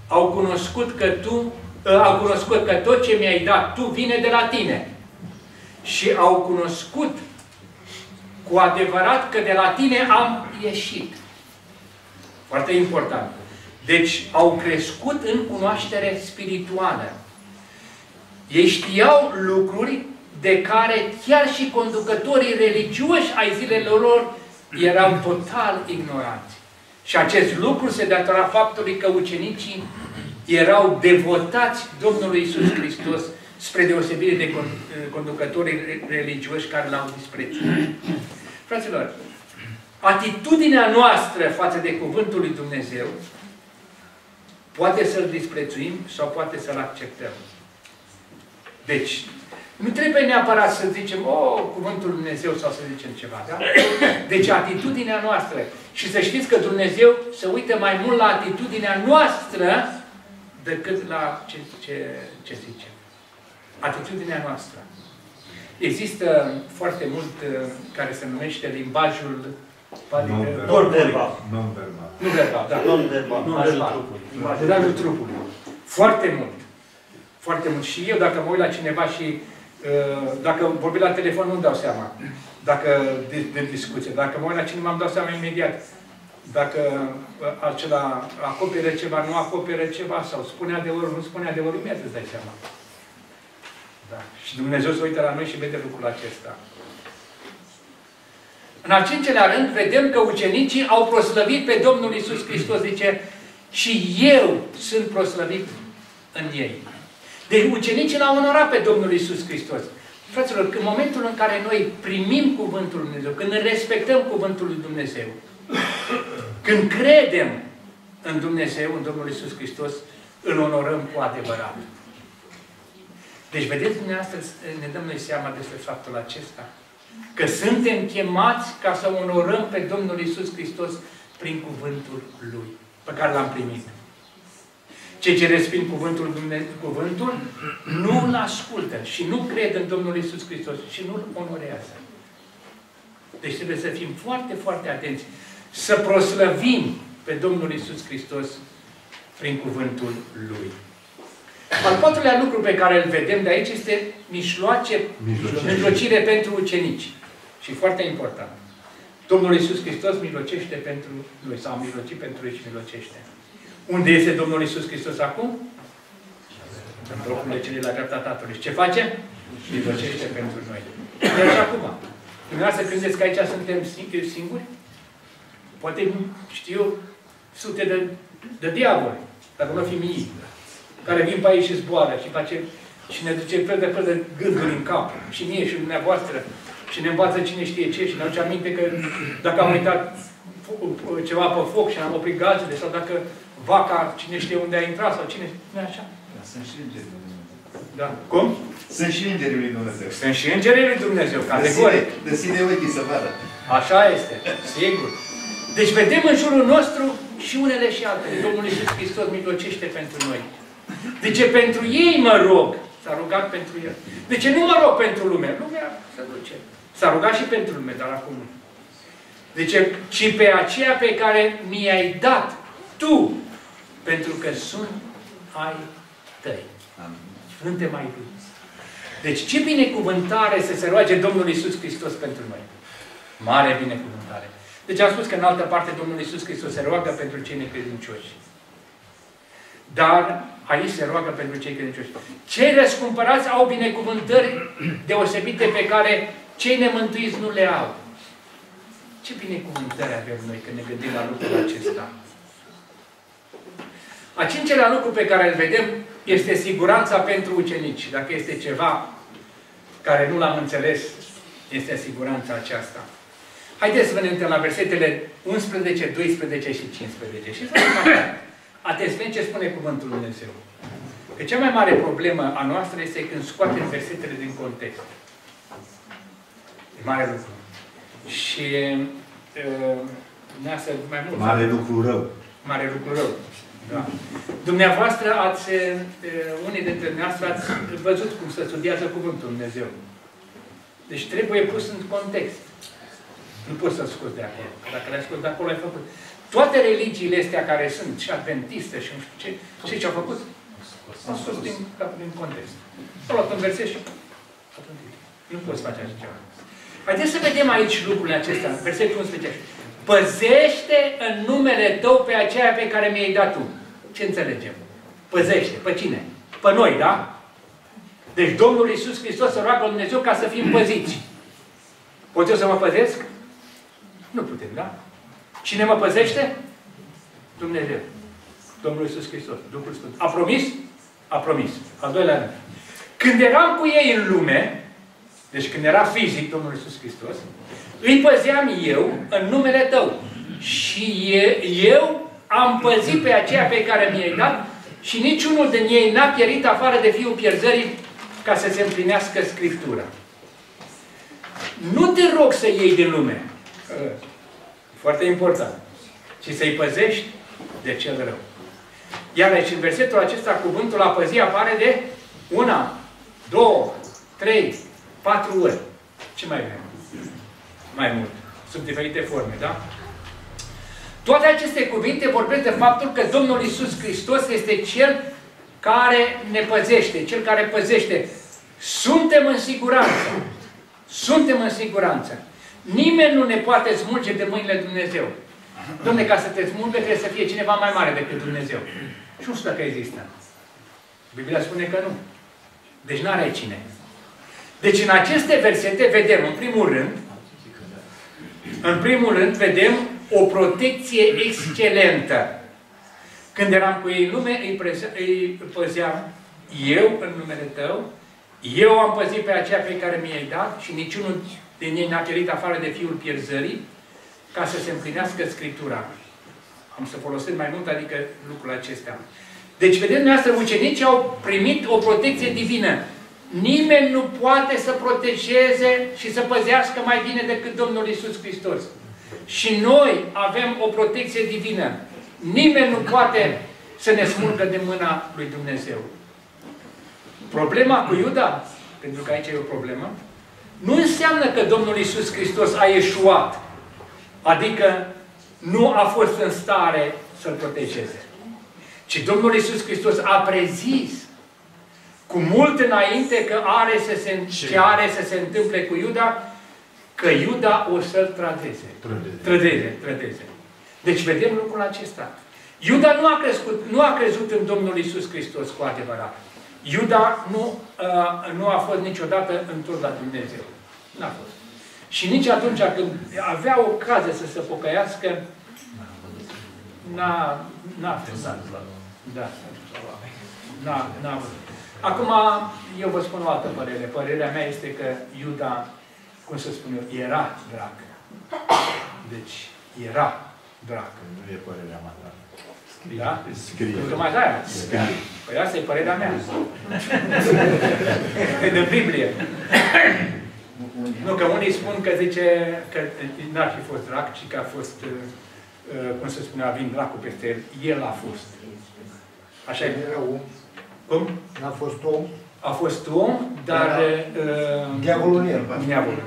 au cunoscut că tu, ă, au cunoscut că tot ce mi-ai dat tu vine de la tine. Și au cunoscut cu adevărat că de la tine am ieșit. Foarte important. Deci au crescut în cunoaștere spirituală. Ei știau lucruri de care chiar și conducătorii religioși ai zilelor lor erau total ignoranți. Și acest lucru se datora faptului că ucenicii erau devotați Domnului Isus Hristos spre deosebire de conducătorii religioși care l-au disprețuit. Fraților, atitudinea noastră față de Cuvântul lui Dumnezeu poate să-l disprețuim sau poate să-l acceptăm. Deci, nu trebuie neapărat să zicem, o, oh, Cuvântul lui Dumnezeu sau să zicem ceva. Da? Deci atitudinea noastră. Și să știți că Dumnezeu se uită mai mult la atitudinea noastră decât la ce, ce, ce zice. Atitudinea noastră. Există foarte mult uh, care se numește limbajul Non-verbal. Non-verbal. Nu verbal, da. Non-verbal. Non-verbal. Limbajul trupului. Foarte mult. Foarte mult. Și eu, dacă mă uit la cineva și uh, dacă vorbim la telefon, nu-mi dau seama. Dacă de, de discuție. Dacă mă uit la cineva, îmi dau seama imediat. Dacă uh, acela acoperă ceva, nu acoperă ceva, sau spune adevărul, nu spune adevărul, imediat îți dai seama. Da. Și Dumnezeu se uită la noi și vede lucrul acesta. În al cincelea rând, vedem că ucenicii au proslăvit pe Domnul Isus Hristos. Zice, și eu sunt proslăvit în ei. Deci ucenicii l-au onorat pe Domnul Isus Hristos. Fraților, în momentul în care noi primim Cuvântul Lui Dumnezeu, când respectăm Cuvântul Lui Dumnezeu, când credem în Dumnezeu, în Domnul Isus Hristos, îl onorăm cu adevărat. Deci, vedeți dumneavoastră, ne dăm noi seama despre faptul acesta. Că suntem chemați ca să onorăm pe Domnul Isus Hristos prin cuvântul Lui, pe care l-am primit. Cei ce resping cuvântul, Dumnezeu, cuvântul nu îl ascultă și nu cred în Domnul Isus Hristos și nu îl onorează. Deci trebuie să fim foarte, foarte atenți. Să proslăvim pe Domnul Isus Hristos prin cuvântul Lui. Al patrulea lucru pe care îl vedem de aici este mișloace, mijlocire pentru ucenici. Și foarte important. Domnul Iisus Hristos mijlocește pentru noi, sau a mijlocit pentru ei și mijlocește. Unde este Domnul Iisus Hristos acum? În locurile celei la dreapta Tatălui. Ce face? Mijlocește pentru noi. Iar și acum. Dumneavoastră credeți că aici suntem singuri? Poate, știu, sute de, de diavoli, dacă nu fi mii care vin pe aici și zboară și face și ne duce fel de fel de gânduri în cap. Și mie și dumneavoastră. Și ne învață cine știe ce. Și ne aduce aminte că dacă am uitat ceva pe foc și am oprit gazele, sau dacă vaca, cine știe unde a intrat, sau cine... Nu așa? Da, sunt și îngerii lui Dumnezeu. Da. Cum? Sunt și îngerii lui Dumnezeu. Sunt și îngerii lui Dumnezeu, categoric. De sine ochii să vadă. Așa este, sigur. Deci vedem în jurul nostru și unele și altele. Domnul Iisus Hristos mijlocește pentru noi. De ce pentru ei mă rog? S-a rugat pentru el. De ce nu mă rog pentru lume? Lumea se duce. S-a rugat și pentru lume, dar acum nu. De ce? Ci pe aceea pe care mi-ai dat tu, pentru că sunt ai tăi. Suntem ai lui. Deci ce binecuvântare să se roage Domnul Isus Hristos pentru noi. Mare binecuvântare. Deci am spus că în altă parte Domnul Isus Hristos se roagă pentru cei necredincioși. Dar aici se roagă pentru cei credincioși. Cei răscumpărați au binecuvântări deosebite pe care cei nemântuiți nu le au. Ce binecuvântări avem noi când ne gândim la lucrul acesta? A cincelea lucru pe care îl vedem este siguranța pentru ucenici. Dacă este ceva care nu l-am înțeles, este siguranța aceasta. Haideți să vedem la versetele 11, 12 și 15. Și să vedem Atenție ce spune Cuvântul Lui Dumnezeu. Că cea mai mare problemă a noastră este când scoatem versetele din context. E mare lucru. Și uh, mai mult. Mare lucru rău. Mare lucru rău. Da. Dumneavoastră ați, uh, unii dintre dumneavoastră ați văzut cum se studiază Cuvântul Dumnezeu. Deci trebuie pus în context. Nu poți să-l scoți de acolo. Dacă l-ai scos de acolo, ai făcut. Toate religiile astea care sunt, și adventiste, și nu știu ce, și ce au făcut? Au scos din, din context. Au luat un verset și nu poți face așa ceva. Haideți să vedem aici lucrurile acestea, versetul 11. Păzește în numele tău pe aceea pe care mi-ai dat tu. Ce înțelegem? Păzește. Pe cine? Pe noi, da? Deci Domnul Iisus Hristos să roagă Dumnezeu ca să fim păziți. Pot eu să mă păzesc? Nu putem, da? Cine mă păzește? Dumnezeu. Domnul Iisus Hristos, Duhul Sfânt. A promis? A promis. Al doilea rând. Când eram cu ei în lume, deci când era fizic Domnul Iisus Hristos, îi păzeam eu în numele Tău. Și eu am păzit pe aceea pe care mi-ai dat și niciunul din ei n-a pierit afară de fiul pierzării ca să se împlinească Scriptura. Nu te rog să iei din lume. Foarte important. Și să-i păzești de cel rău. Iar aici, în versetul acesta, cuvântul a păzi apare de una, două, trei, patru ori. Ce mai vrem? Mai mult. Sunt diferite forme, da? Toate aceste cuvinte vorbesc de faptul că Domnul Isus Hristos este Cel care ne păzește, Cel care păzește. Suntem în siguranță. Suntem în siguranță. Nimeni nu ne poate smulge de mâinile Dumnezeu. Domne, ca să te smulge trebuie să fie cineva mai mare decât Dumnezeu. Și nu știu dacă există. Biblia spune că nu. Deci nu are cine. Deci în aceste versete vedem, în primul rând, în primul rând, vedem o protecție excelentă. Când eram cu ei în lume, îi, îi păzeam eu în numele Tău, eu am păzit pe aceea pe care mi-ai dat și niciunul din ei n-a cerit afară de fiul pierzării, ca să se împlinească Scriptura. Am să folosesc mai mult, adică lucrul acesta. Deci, vedeți, dumneavoastră, ucenicii au primit o protecție divină. Nimeni nu poate să protejeze și să păzească mai bine decât Domnul Isus Hristos. Și noi avem o protecție divină. Nimeni nu poate să ne smulgă de mâna lui Dumnezeu. Problema cu Iuda, pentru că aici e o problemă, nu înseamnă că Domnul Isus Hristos a ieșuat. Adică nu a fost în stare să-l protejeze. Ci Domnul Isus Hristos a prezis cu mult înainte că are să se, ce are să se întâmple cu Iuda, că Iuda o să-l trădeze. Trădeze. Trădeze, Deci vedem lucrul acesta. Iuda nu a, crescut, nu a crezut în Domnul Isus Hristos cu adevărat. Iuda nu, uh, nu a fost niciodată întors la Dumnezeu. N-a fost. Și nici atunci când avea ocazie să se pocăiască, n-a, n-a fost. Da. N-a, n-a Acum, eu vă spun o altă părere. Părerea mea este că Iuda, cum să spun eu, era drag. Deci, era drag. Nu e părerea mea, da. Da? Scrie. Tocmai de aia. Scrie. Păi asta e părerea mea. e de Biblie. Nu, că unii spun că zice că n-ar fi fost drac, ci că a fost, uh, cum se spunea, vin dracul peste el. El a fost. Așa e. Era om. Cum? N-a fost om. A fost om, dar... Uh, diavolul în el. Diavolul.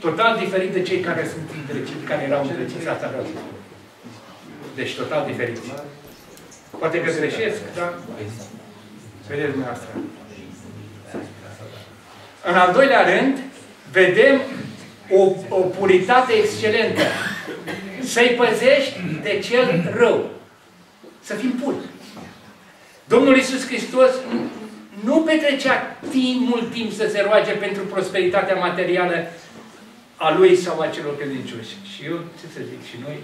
Total diferit de cei care sunt îndrăciți, care erau îndrăciți, asta vreau să spun. Deci total diferit. Poate că greșesc, dar vedeți dumneavoastră. În al doilea rând, vedem o, o puritate excelentă. Să-i păzești de cel rău. Să fim puri. Domnul Iisus Hristos nu petrecea timp, mult timp să se roage pentru prosperitatea materială a lui sau a celor credincioși. Și eu, ce să zic, și noi,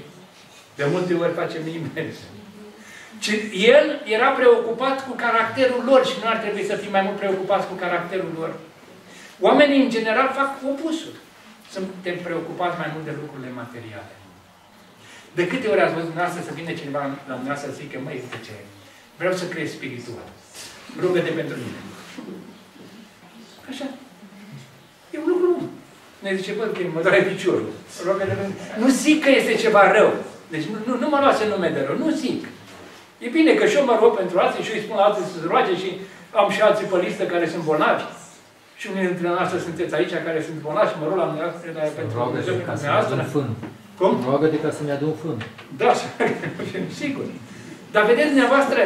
de multe ori facem invers. Ci el era preocupat cu caracterul lor și nu ar trebui să fim mai mult preocupați cu caracterul lor. Oamenii, în general, fac opusul. Suntem preocupați mai mult de lucrurile materiale. De câte ori ați văzut dumneavoastră să vină cineva la dumneavoastră să zică, măi, uite ce, vreau să crezi spiritual. Rugă-te pentru mine. Așa. E un lucru bun. Ne zice, bă, mă doare piciorul. Rugă-te pentru Nu zic că este ceva rău. Deci nu, nu, nu mă luați în nume de rău. Nu zic. E bine că și eu mă rog pentru alții și eu îi spun la alții să se roage și am și alții pe listă care sunt bolnavi. Și unii dintre noastre sunteți aici care sunt bolnavi și mă rog la dumneavoastră pentru Dumnezeu pentru dumneavoastră. Cum? Roagă-te ca să-mi adun fân. Da, sigur. Dar vedeți dumneavoastră,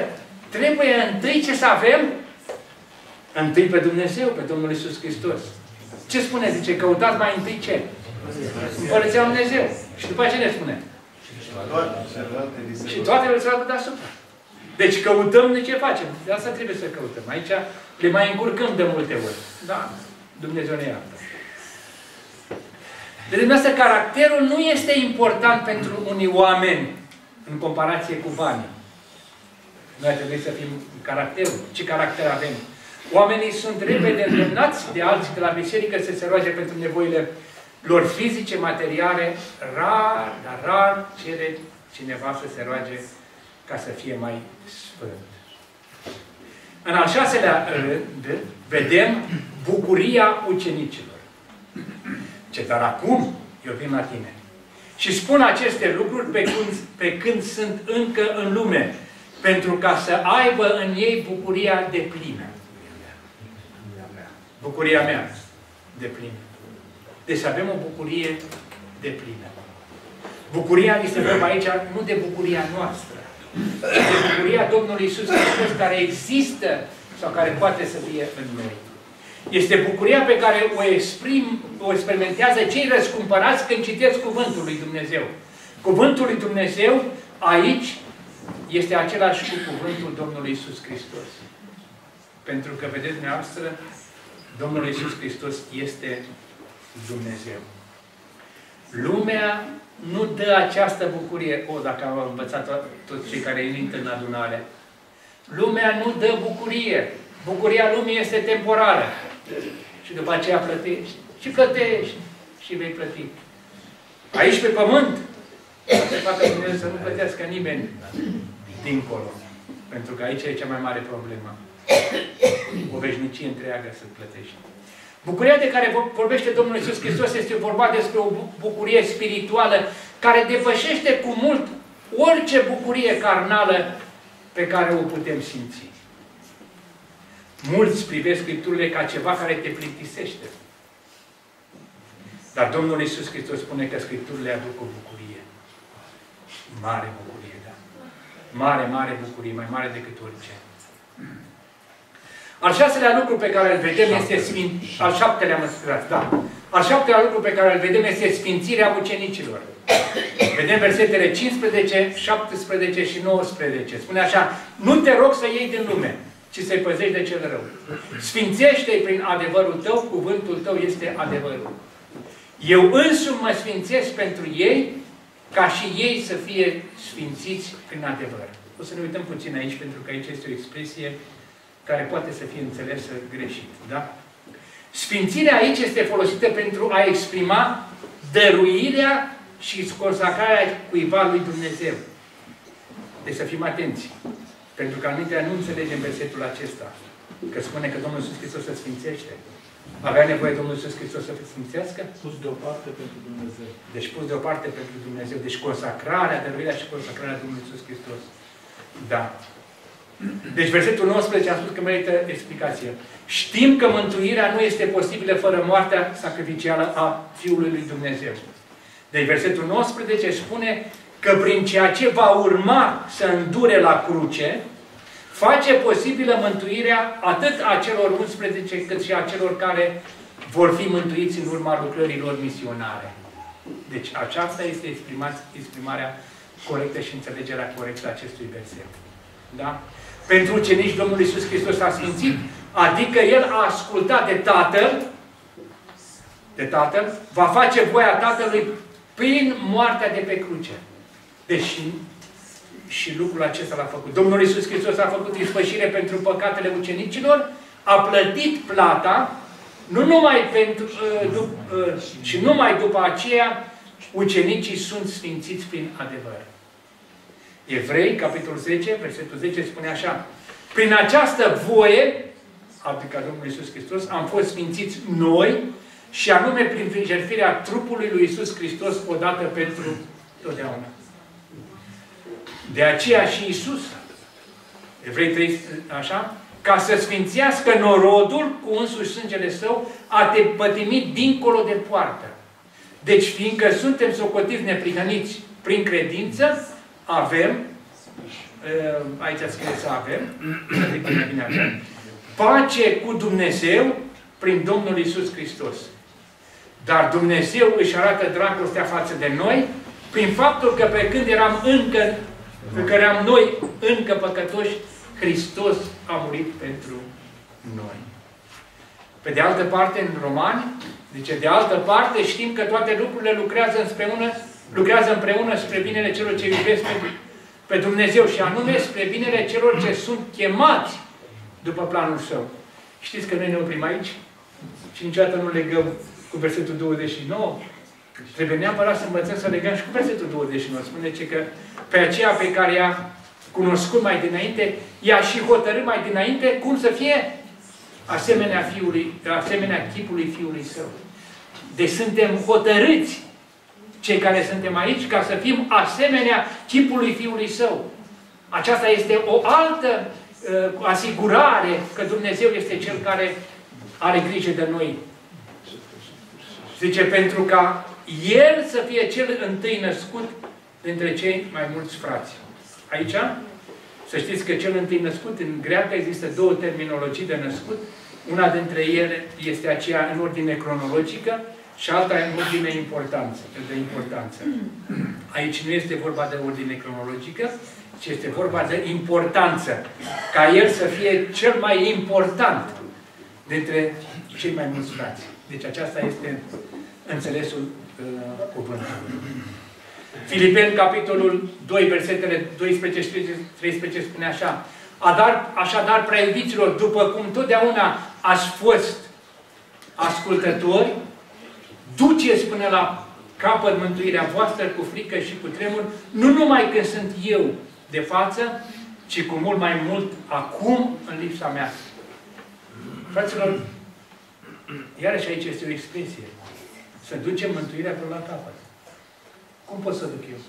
trebuie întâi ce să avem? Întâi pe Dumnezeu, pe Domnul Isus Hristos. Ce spune? Zice, căutați mai întâi ce? Împărăția Dumnezeu. Și după ce ne spune? Și toate le să deasupra. Deci căutăm de ce facem. De asta trebuie să căutăm. Aici le mai încurcăm de multe ori. Da, Dumnezeu ne iartă. De dumneavoastră, caracterul nu este important pentru unii oameni în comparație cu banii. Noi trebuie să fim caracterul. Ce caracter avem? Oamenii sunt repede îndemnați de alții de la biserică să se roage pentru nevoile lor fizice, materiale. Rar, dar rar cere cineva să se roage ca să fie mai sfânt. În al șaselea rând, vedem bucuria ucenicilor. Ce, dar acum eu vin la tine. Și spun aceste lucruri pe când, pe când sunt încă în lume, pentru ca să aibă în ei bucuria de plină. Bucuria mea de plină. Deci să avem o bucurie de plină. Bucuria ni se vede aici nu de bucuria noastră, ci de bucuria Domnului Isus Hristos care există sau care poate să fie în noi. Este bucuria pe care o, exprim, o experimentează cei răscumpărați când citesc Cuvântul lui Dumnezeu. Cuvântul lui Dumnezeu aici este același cu Cuvântul Domnului Isus Hristos. Pentru că, vedeți dumneavoastră, Domnul Isus Hristos este Dumnezeu. Lumea nu dă această bucurie, o, dacă au învățat toți cei care intră în adunare. Lumea nu dă bucurie. Bucuria lumii este temporară. Și după aceea plătești. Și plătești. Și vei plăti. Aici pe pământ, să facă Dumnezeu să nu plătească nimeni dincolo. Pentru că aici e cea mai mare problemă. O veșnicie întreagă să plătești. Bucuria de care vorbește Domnul Iisus Hristos este vorba despre o bucurie spirituală care depășește cu mult orice bucurie carnală pe care o putem simți. Mulți privesc Scripturile ca ceva care te plictisește. Dar Domnul Iisus Hristos spune că Scripturile aduc o bucurie. Mare bucurie, da. Mare, mare bucurie, mai mare decât orice. Al șaselea lucru pe care îl vedem este sfin... Al șaptelea, mă scuzați, da. Al șaptelea lucru pe care îl vedem este sfințirea ucenicilor. Vedem versetele 15, 17 și 19. Spune așa, nu te rog să iei din lume, ci să-i păzești de cel rău. Sfințește-i prin adevărul tău, cuvântul tău este adevărul. Eu însumi mă sfințesc pentru ei, ca și ei să fie sfințiți prin adevăr. O să ne uităm puțin aici, pentru că aici este o expresie care poate să fie înțelesă greșit. Da? Sfințirea aici este folosită pentru a exprima dăruirea și consacrarea cuiva lui Dumnezeu. Deci să fim atenți. Pentru că anumite nu înțelegem versetul acesta. Că spune că Domnul Iisus Hristos se sfințește. Avea nevoie Domnul Iisus Hristos să se sfințească? Pus deoparte pentru Dumnezeu. Deci pus deoparte pentru Dumnezeu. Deci consacrarea, dăruirea și consacrarea Domnului Iisus Hristos. Da. Deci versetul 19 a spus că merită explicație. Știm că mântuirea nu este posibilă fără moartea sacrificială a Fiului lui Dumnezeu. Deci versetul 19 spune că prin ceea ce va urma să îndure la cruce, face posibilă mântuirea atât a celor 11 cât și a celor care vor fi mântuiți în urma lucrărilor misionare. Deci aceasta este exprimarea corectă și înțelegerea corectă a acestui verset. Da? Pentru ucenici Domnul Iisus Hristos a sfințit, adică El a ascultat de Tatăl, de Tatăl, va face voia Tatălui prin moartea de pe cruce. Deși și lucrul acesta l-a făcut. Domnul Iisus Hristos a făcut ispășire pentru păcatele ucenicilor, a plătit plata, nu numai pentru, uh, uh, și numai după aceea ucenicii sunt sfințiți prin adevăr. Evrei, capitolul 10, versetul 10, spune așa. Prin această voie, adică Domnul Iisus Hristos, am fost sfințiți noi și anume prin jertfirea trupului lui Iisus Hristos odată pentru totdeauna. De aceea și Iisus, Evrei 3, așa, ca să sfințească norodul cu însuși sângele său, a te pătimit dincolo de poartă. Deci, fiindcă suntem socotiți neprihăniți prin credință, avem, ă, aici scrie să avem, să zic mai bine avem, pace cu Dumnezeu prin Domnul Isus Hristos. Dar Dumnezeu își arată dragostea față de noi prin faptul că pe când eram încă, că eram noi încă păcătoși, Hristos a murit pentru noi. Pe de altă parte, în Romani, zice, de altă parte știm că toate lucrurile lucrează împreună, lucrează împreună spre binele celor ce iubesc pe, pe Dumnezeu și anume spre binele celor ce sunt chemați după planul Său. Știți că noi ne oprim aici și niciodată nu legăm cu versetul 29. Trebuie neapărat să învățăm să legăm și cu versetul 29. Spune ce că pe aceea pe care i-a cunoscut mai dinainte, i-a și hotărât mai dinainte cum să fie asemenea, fiului, asemenea chipului Fiului Său. Deci suntem hotărâți, cei care suntem aici, ca să fim asemenea chipului Fiului Său. Aceasta este o altă uh, asigurare că Dumnezeu este Cel care are grijă de noi. Zice, pentru ca El să fie cel întâi născut dintre cei mai mulți frați. Aici, să știți că cel întâi născut, în greacă există două terminologii de născut. Una dintre ele este aceea în ordine cronologică și alta în ordine importanță, de importanță. Aici nu este vorba de ordine cronologică, ci este vorba de importanță. Ca el să fie cel mai important dintre cei mai mulți frați. Deci aceasta este înțelesul uh, cuvântului. Filipeni, capitolul 2, versetele 12 și 13 spune așa. Adar, așadar, prea iubiților, după cum totdeauna ați fost ascultători, duceți până la capăt mântuirea voastră cu frică și cu tremur, nu numai când sunt eu de față, ci cu mult mai mult acum în lipsa mea. Fraților, iarăși aici este o expresie. Să ducem mântuirea până la capăt. Cum pot să duc eu?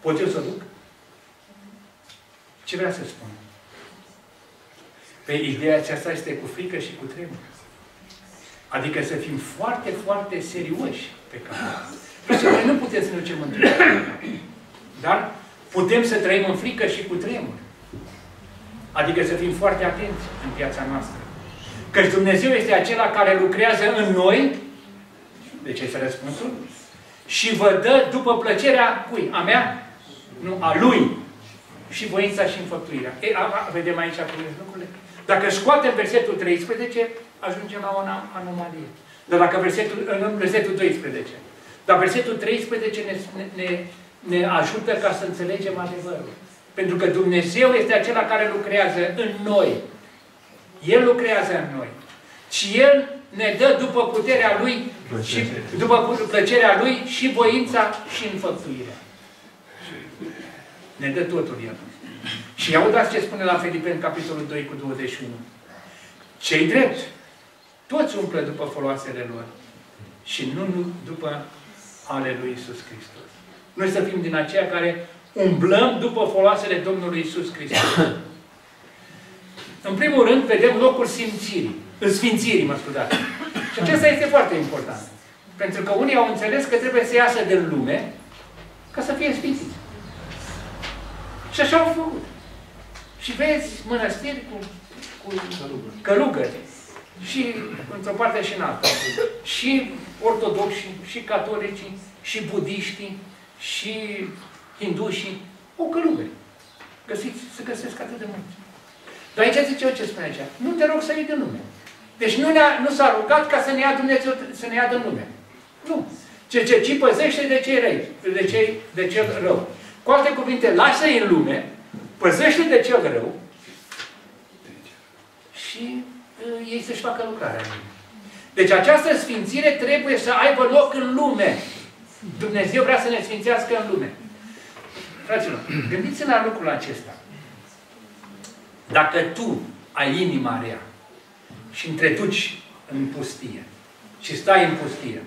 Pot eu să duc? Ce vrea să spun? Pe ideea aceasta este cu frică și cu tremur. Adică să fim foarte, foarte serioși pe care. Noi nu putem să ne ducem mântuirea. Dar putem să trăim în frică și cu tremur. Adică să fim foarte atenți în viața noastră. Căci Dumnezeu este acela care lucrează în noi, de ce este răspunsul? și vă dă după plăcerea cui? A mea? Nu, a lui. Și voința și înfăptuirea. E, a, a, vedem aici cum lucrurile. Dacă scoatem versetul 13, ajungem la o anomalie. Dar dacă versetul, în versetul 12. Dar versetul 13 ne, ne, ne ajută ca să înțelegem adevărul. Pentru că Dumnezeu este acela care lucrează în noi. El lucrează în noi. Și El ne dă după puterea Lui și după plăcerea Lui și voința și înfăptuirea. Ne dă totul El. Și audați ce spune la Filipeni, capitolul 2 cu 21. Cei drept, toți umplă după foloasele lor și nu după ale lui Isus Hristos. Noi să fim din aceia care umblăm după foloasele Domnului Isus Hristos. În primul rând, vedem locul simțirii. Sfințirii, mă scuzați. Și acesta este foarte important. Pentru că unii au înțeles că trebuie să iasă din lume ca să fie sfințiți. Și așa au făcut. Și vezi mănăstiri cu, cu călugări. Și într-o parte și în alta. Și ortodoxi, și catolicii, și budiștii, și hindușii, o călugări. Găsiți, să găsesc atât de mult. Dar aici zice eu ce spune aici. Nu te rog să iei din lume. Deci nu, nu s-a rugat ca să ne ia Dumnezeu, să ne ia din lume. Nu. Ce, ce, ci păzește de cei răi, de, cei, de cel rău. Cu alte cuvinte, lasă-i în lume, păzește de cel rău și uh, ei să-și facă lucrarea în lume. Deci această sfințire trebuie să aibă loc în lume. Dumnezeu vrea să ne sfințească în lume. Fraților, gândiți-vă la lucrul acesta. Dacă tu ai inima rea și întreduci în pustie și stai în pustie,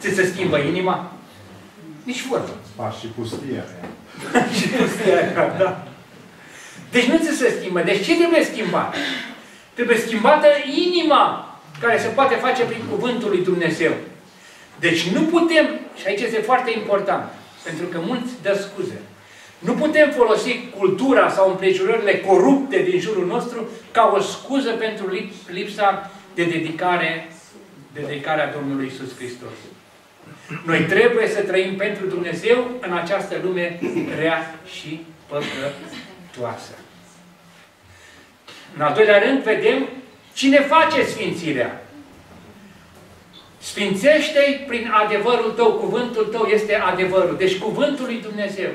ți se schimbă inima? Nici vorbă. Ba, și pustia rea. și pustia rea, da. Deci nu ți se schimbă. Deci ce trebuie schimbat? Trebuie schimbată inima care se poate face prin cuvântul lui Dumnezeu. Deci nu putem, și aici este foarte important, pentru că mulți dă scuze, nu putem folosi cultura sau împrejurările corupte din jurul nostru ca o scuză pentru lipsa de dedicare, de dedicarea Domnului Isus Hristos. Noi trebuie să trăim pentru Dumnezeu în această lume rea și păcătoasă. În al doilea rând, vedem cine face Sfințirea. Sfințește-i prin adevărul tău. Cuvântul tău este adevărul. Deci cuvântul lui Dumnezeu.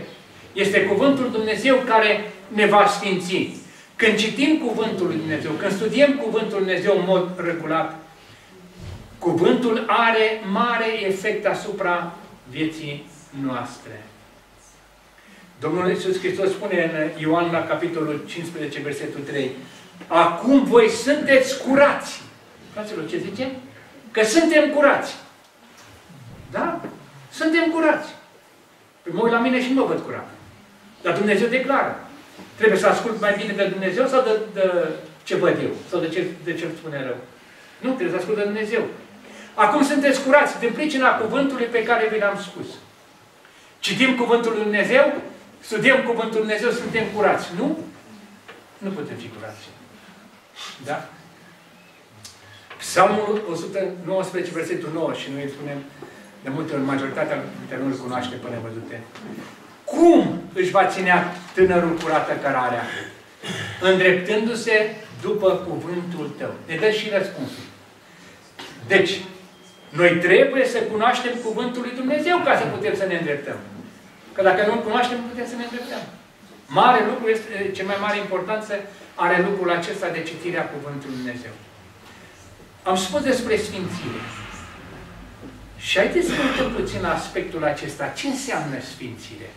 Este cuvântul Dumnezeu care ne va sfinți. Când citim cuvântul lui Dumnezeu, când studiem cuvântul lui Dumnezeu în mod regulat, cuvântul are mare efect asupra vieții noastre. Domnul Iisus Hristos spune în Ioan la capitolul 15, versetul 3, Acum voi sunteți curați. Fraților, ce zice? Că suntem curați. Da? Suntem curați. Păi mă uit la mine și mă văd curat. Dar Dumnezeu declară. Trebuie să ascult mai bine de Dumnezeu sau de, de ce văd eu? Sau de ce, de ce spune rău? Nu, trebuie să ascult de Dumnezeu. Acum sunteți curați din pricina cuvântului pe care vi l-am spus. Citim cuvântul lui Dumnezeu, studiem cuvântul lui Dumnezeu, suntem curați. Nu? Nu putem fi curați. Da? Psalmul 119, versetul 9, și noi spunem de multe ori, majoritatea dintre noi îl cunoaște până văzute. Cum își va ținea tânărul curată cărarea? Îndreptându-se după cuvântul tău. Ne dă și răspunsul. Deci, noi trebuie să cunoaștem cuvântul lui Dumnezeu ca să putem să ne îndreptăm. Că dacă nu-l cunoaștem, nu putem să ne îndreptăm. Mare lucru este, cel mai mare importanță are lucrul acesta de citirea cuvântului Dumnezeu. Am spus despre Sfințire. Și haideți să uităm puțin la aspectul acesta. Ce înseamnă Sfințire?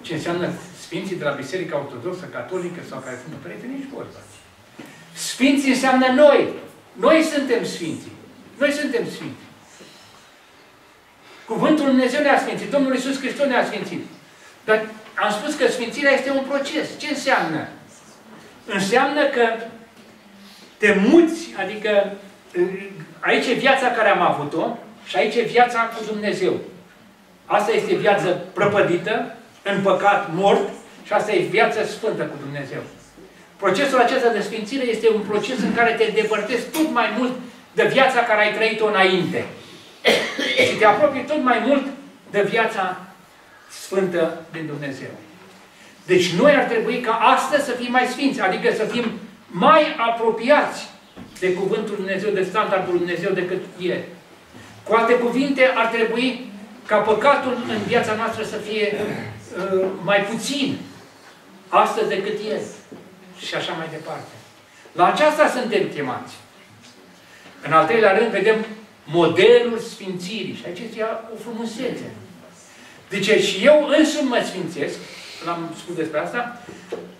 Ce înseamnă Sfinții de la Biserica Ortodoxă, Catolică sau care sunt părinte, nici vorba. Sfinții înseamnă noi. Noi suntem Sfinții. Noi suntem Sfinți. Cuvântul Dumnezeu ne-a sfințit. Domnul Iisus Hristos ne-a sfințit. Dar am spus că sfințirea este un proces. Ce înseamnă? Înseamnă că te muți, adică aici e viața care am avut-o și aici e viața cu Dumnezeu. Asta este viață prăpădită, în păcat, mort și asta e viața sfântă cu Dumnezeu. Procesul acesta de sfințire este un proces în care te depărtezi tot mai mult de viața care ai trăit-o înainte. și te apropii tot mai mult de viața sfântă din Dumnezeu. Deci noi ar trebui ca astăzi să fim mai sfinți, adică să fim mai apropiați de Cuvântul Dumnezeu, de standardul Dumnezeu decât ieri. Cu alte cuvinte, ar trebui ca păcatul în viața noastră să fie uh, mai puțin astăzi decât ieri. Și așa mai departe. La aceasta suntem chemați. În al treilea rând, vedem modelul sfințirii. Și aici este o frumusețe. Deci și eu însumi mă sfințesc, l-am spus despre asta,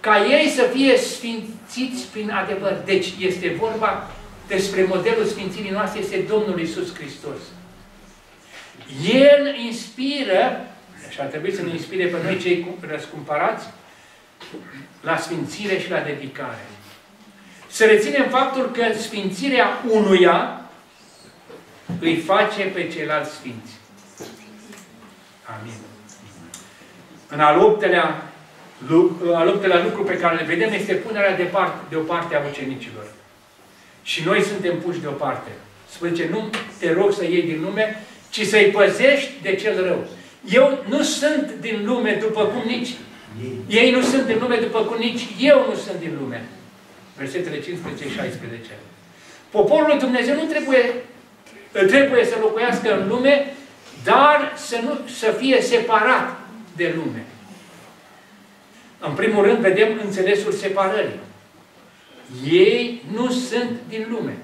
ca ei să fie sfințiți prin adevăr. Deci este vorba despre modelul sfințirii noastre, este Domnul Isus Hristos. El inspiră, și ar trebui să ne inspire pe noi cei răscumpărați, la sfințire și la dedicare. Să reținem faptul că sfințirea unuia îi face pe ceilalți sfinți. Amin. În al optelea, al optelea lucru pe care le vedem este punerea de, part, de o parte a ucenicilor. Și noi suntem puși deoparte. Spune ce nu te rog să iei din lume, ci să-i păzești de cel rău. Eu nu sunt din lume după cum nici ei nu sunt din lume după cum nici eu nu sunt din lume. Versetele 15 și 16. Poporul lui Dumnezeu nu trebuie, trebuie să locuiască în lume, dar să, nu, să fie separat de lume. În primul rând, vedem înțelesul separării. Ei nu sunt din lume.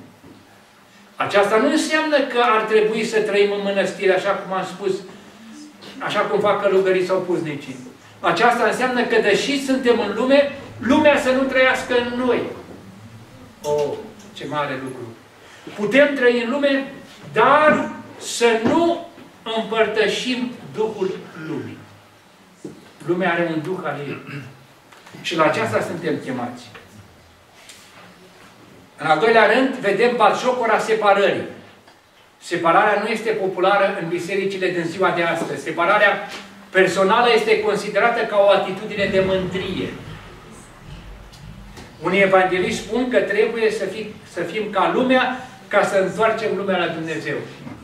Aceasta nu înseamnă că ar trebui să trăim în mănăstire, așa cum am spus, așa cum fac călugării sau puznicii. Aceasta înseamnă că, deși suntem în lume, lumea să nu trăiască în noi. Oh, ce mare lucru! Putem trăi în lume, dar să nu împărtășim Duhul lumii. Lumea are un Duh al ei. Și la aceasta suntem chemați. În al doilea rând, vedem batjocora separării. Separarea nu este populară în bisericile din ziua de astăzi. Separarea personală este considerată ca o atitudine de mândrie. Unii evangeliști spun că trebuie să, fi, să fim ca lumea ca să întoarcem lumea la Dumnezeu.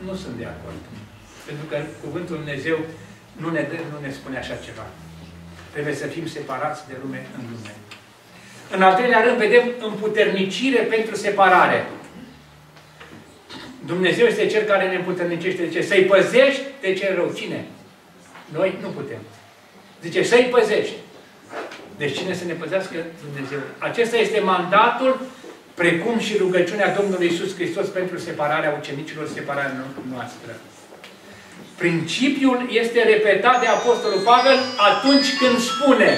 Nu sunt de acord. Pentru că Cuvântul Dumnezeu nu ne, nu ne spune așa ceva. Trebuie să fim separați de lume în lume. În al treilea rând, vedem împuternicire pentru separare. Dumnezeu este Cel care ne împuternicește. Zice, să-i păzești de ce rău. Cine? Noi nu putem. Zice, să-i păzești. Deci cine să ne păzească? Dumnezeu. Acesta este mandatul, precum și rugăciunea Domnului Isus Hristos pentru separarea ucenicilor, separarea noastră. Principiul este repetat de Apostolul Pavel atunci când spune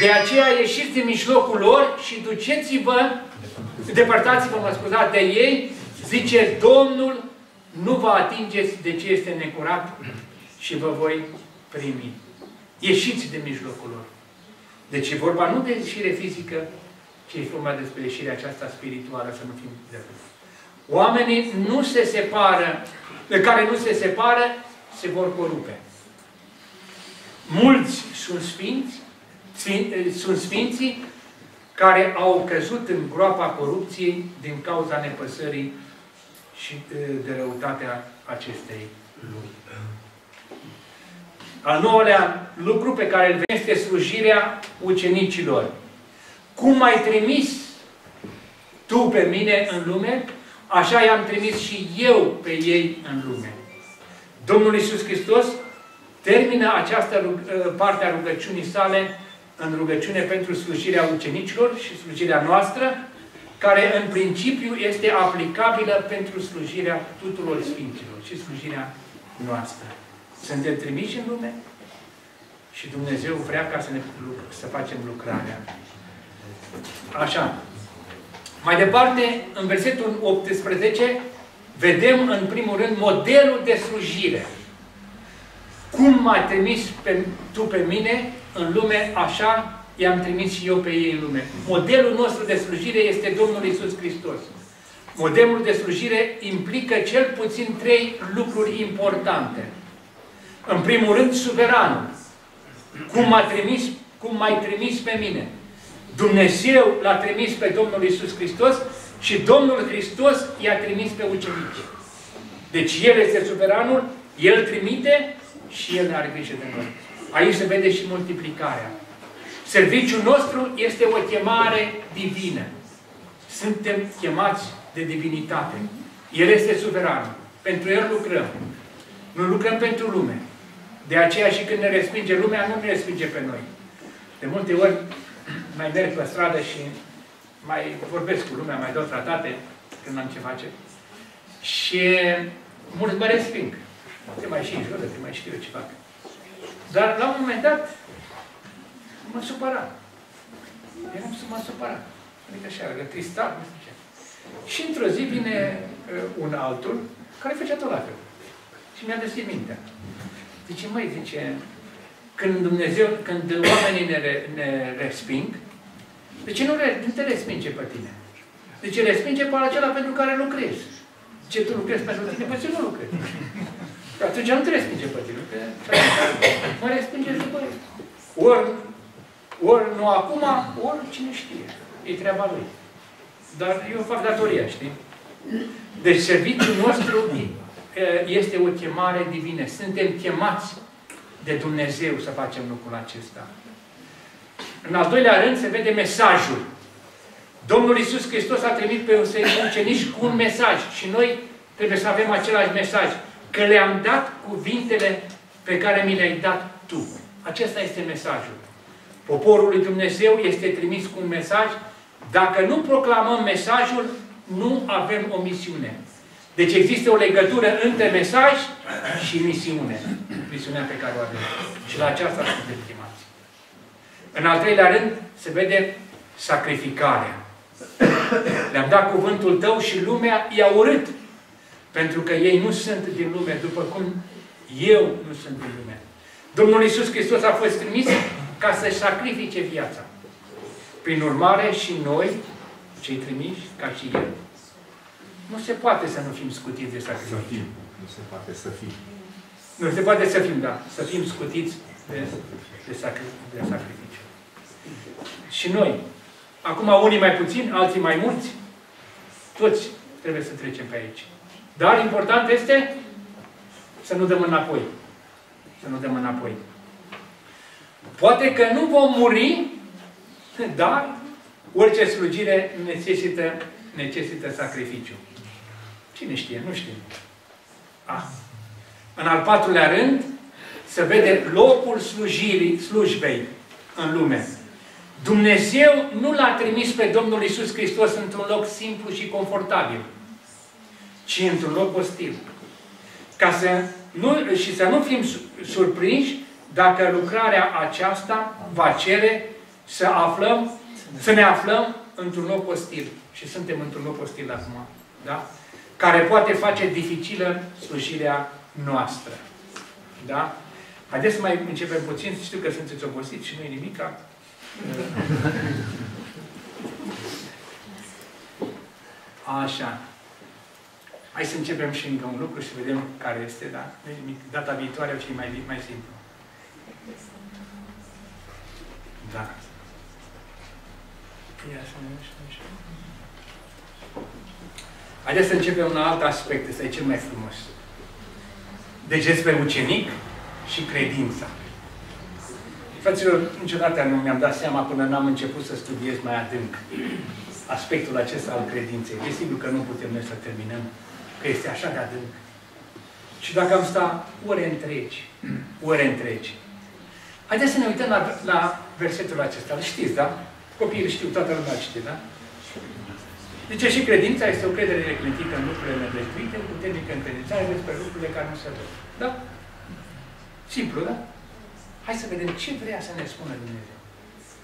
de aceea ieșiți din mijlocul lor și duceți-vă, depărtați-vă, mă scuzați, de ei, zice Domnul, nu vă atingeți de ce este necurat și vă voi primi. Ieșiți de mijlocul lor. Deci e vorba nu de ieșire fizică, ci e vorba despre ieșirea aceasta spirituală, să nu fim de Oamenii nu se separă, de care nu se separă, se vor corupe. Mulți sunt sfinți, sunt sfinții care au căzut în groapa corupției din cauza nepăsării și de răutatea acestei lumi. Al nouălea lucru pe care îl vedem este slujirea ucenicilor. Cum ai trimis tu pe mine în lume, așa i-am trimis și eu pe ei în lume. Domnul Iisus Hristos termină această parte a rugăciunii sale în rugăciune pentru slujirea ucenicilor și slujirea noastră, care în principiu este aplicabilă pentru slujirea tuturor Sfinților și slujirea noastră. Suntem trimiși în lume și Dumnezeu vrea ca să, ne, să facem lucrarea. Așa. Mai departe, în versetul 18, vedem în primul rând modelul de slujire. Cum m-ai trimis pe, tu pe mine în lume, așa i-am trimis și eu pe ei în lume. Modelul nostru de slujire este Domnul Isus Hristos. Modelul de slujire implică cel puțin trei lucruri importante. În primul rând, suveranul. Cum m-a trimis, cum m-ai trimis pe mine. Dumnezeu l-a trimis pe Domnul Isus Hristos și Domnul Hristos i-a trimis pe ucenici. Deci El este suveranul, El trimite și El are grijă de noi. Aici se vede și multiplicarea. Serviciul nostru este o chemare divină. Suntem chemați de divinitate. El este suveran. Pentru El lucrăm. Nu lucrăm pentru lume. De aceea și când ne respinge lumea, nu ne respinge pe noi. De multe ori mai merg pe stradă și mai vorbesc cu lumea, mai dau tratate când am ce face. Și mulți mă resping. Te mai și jură, te mai știu eu ce fac. Dar la un moment dat mă supăra. Eram să mă supăra. Adică așa, tristat, nu știu ce. Și într-o zi vine uh, un altul care făcea tot la fel. Și mi-a găsit mintea. Zice, măi, zice, când Dumnezeu, când oamenii ne, ne resping, de ce nu, nu te respinge pe tine? De ce respinge pe acela pentru care lucrezi. Ce tu lucrezi pentru tine? Păi ce nu lucrezi. Atunci nu te respinge pe tine. Că mă respinge după Ori, ori nu acum, ori cine știe. E treaba lui. Dar eu fac datoria, știi? Deci serviciul nostru este o chemare divină. Suntem chemați de Dumnezeu să facem lucrul acesta. În al doilea rând se vede mesajul. Domnul Isus Hristos a trimis pe ucenici cu un mesaj și noi trebuie să avem același mesaj. Că le-am dat cuvintele pe care mi le-ai dat tu. Acesta este mesajul. Poporul lui Dumnezeu este trimis cu un mesaj. Dacă nu proclamăm mesajul, nu avem o misiune. Deci există o legătură între mesaj și misiune. Misiunea pe care o avem. Și la aceasta suntem chemați. În al treilea rând, se vede sacrificarea. Le-am dat cuvântul tău și lumea i-a urât. Pentru că ei nu sunt din lume, după cum eu nu sunt din lume. Domnul Iisus Hristos a fost trimis ca să-și sacrifice viața. Prin urmare, și noi, cei trimiși, ca și El, nu se poate să nu fim scutiți de sacrificiu. Să fim. Nu se poate să fim. Nu se poate să fim, da. Să fim scutiți de, de, sacri, de sacrificiu. Și noi, acum unii mai puțin, alții mai mulți, toți trebuie să trecem pe aici. Dar important este să nu dăm înapoi. Să nu dăm înapoi. Poate că nu vom muri, dar orice slujire necesită, necesită sacrificiu. Cine știe? Nu știm. Ah. În al patrulea rând, se vede locul slujirii, slujbei în lume. Dumnezeu nu l-a trimis pe Domnul Isus Hristos într-un loc simplu și confortabil, ci într-un loc ostil. Ca să nu, și să nu fim surprinși dacă lucrarea aceasta va cere să aflăm, să ne aflăm într-un loc ostil. Și suntem într-un loc ostil acum. Da? care poate face dificilă slujirea noastră. Da? Haideți să mai începem puțin. Știu că sunteți obosiți și nu e nimica. Așa. Hai să începem și încă un lucru și să vedem care este, da? Data viitoare o fi mai, mai simplu. Da. Ia să ne Haideți să începem un alt aspect, ăsta e cel mai frumos. Deci despre ucenic și credința. Fraților, niciodată nu mi-am dat seama până n-am început să studiez mai adânc aspectul acesta al credinței. Desigur că nu putem noi să terminăm, că este așa de adânc. Și dacă am sta ore întregi, ore întregi, haideți să ne uităm la, la versetul acesta. Îl știți, da? Copiii știu, toată lumea știe, da? Zice și credința este o credere neclintită în lucrurile nedrestuite, puternică încredințare despre lucrurile care nu se văd. Da? Simplu, da? Hai să vedem ce vrea să ne spună Dumnezeu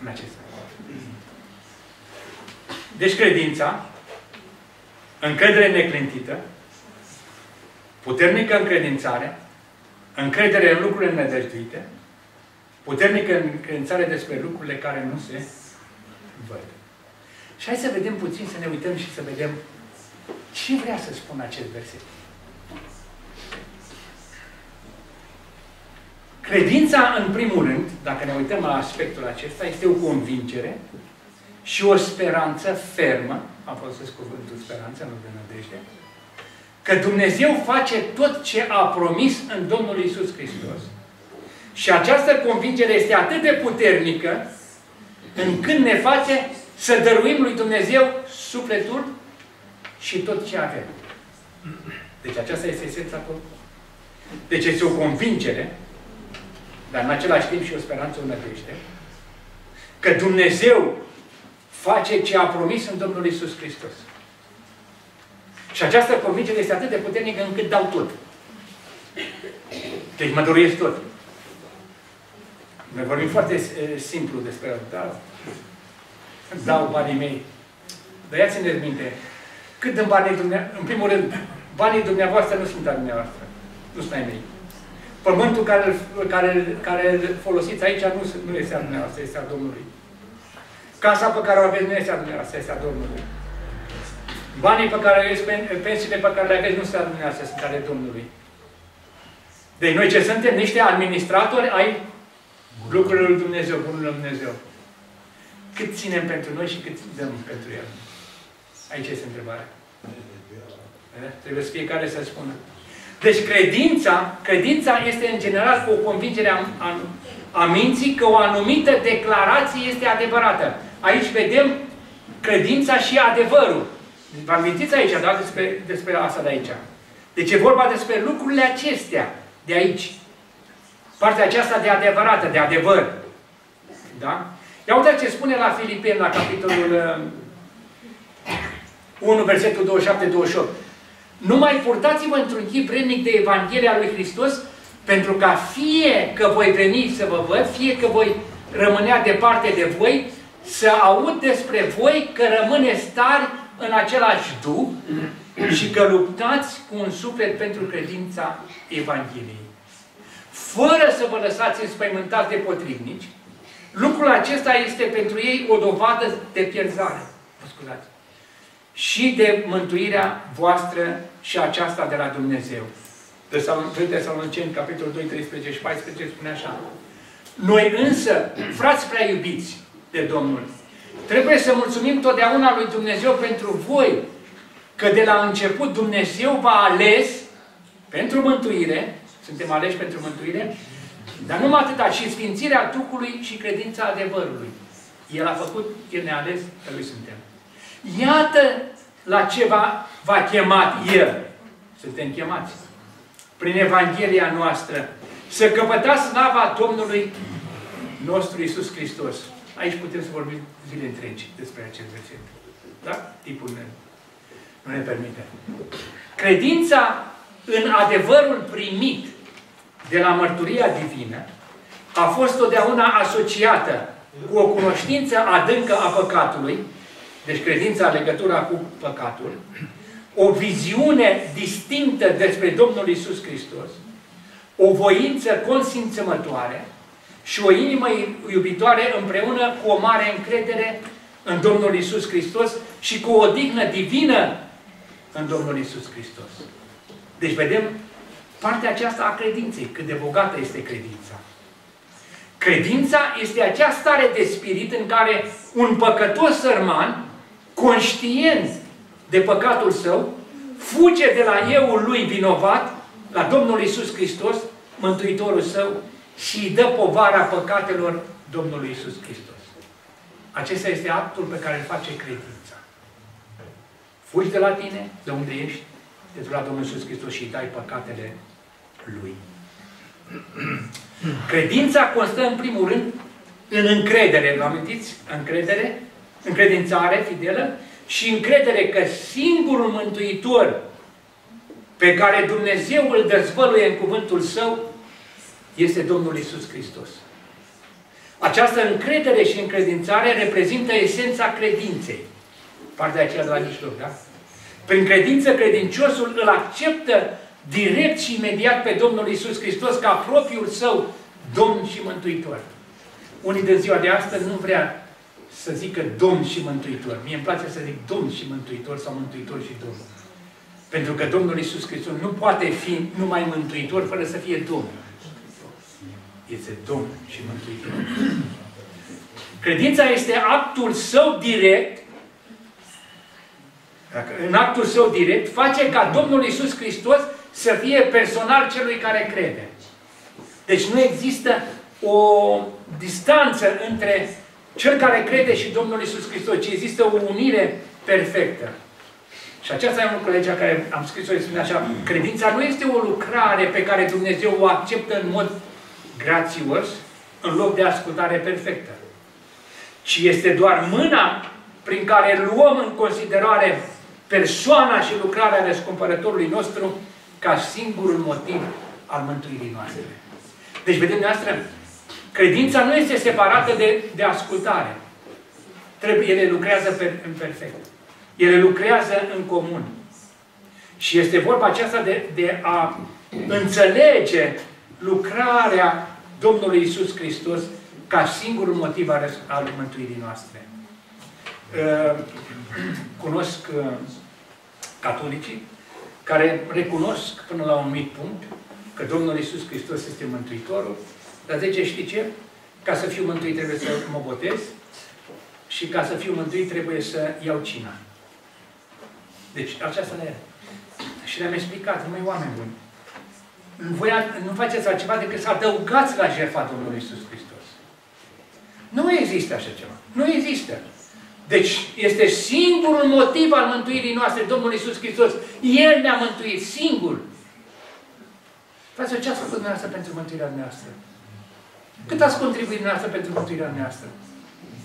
în acesta. Deci credința, încredere neclintită, puternică încredințare, încredere în lucrurile nedrestuite, puternică încredințare despre lucrurile care nu se văd. Și hai să vedem puțin, să ne uităm și să vedem ce vrea să spună acest verset. Credința, în primul rând, dacă ne uităm la aspectul acesta, este o convingere și o speranță fermă, am folosesc cuvântul speranță, nu de nădejde, că Dumnezeu face tot ce a promis în Domnul Isus Hristos. Și această convingere este atât de puternică încât ne face să dăruim lui Dumnezeu sufletul și tot ce avem. Deci aceasta este esența tot. Deci este o convingere, dar în același timp și o speranță, o nădejde, că Dumnezeu face ce a promis în Domnul Isus Hristos. Și această convingere este atât de puternică încât dau tot. Deci mă dăruiesc tot. Noi vorbim foarte eh, simplu despre asta dau banii mei. Dar ia-ți-ne minte, cât din banii dumneavoastră, în primul rând, banii dumneavoastră nu sunt al dumneavoastră, nu sunt ai mei. Pământul care, care, care folosiți aici nu, nu este al dumneavoastră, este al Domnului. Casa pe care o aveți nu este al dumneavoastră, este al Domnului. Banii pe care aveți, pensiile pe care le aveți nu sunt al dumneavoastră, sunt ale Domnului. Deci noi ce suntem? Niște administratori ai lucrurilor lui Dumnezeu, bunul lui Dumnezeu cât ținem pentru noi și cât dăm pentru El. Aici este întrebarea. Eh? Trebuie să fiecare să spună. Deci credința, credința este în general o convingere a, a, a minții că o anumită declarație este adevărată. Aici vedem credința și adevărul. Vă amintiți aici, da? Despre, despre asta de aici. Deci e vorba despre lucrurile acestea de aici. Partea aceasta de adevărată, de adevăr. Da? Ia uite ce spune la Filipeni, la capitolul 1, uh, versetul 27-28. Numai purtați-vă într-un chip vrednic de Evanghelia lui Hristos, pentru ca fie că voi veni să vă văd, fie că voi rămânea departe de voi, să aud despre voi că rămâneți tari în același duh și că luptați cu un suflet pentru credința Evangheliei. Fără să vă lăsați înspăimântați de potrivnici, lucrul acesta este pentru ei o dovadă de pierzare. Scuzați. Și de mântuirea voastră și aceasta de la Dumnezeu. Tesaloniceni, capitolul 2, 13 și 14, spune așa. Noi însă, frați prea iubiți de Domnul, trebuie să mulțumim totdeauna lui Dumnezeu pentru voi, că de la început Dumnezeu v-a ales pentru mântuire, suntem aleși pentru mântuire, dar numai atâta, și sfințirea Duhului și credința adevărului. El a făcut, El ne-a ales, că Lui suntem. Iată la ce v-a chemat El. Suntem chemați. Prin Evanghelia noastră. Să căpătați slava Domnului nostru Isus Hristos. Aici putem să vorbim zile întregi despre acest verset. Da? Tipul meu nu ne permite. Credința în adevărul primit de la mărturia divină a fost totdeauna asociată cu o cunoștință adâncă a păcatului, deci credința în legătura cu păcatul, o viziune distinctă despre Domnul Isus Hristos, o voință consimțămătoare și o inimă iubitoare împreună cu o mare încredere în Domnul Isus Hristos și cu o dignă divină în Domnul Isus Hristos. Deci vedem partea aceasta a credinței, cât de bogată este credința. Credința este acea stare de spirit în care un păcătos sărman, conștient de păcatul său, fuge de la euul lui vinovat la Domnul Isus Hristos, Mântuitorul său, și îi dă povara păcatelor Domnului Isus Hristos. Acesta este actul pe care îl face credința. Fugi de la tine, de unde ești, te la Domnul Iisus Hristos și îi dai păcatele Lui. Credința constă în primul rând în încredere, vă amintiți? Încredere, încredințare fidelă și încredere că singurul Mântuitor pe care Dumnezeu îl dezvăluie în cuvântul Său este Domnul Isus Hristos. Această încredere și încredințare reprezintă esența credinței. Partea aceea de la mijloc, da? Prin credință, credinciosul îl acceptă direct și imediat pe Domnul Isus Hristos ca propriul său Domn și Mântuitor. Unii de ziua de astăzi nu vrea să zică Domn și Mântuitor. Mie îmi place să zic Domn și Mântuitor sau Mântuitor și Domn. Pentru că Domnul Isus Hristos nu poate fi numai Mântuitor fără să fie Domn. Este Domn și Mântuitor. Credința este actul său direct în actul său direct, face ca Domnul Isus Hristos să fie personal celui care crede. Deci nu există o distanță între cel care crede și Domnul Isus Hristos, ci există o unire perfectă. Și aceasta e un lucru legea care am scris-o, spune așa, credința nu este o lucrare pe care Dumnezeu o acceptă în mod grațios, în loc de ascultare perfectă. Ci este doar mâna prin care luăm în considerare persoana și lucrarea răscumpărătorului nostru ca singurul motiv al mântuirii noastre. Deci, vedem noastră, credința nu este separată de, de ascultare. Trebuie, ele lucrează per, în perfect. Ele lucrează în comun. Și este vorba aceasta de, de a înțelege lucrarea Domnului Isus Hristos ca singurul motiv al, al mântuirii noastre. Uh, cunosc uh, catolicii care recunosc până la un mic punct că Domnul Isus Hristos este Mântuitorul, dar zice, știi ce? Ca să fiu mântuit trebuie să mă botez și ca să fiu mântuit trebuie să iau cina. Deci, aceasta ne Și le-am explicat, numai oameni buni. Voi nu faceți altceva decât să adăugați la jertfa Domnului Iisus Hristos. Nu există așa ceva. Nu există. Deci este singurul motiv al mântuirii noastre, Domnul Iisus Hristos. El ne-a mântuit, singur. Fraților, ce ați făcut dumneavoastră pentru mântuirea noastră? Cât ați contribuit dumneavoastră pentru mântuirea noastră?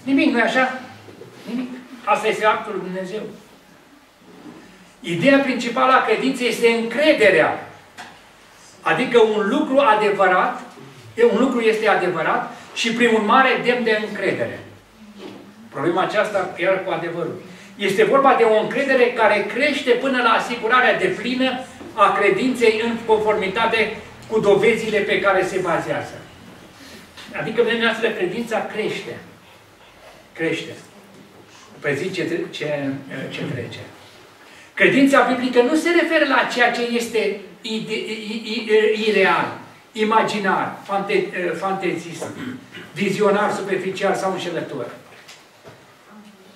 Nimic, nu-i așa? Nimic. Asta este actul lui Dumnezeu. Ideea principală a credinței este încrederea. Adică un lucru adevărat, un lucru este adevărat și prin urmare demn de încredere. Problema aceasta era cu adevărul. Este vorba de o încredere care crește până la asigurarea de plină a credinței în conformitate cu dovezile pe care se bazează. Adică, vedem noastră, credința crește. Crește. Pe zi ce, ce, ce trece. Credința biblică nu se referă la ceea ce este ide, ireal, imaginar, fante, fantezist, vizionar, superficial sau înșelător.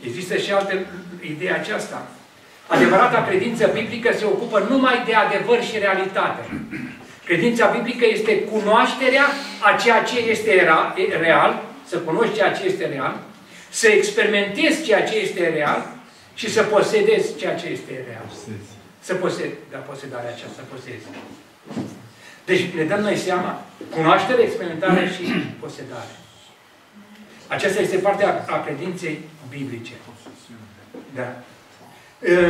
Există și alte idei aceasta. Adevărata credință biblică se ocupă numai de adevăr și realitate. Credința biblică este cunoașterea a ceea ce este real, să cunoști ceea ce este real, să experimentezi ceea ce este real și să posedezi ceea ce este real. Să posedi, da, posedarea aceasta, să posezi. Deci ne dăm noi seama, cunoaștere, experimentare și posedare. Aceasta este partea a credinței biblice. Da.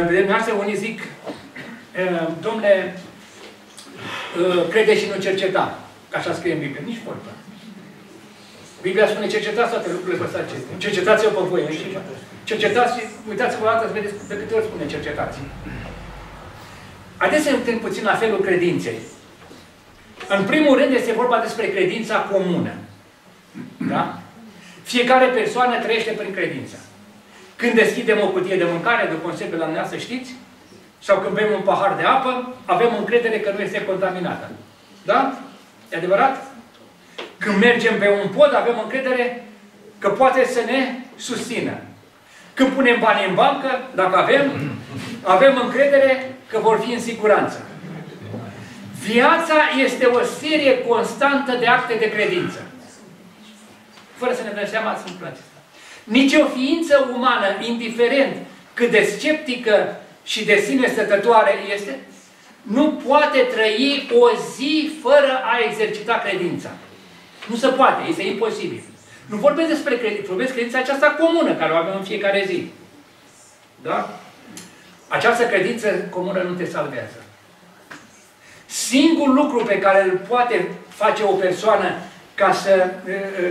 Vedem, noastră, unii zic, domnule, crede și nu cerceta. Așa scrie în Biblie. Nici vorba. Biblia spune, cercetați toate lucrurile păsate acestea. Cercetați-o pe voi. Cercetați, uitați-vă o dată să vedeți de câte ori spune cercetați. Haideți să ne puțin la felul credinței. În primul rând este vorba despre credința comună. Da? Fiecare persoană trăiește prin credință. Când deschidem o cutie de mâncare, de conserve la mea, să știți, sau când bem un pahar de apă, avem încredere că nu este contaminată. Da? E adevărat? Când mergem pe un pod, avem încredere că poate să ne susțină. Când punem bani în bancă, dacă avem, avem încredere că vor fi în siguranță. Viața este o serie constantă de acte de credință. Fără să ne dăm seama, sunt acesta. Nici o ființă umană, indiferent cât de sceptică și de sine stătătoare este, nu poate trăi o zi fără a exercita credința. Nu se poate, este imposibil. Nu vorbesc despre credință, vorbesc credința aceasta comună, care o avem în fiecare zi. Da? Această credință comună nu te salvează. Singurul lucru pe care îl poate face o persoană ca să,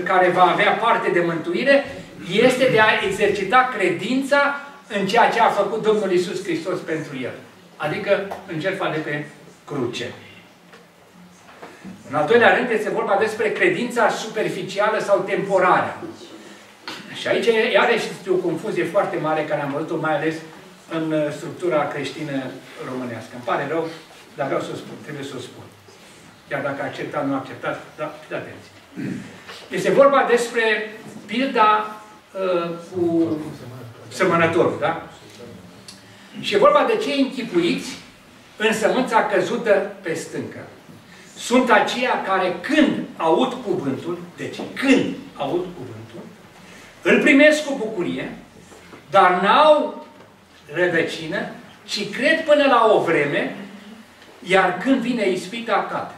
care va avea parte de mântuire este de a exercita credința în ceea ce a făcut Domnul Isus Hristos pentru el. Adică în jertfa de pe cruce. În al doilea rând este vorba despre credința superficială sau temporară. Și aici iarăși este o confuzie foarte mare care am văzut-o mai ales în uh, structura creștină românească. Îmi pare rău, dar vreau să o spun, trebuie să o spun. Chiar dacă acceptat, nu acceptat, dar fiți atenți. Este vorba despre pilda uh, cu sămănătorul, da? Și e vorba de cei închipuiți în sămânța căzută pe stâncă sunt aceia care când aud cuvântul, deci când aud cuvântul, îl primesc cu bucurie, dar n-au rădăcină, ci cred până la o vreme, iar când vine ispita, cade.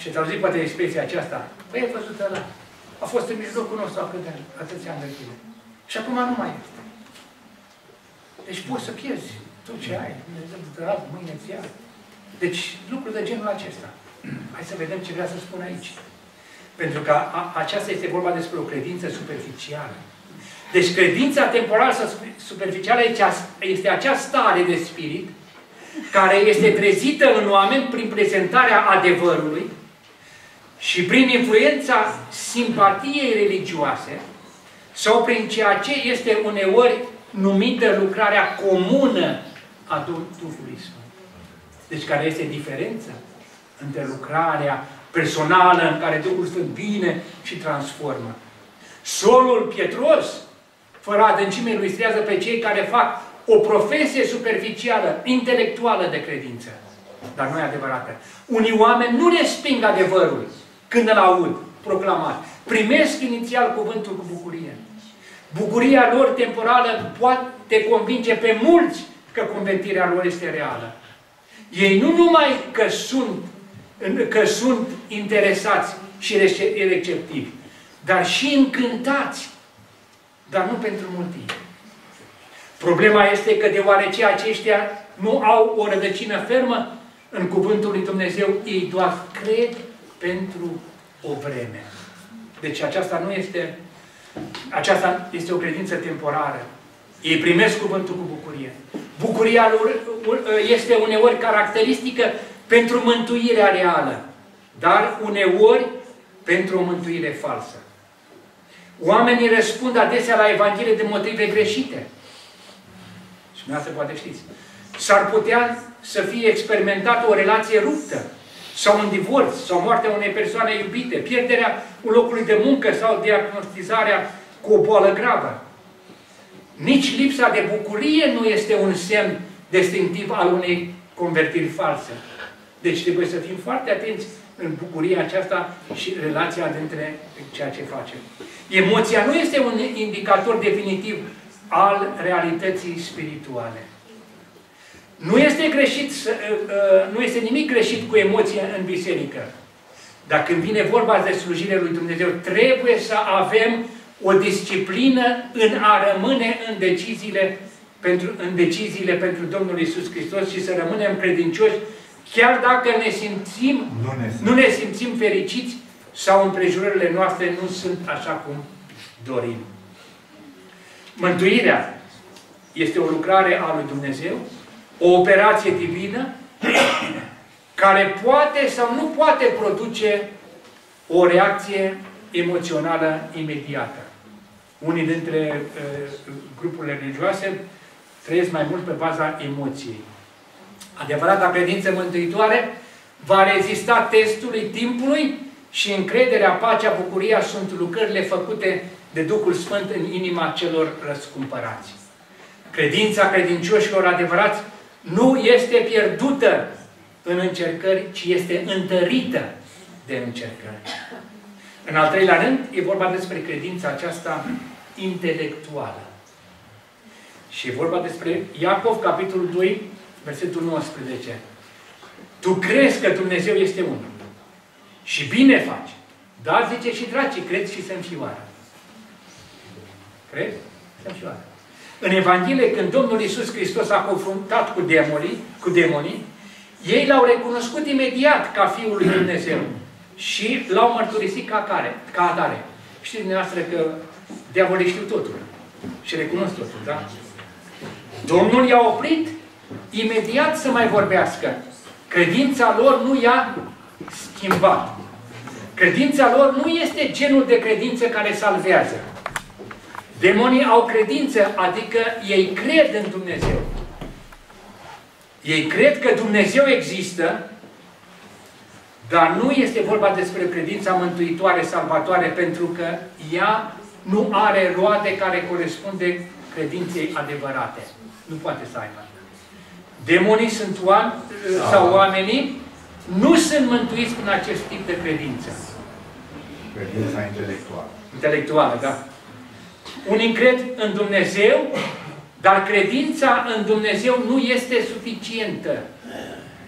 Și te auzit poate expresia aceasta. Păi ai văzut ăla. A fost în mijlocul nostru atâția ani de zile. Și acum nu mai este. Deci poți să pierzi tot ce ai. Dumnezeu îți dă mâine ți deci, lucruri de genul acesta. Hai să vedem ce vrea să spun aici. Pentru că a, aceasta este vorba despre o credință superficială. Deci credința temporală sau superficială este acea stare de spirit care este trezită în oameni prin prezentarea adevărului și prin influența simpatiei religioase sau prin ceea ce este uneori numită lucrarea comună a Duhului Sfânt. Deci care este diferența între lucrarea personală în care Duhul Sfânt vine și transformă. Solul pietros, fără adâncime, ilustrează pe cei care fac o profesie superficială, intelectuală de credință, dar nu e adevărată. Unii oameni nu resping adevărul când îl aud proclamat. Primesc inițial cuvântul cu bucurie. Bucuria lor temporală poate convinge pe mulți că convertirea lor este reală. Ei nu numai că sunt, că sunt interesați și receptivi, dar și încântați, dar nu pentru multime. Problema este că deoarece aceștia nu au o rădăcină fermă în cuvântul lui Dumnezeu, ei doar cred pentru o vreme. Deci aceasta nu este, aceasta este o credință temporară. Ei primesc cuvântul cu bucurie. Bucuria lor este uneori caracteristică pentru mântuirea reală, dar uneori pentru o mântuire falsă. Oamenii răspund adesea la Evanghelie de motive greșite. Și dumneavoastră poate știți. S-ar putea să fie experimentată o relație ruptă, sau un divorț, sau moartea unei persoane iubite, pierderea locului de muncă sau diagnostizarea cu o boală gravă. Nici lipsa de bucurie nu este un semn distinctiv al unei convertiri false. Deci trebuie să fim foarte atenți în bucuria aceasta și relația dintre ceea ce facem. Emoția nu este un indicator definitiv al realității spirituale. Nu este, greșit, ă, ă, nu este nimic greșit cu emoția în biserică. Dar când vine vorba de slujire lui Dumnezeu, trebuie să avem o disciplină în a rămâne în deciziile pentru, în deciziile pentru Domnul Isus Hristos și să rămânem credincioși, chiar dacă ne simțim, nu ne, simțim. nu ne simțim fericiți sau împrejurările noastre nu sunt așa cum dorim. Mântuirea este o lucrare a lui Dumnezeu o operație divină care poate sau nu poate produce o reacție emoțională imediată. Unii dintre uh, grupurile religioase trăiesc mai mult pe baza emoției. Adevărata credință mântuitoare va rezista testului timpului și încrederea, pacea, bucuria sunt lucrările făcute de Duhul Sfânt în inima celor răscumpărați. Credința credincioșilor adevărați nu este pierdută în încercări, ci este întărită de încercări. În al treilea rând, e vorba despre credința aceasta intelectuală. Și e vorba despre Iacov, capitolul 2, versetul 19. Tu crezi că Dumnezeu este unul. Și bine faci. Dar zice și dracii, cred și se înfioară. Crezi? Se înfioară. În Evanghelie, când Domnul Isus Hristos a confruntat cu demonii, cu demonii, ei l-au recunoscut imediat ca Fiul lui Dumnezeu și l-au mărturisit ca, care, ca atare. Știți dumneavoastră că diavolii știu totul și recunosc totul, da? Domnul i-a oprit imediat să mai vorbească. Credința lor nu i-a schimbat. Credința lor nu este genul de credință care salvează. Demonii au credință, adică ei cred în Dumnezeu. Ei cred că Dumnezeu există, dar nu este vorba despre credința mântuitoare, salvatoare, pentru că ea nu are roade care corespunde credinței adevărate. Nu poate să aibă. Demonii sunt oameni, sau oamenii nu sunt mântuiți prin acest tip de credință. Credința intelectuală. Intelectuală, da. Unii cred în Dumnezeu, dar credința în Dumnezeu nu este suficientă.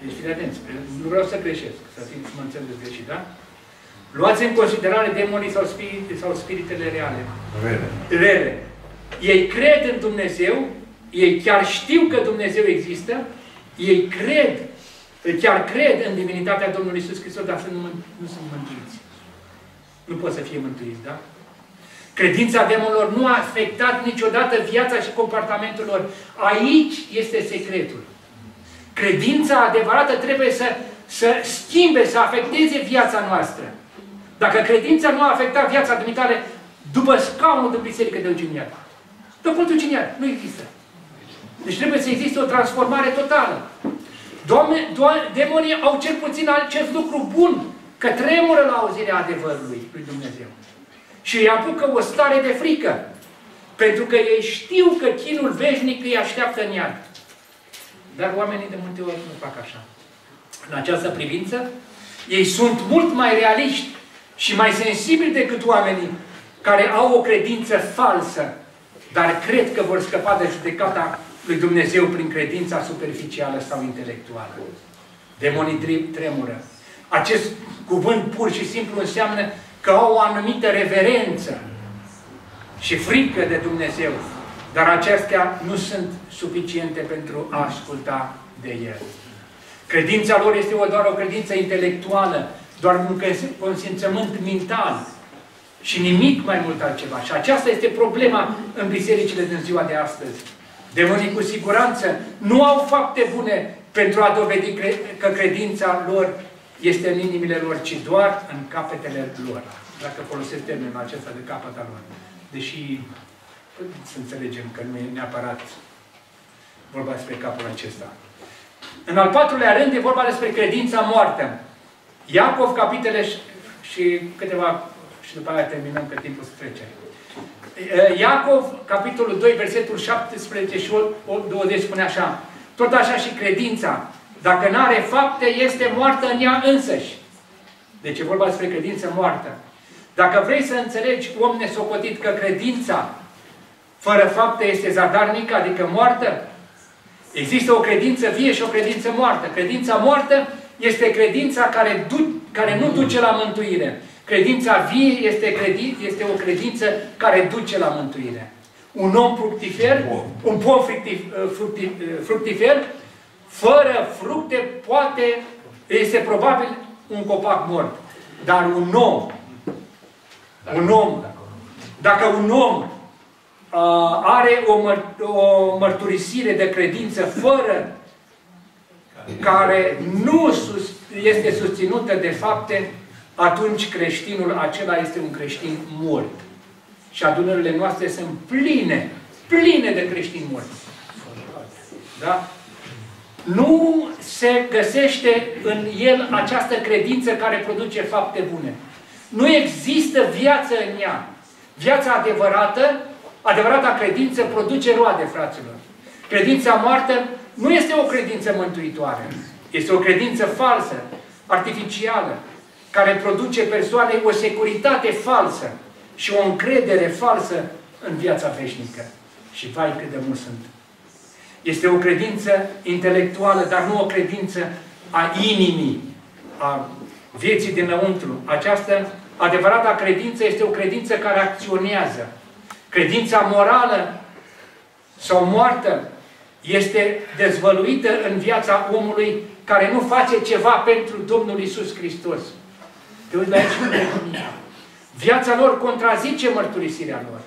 Deci, fiți atenți, nu vreau să greșesc, să fiți mă înțelegeți greșit, da? Luați în considerare demonii sau, spirite, sau spiritele reale. Rele. Rele. Ei cred în Dumnezeu, ei chiar știu că Dumnezeu există, ei cred, chiar cred în divinitatea Domnului Iisus Hristos, dar nu, nu sunt mântuiți. Nu pot să fie mântuiți, da? Credința demonilor nu a afectat niciodată viața și comportamentul lor. Aici este secretul. Credința adevărată trebuie să, să schimbe, să afecteze viața noastră. Dacă credința nu a afectat viața dumitare, după scaunul de biserică de uginiat. După uginiat, nu există. Deci trebuie să existe o transformare totală. Doamne, doamne, demonii au cel puțin acest lucru bun, că tremură la auzirea adevărului lui Dumnezeu și îi apucă o stare de frică. Pentru că ei știu că chinul veșnic îi așteaptă în iad. Dar oamenii de multe ori nu fac așa. În această privință, ei sunt mult mai realiști și mai sensibili decât oamenii care au o credință falsă, dar cred că vor scăpa de judecata lui Dumnezeu prin credința superficială sau intelectuală. Demonii tremură. Acest cuvânt pur și simplu înseamnă că au o anumită reverență și frică de Dumnezeu, dar acestea nu sunt suficiente pentru a asculta de El. Credința lor este doar o credință intelectuală, doar un consimțământ mental și nimic mai mult altceva. Și aceasta este problema în bisericile din ziua de astăzi. Demonii cu siguranță nu au fapte bune pentru a dovedi că credința lor este în inimile lor, ci doar în capetele lor. Dacă folosesc termenul acesta de capăta lor. Deși să înțelegem că nu e neapărat vorba despre capul acesta. În al patrulea rând e vorba despre credința moartă. Iacov, capitele și, și câteva, și după aia terminăm că timpul se trece. Iacov, capitolul 2, versetul 17 și 20 spune așa. Tot așa și credința, dacă nu are fapte, este moartă în ea însăși. Deci e vorba despre credință moartă. Dacă vrei să înțelegi, om nesocotit, că credința fără fapte este zadarnică, adică moartă, există o credință vie și o credință moartă. Credința moartă este credința care, du care nu duce la mântuire. Credința vie este, credin este o credință care duce la mântuire. Un om fructifer, un pom fructifer, fără fructe poate, este probabil un copac mort. Dar un om, un om, dacă un om uh, are o, măr o mărturisire de credință fără care nu sus este susținută de fapte, atunci creștinul acela este un creștin mort. Și adunările noastre sunt pline, pline de creștini morți. Da? Nu se găsește în el această credință care produce fapte bune. Nu există viață în ea. Viața adevărată, adevărata credință produce roade, fraților. Credința moartă nu este o credință mântuitoare. Este o credință falsă, artificială, care produce persoanei o securitate falsă și o încredere falsă în viața veșnică. Și vai cât de mult sunt. Este o credință intelectuală, dar nu o credință a inimii, a vieții dinăuntru. Această adevărata credință este o credință care acționează. Credința morală sau moartă este dezvăluită în viața omului care nu face ceva pentru Domnul Isus Hristos. Te uiți la aici Viața lor contrazice mărturisirea lor.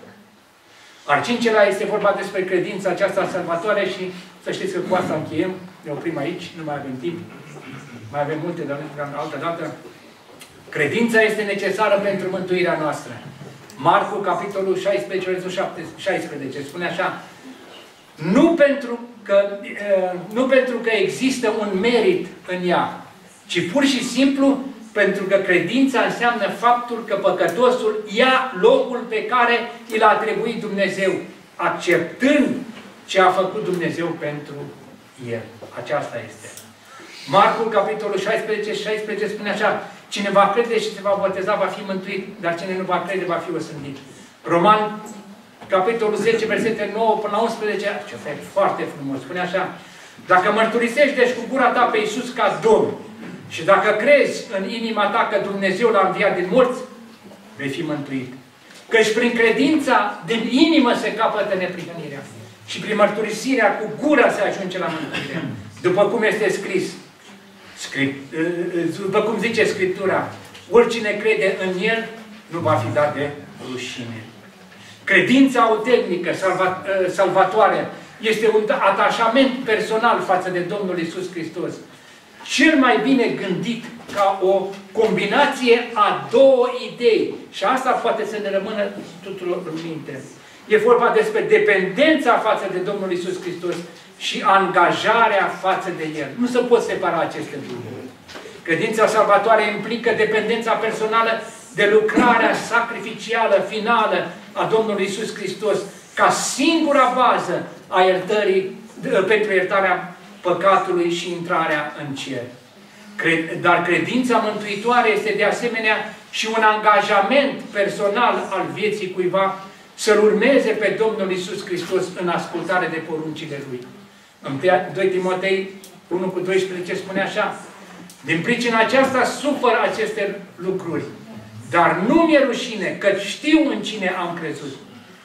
Al cincelea este vorba despre credința aceasta salvatoare și să știți că cu asta încheiem. Ne oprim aici, nu mai avem timp. Mai avem multe, dar altă dată. Credința este necesară pentru mântuirea noastră. Marcu, capitolul 16, versetul 16, spune așa, nu pentru, că, nu pentru că există un merit în ea, ci pur și simplu pentru că credința înseamnă faptul că păcătosul ia locul pe care i l-a atribuit Dumnezeu, acceptând ce a făcut Dumnezeu pentru el. Aceasta este. Marcul, capitolul 16, 16 spune așa, Cine va crede și se va boteza va fi mântuit, dar cine nu va crede va fi osândit. Roman, capitolul 10, versete 9 până la 11, ce foarte frumos, spune așa, dacă mărturisești deci cu gura ta pe Iisus ca Domn și dacă crezi în inima ta că Dumnezeu l-a înviat din morți, vei fi mântuit. Căci prin credința din inimă se capătă neprihănirea. Și prin mărturisirea cu gura se ajunge la mântuire. După cum este scris, Script, după cum zice Scriptura, oricine crede în El nu va fi dat de rușine. Credința autentică, salva, salvatoare, este un atașament personal față de Domnul Isus Hristos. Cel mai bine gândit ca o combinație a două idei. Și asta poate să ne rămână tuturor în minte. E vorba despre dependența față de Domnul Isus Hristos și angajarea față de El. Nu se pot separa aceste lucruri. Credința salvatoare implică dependența personală de lucrarea sacrificială finală a Domnului Isus Hristos, ca singura bază a iertării, pentru iertarea păcatului și intrarea în cer. Dar credința mântuitoare este de asemenea și un angajament personal al vieții cuiva să-L urmeze pe Domnul Isus Hristos în ascultare de poruncile Lui. În 2 Timotei 1 cu 12 spune așa, din pricina aceasta sufăr aceste lucruri, dar nu mi-e rușine, că știu în cine am crezut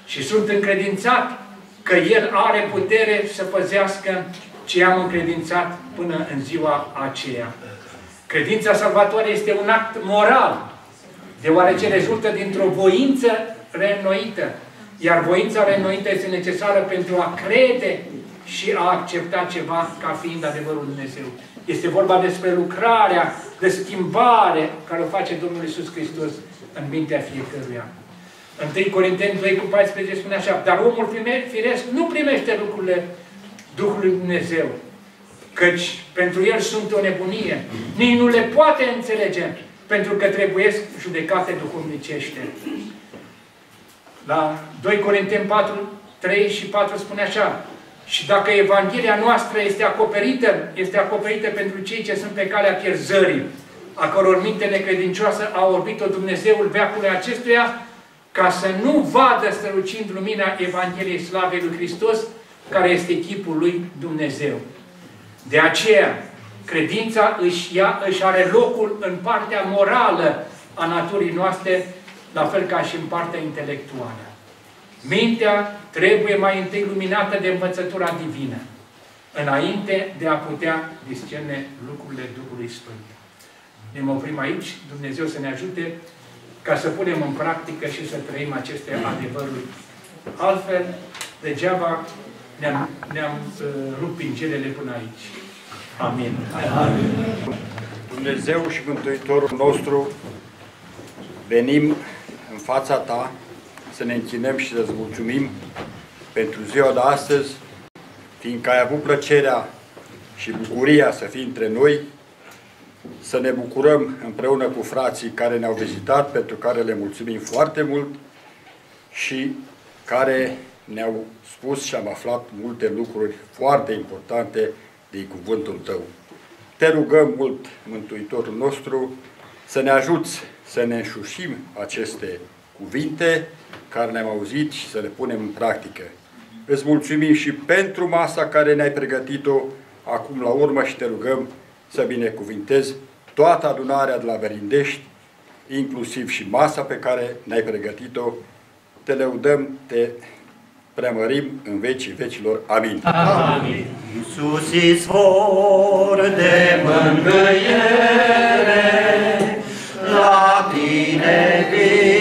și sunt încredințat că El are putere să păzească ce am încredințat până în ziua aceea. Credința salvatoare este un act moral, deoarece rezultă dintr-o voință reînnoită, iar voința reînnoită este necesară pentru a crede și a accepta ceva ca fiind adevărul Dumnezeu. Este vorba despre lucrarea de schimbare care o face Domnul Isus Hristos în mintea fiecăruia. 1 Corinteni 2 cu 14 spune așa, dar omul firesc nu primește lucrurile Duhului Dumnezeu, căci pentru el sunt o nebunie, nici nu le poate înțelege, pentru că trebuiesc judecate duhovnicește. La 2 Corinteni 4, 3 și 4 spune așa, și dacă Evanghelia noastră este acoperită, este acoperită pentru cei ce sunt pe calea pierzării, a căror minte necredincioasă a orbit-o Dumnezeul veacului acestuia, ca să nu vadă strălucind lumina Evangheliei Slavei lui Hristos, care este chipul lui Dumnezeu. De aceea, credința își, ia, își are locul în partea morală a naturii noastre, la fel ca și în partea intelectuală. Mintea trebuie mai întâi luminată de învățătura divină, înainte de a putea discerne lucrurile Duhului Sfânt. Ne oprim aici, Dumnezeu să ne ajute ca să punem în practică și să trăim aceste adevăruri. Altfel, degeaba ne-am ne, -am, uh, rupt pingelele până aici. Amin. Amin. Dumnezeu și Mântuitorul nostru, venim în fața Ta să ne închinăm și să-ți mulțumim pentru ziua de astăzi, fiindcă ai avut plăcerea și bucuria să fii între noi, să ne bucurăm împreună cu frații care ne-au vizitat, pentru care le mulțumim foarte mult și care ne-au spus și am aflat multe lucruri foarte importante din cuvântul Tău. Te rugăm mult, Mântuitorul nostru, să ne ajuți să ne înșușim aceste cuvinte care ne-am auzit și să le punem în practică. Îți mulțumim și pentru masa care ne-ai pregătit-o acum la urmă și te rugăm să binecuvintezi toată adunarea de la Verindești, inclusiv și masa pe care ne-ai pregătit-o. Te lăudăm, te preamărim în vecii vecilor. Amin. Amin. Iisus izvor de mângâiere, la tine vin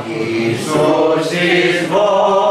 Iisus izvor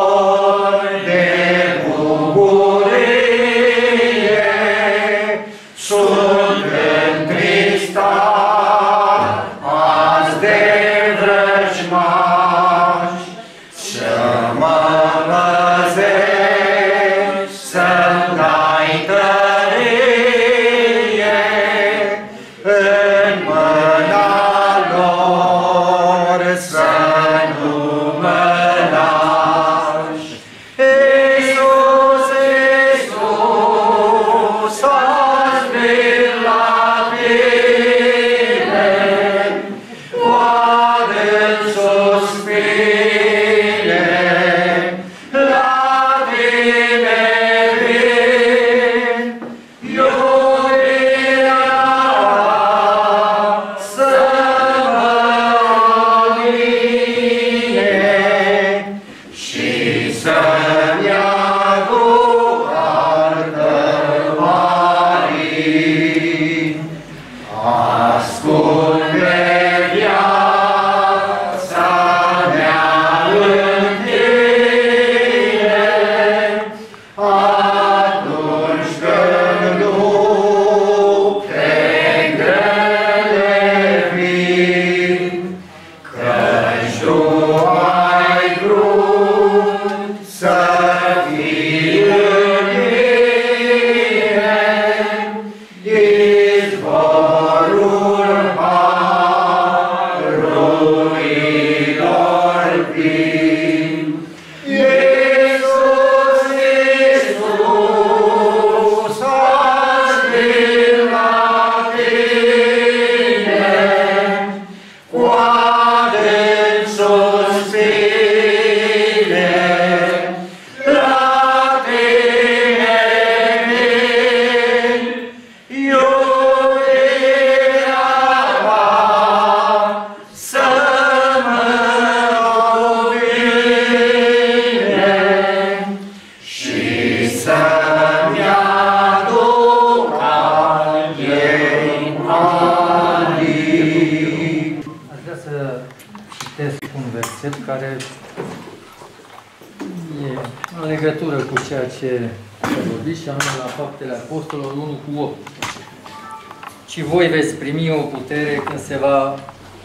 o putere când se va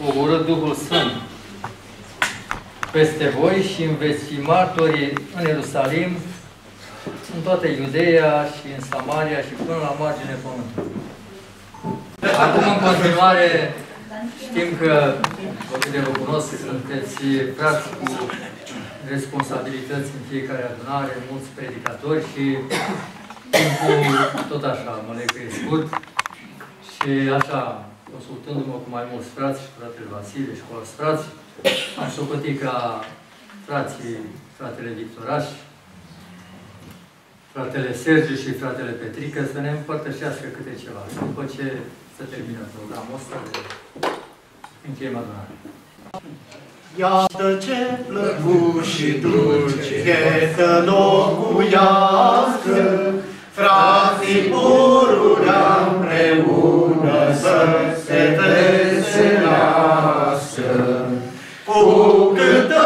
ogorâ Duhul Sfânt peste voi și îmi veți fi martori în Ierusalim, în toată Iudeea și în Samaria și până la margine pământului. Acum, în continuare, știm că, cât de vă cunosc, sunteți frați cu responsabilități în fiecare adunare, mulți predicatori și timpul tot așa, mă leg că e scurt. Și așa, consultându-mă cu mai mulți frați și cu fratele Vasile și cu alți frați, am socotit ca frații, fratele Victoraș, fratele Sergiu și fratele Petrică să ne împărtășească câte ceva. După ce se termină programul ăsta, de încheiem adunarea. Iată ce plăcut și dulce e să locuiască frații pururea împreună să se veselească. Cu cântări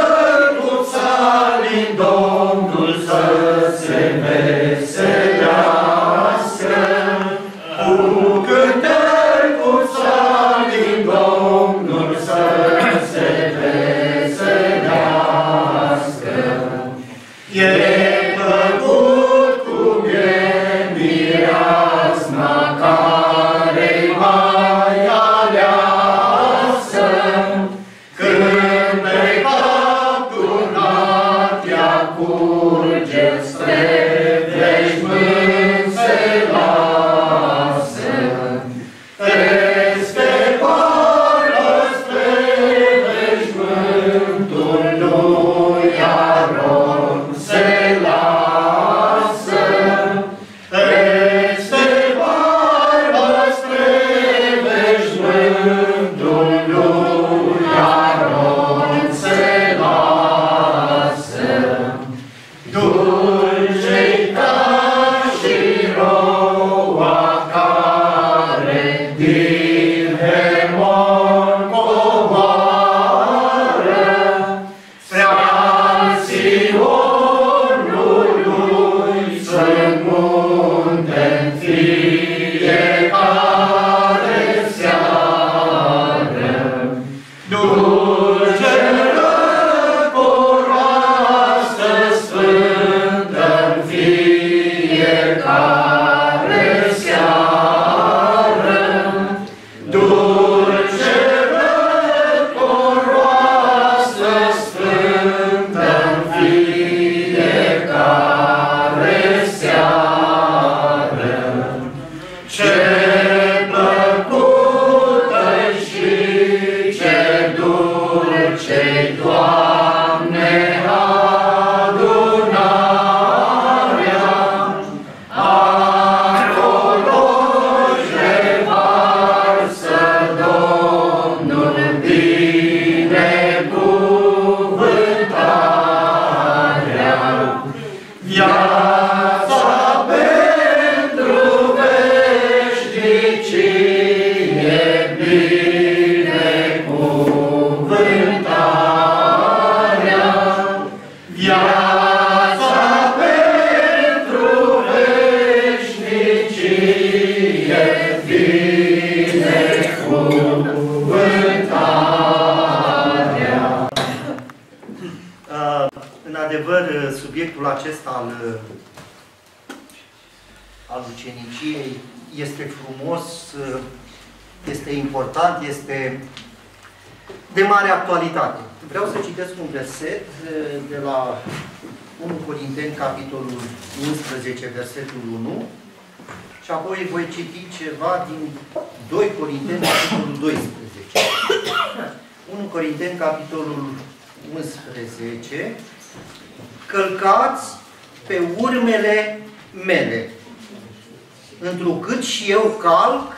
frumos, uh, este important, este de mare actualitate. Vreau să citesc un verset uh, de la 1 Corinteni, capitolul 11, versetul 1, și apoi voi citi ceva din 2 Corinteni, capitolul 12. 1 Corinteni, capitolul 11, călcați pe urmele mele, întrucât și eu calc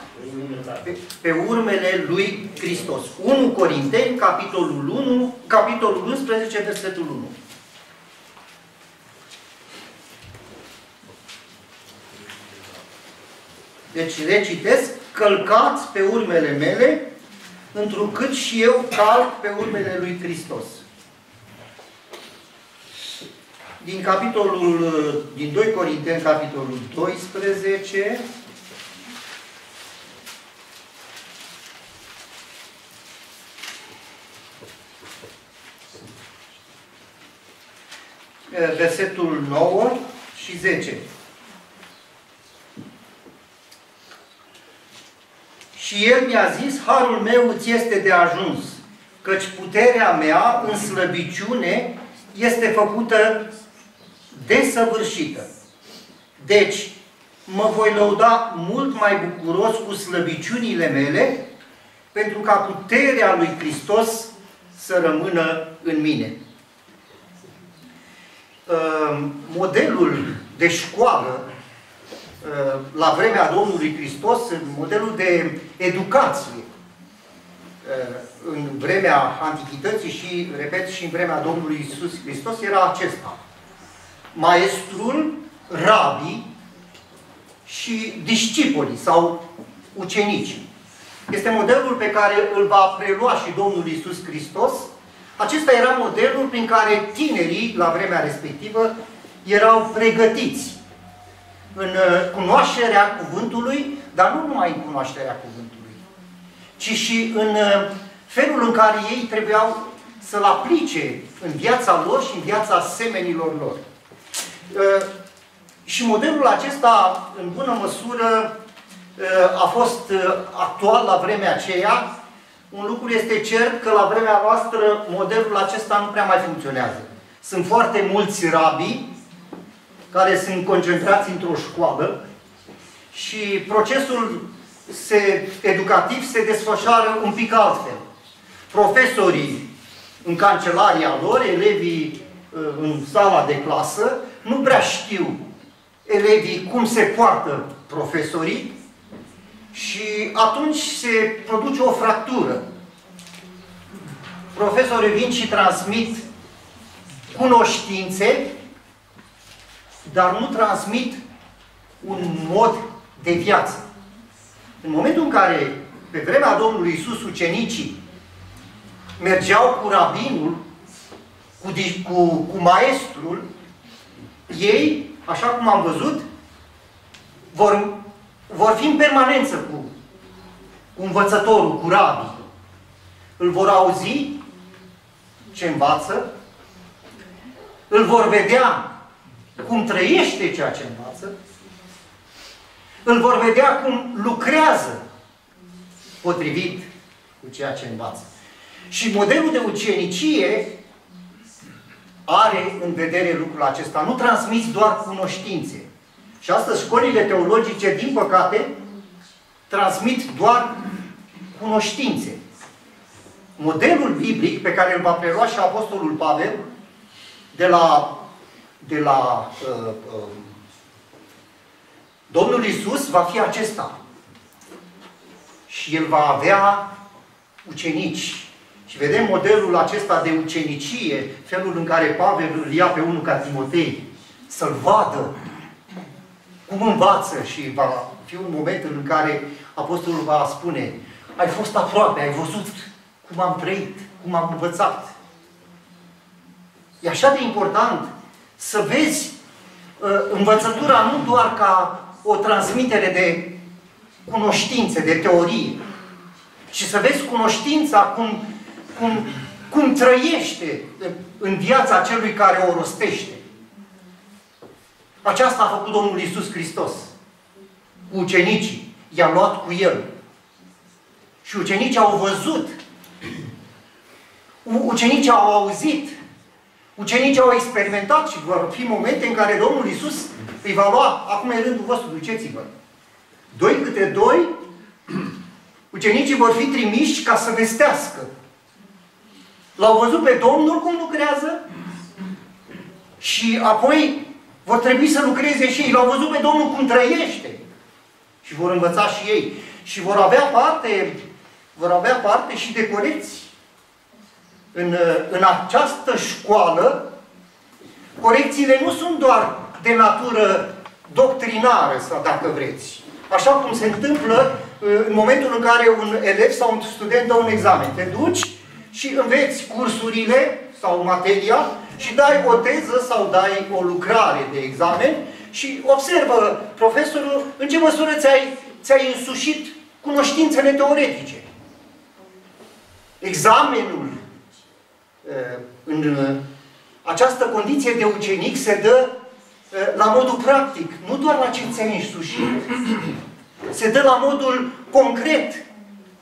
pe, pe urmele lui Hristos. 1 Corinteni, capitolul 1, capitolul 11, versetul 1. Deci recitesc, călcați pe urmele mele, întrucât și eu calc pe urmele lui Hristos. Din capitolul, din 2 Corinteni, capitolul 12, versetul 9 și 10. Și el mi-a zis, harul meu îți este de ajuns, căci puterea mea în slăbiciune este făcută desăvârșită. Deci, mă voi lăuda mult mai bucuros cu slăbiciunile mele, pentru ca puterea lui Hristos să rămână în mine. Ehm, modelul de școală Uh, la vremea Domnului Hristos, modelul de educație uh, în vremea Antichității și, repet, și în vremea Domnului Isus Hristos era acesta. Maestrul, rabii și discipolii sau ucenici. Este modelul pe care îl va prelua și Domnul Isus Hristos. Acesta era modelul prin care tinerii, la vremea respectivă, erau pregătiți în uh, cunoașterea cuvântului, dar nu numai în cunoașterea cuvântului, ci și în uh, felul în care ei trebuiau să-l aplice în viața lor și în viața semenilor lor. Uh, și modelul acesta, în bună măsură, a fost actual la vremea aceea. Un lucru este cert că la vremea noastră modelul acesta nu prea mai funcționează. Sunt foarte mulți rabii care sunt concentrați într-o școală și procesul se, educativ se desfășoară un pic altfel. Profesorii în cancelaria lor, elevii uh, în sala de clasă, nu prea știu elevii cum se poartă profesorii și atunci se produce o fractură. Profesorii vin și transmit cunoștințe dar nu transmit un mod de viață. În momentul în care, pe vremea Domnului Isus, ucenicii mergeau cu rabinul, cu, cu, cu maestrul, ei, așa cum am văzut, vor, vor fi în permanență cu, cu învățătorul, cu rabii. Îl vor auzi ce învață, îl vor vedea cum trăiește ceea ce învață, îl vor vedea cum lucrează potrivit cu ceea ce învață. Și modelul de ucenicie are în vedere lucrul acesta. Nu transmiți doar cunoștințe. Și astăzi școlile teologice, din păcate, transmit doar cunoștințe. Modelul biblic pe care îl va prelua și Apostolul Pavel de la de la uh, uh, Domnul Isus va fi acesta. Și El va avea ucenici. Și vedem modelul acesta de ucenicie, felul în care Pavel îl ia pe unul ca Timotei, să-l vadă cum învață și va fi un moment în care Apostolul va spune ai fost aproape, ai văzut cum am trăit, cum am învățat. E așa de important să vezi uh, învățătura nu doar ca o transmitere de cunoștințe, de teorie, ci să vezi cunoștința cum, cum, cum trăiește în viața celui care o rostește. Aceasta a făcut Domnul Isus Hristos cu ucenicii. I-a luat cu El. Și ucenicii au văzut. Ucenicii au auzit Ucenicii au experimentat și vor fi momente în care Domnul Isus îi va lua, acum e rândul vostru, duceți-vă. Doi câte doi, ucenicii vor fi trimiși ca să vestească. L-au văzut pe Domnul cum lucrează și apoi vor trebui să lucreze și ei. L-au văzut pe Domnul cum trăiește și vor învăța și ei. Și vor avea parte, vor avea parte și de corecții în, în această școală, corecțiile nu sunt doar de natură doctrinară, sau dacă vreți. Așa cum se întâmplă în momentul în care un elev sau un student dă un examen. Te duci și înveți cursurile sau materia și dai o teză sau dai o lucrare de examen și observă profesorul în ce măsură ți-ai ți însușit cunoștințele teoretice. Examenul în această condiție de ucenic se dă la modul practic, nu doar la ce ți-ai însușit. Se dă la modul concret,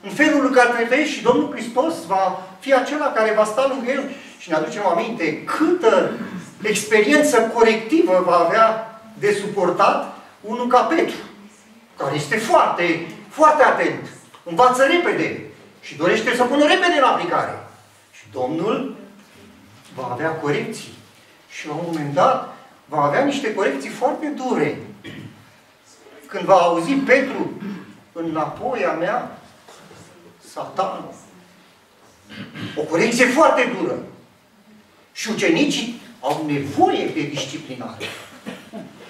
în felul în care trebuie și Domnul Hristos va fi acela care va sta lângă el și ne aducem aminte câtă experiență corectivă va avea de suportat unul ca Petru, care este foarte, foarte atent, învață repede și dorește să pună repede în aplicare. Și Domnul va avea corecții. Și la un moment dat va avea niște corecții foarte dure. Când va auzi Petru, înapoi a mea, satanul. O corecție foarte dură. Și ucenicii au nevoie de disciplinare.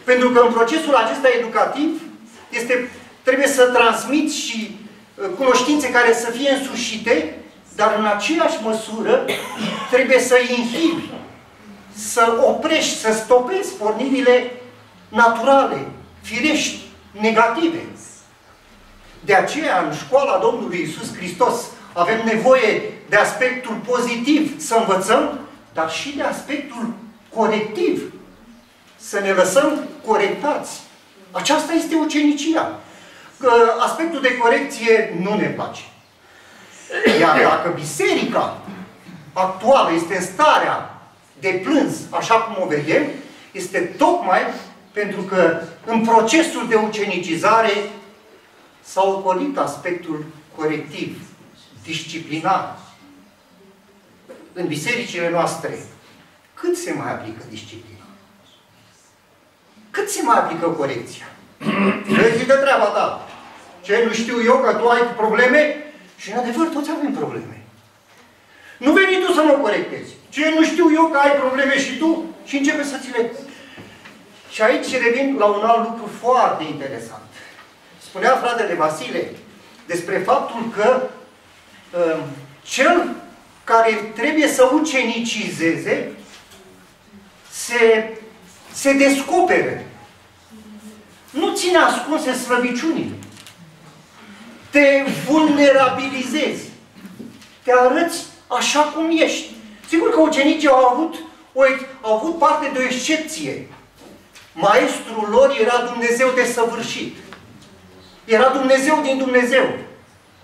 Pentru că în procesul acesta educativ este, trebuie să transmiți și uh, cunoștințe care să fie însușite, dar în aceeași măsură trebuie să inhibi, să oprești, să stopezi pornirile naturale, firești, negative. De aceea, în școala Domnului Isus Hristos, avem nevoie de aspectul pozitiv să învățăm, dar și de aspectul corectiv. Să ne lăsăm corectați. Aceasta este ucenicia. Aspectul de corecție nu ne place. Iar dacă biserica actuală este în starea de plâns, așa cum o vedem, este tocmai pentru că în procesul de ucenicizare s-a ocolit aspectul corectiv, disciplinar. În bisericile noastre, cât se mai aplică disciplina? Cât se mai aplică corecția? Vezi de treaba ta. Ce nu știu eu că tu ai probleme? Și în adevăr toți avem probleme. Nu veni tu să mă corectezi. Ce nu știu eu că ai probleme și tu? Și începe să ți le... Și aici revin la un alt lucru foarte interesant. Spunea fratele Vasile despre faptul că uh, cel care trebuie să ucenicizeze se, se descopere. Nu ține ascunse slăbiciunile. Te vulnerabilizezi. Te arăți așa cum ești. Sigur că ucenicii au avut, o, au avut parte de o excepție. Maestrul lor era Dumnezeu de săvârșit. Era Dumnezeu din Dumnezeu.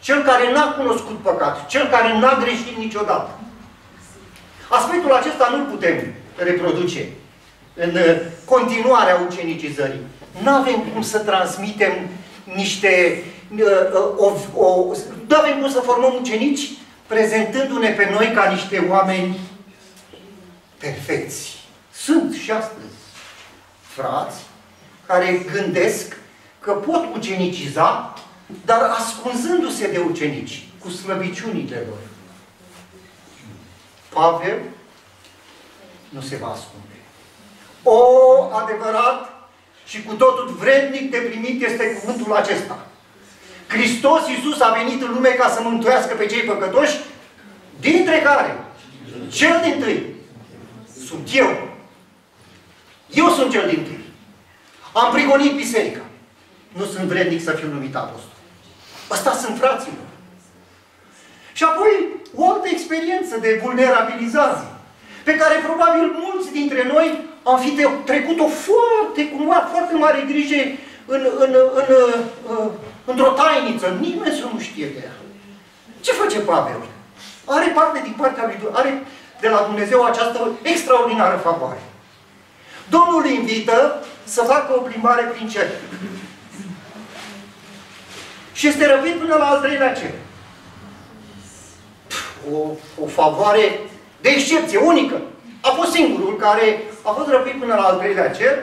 Cel care n-a cunoscut păcat. Cel care n-a greșit niciodată. Aspectul acesta nu-l putem reproduce în uh, continuarea ucenicizării. Nu avem cum să transmitem niște... Uh, uh, o, o, nu avem cum să formăm ucenici prezentându-ne pe noi ca niște oameni perfecți. Sunt și astăzi frați care gândesc că pot uceniciza, dar ascunzându-se de ucenici, cu slăbiciunile lor. Pavel nu se va ascunde. O, adevărat și cu totul vrednic de primit este cuvântul acesta. Hristos Iisus a venit în lume ca să mântuiască pe cei păcătoși, dintre care cel din tâi sunt eu. Eu sunt cel din tâi. Am prigonit biserica. Nu sunt vrednic să fiu numit apostol. Ăsta sunt fraților. Și apoi o altă experiență de vulnerabilizare, pe care probabil mulți dintre noi am fi trecut-o foarte, cumva, foarte mare grijă în, în, în, în, într-o tainiță. Nimeni să nu știe de ea. Ce face Pavel? Are parte din partea lui, are de la Dumnezeu această extraordinară favoare. Domnul îl invită să facă o plimbare prin cer. Și este răpit până la al treilea cer. O, o favoare de excepție, unică. A fost singurul care a fost răpit până la al treilea cer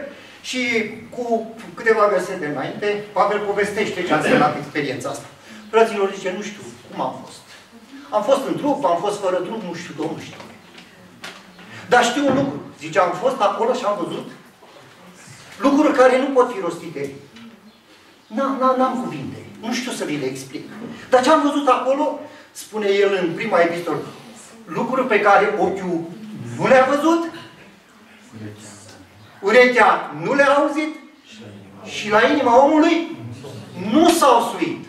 și cu câteva versete înainte, Pavel povestește ce a însemnat experiența asta. Fraților zice, nu știu cum am fost. Am fost în trup, am fost fără trup, nu știu, Domnul știu. Dar știu un lucru. Zice, am fost acolo și am văzut lucruri care nu pot fi rostite. N-am cuvinte. Nu știu să vi le explic. Dar ce am văzut acolo, spune el în prima epistolă, lucruri pe care ochiul nu le-a văzut, urechea nu le-a auzit și la inima omului nu s-au suit.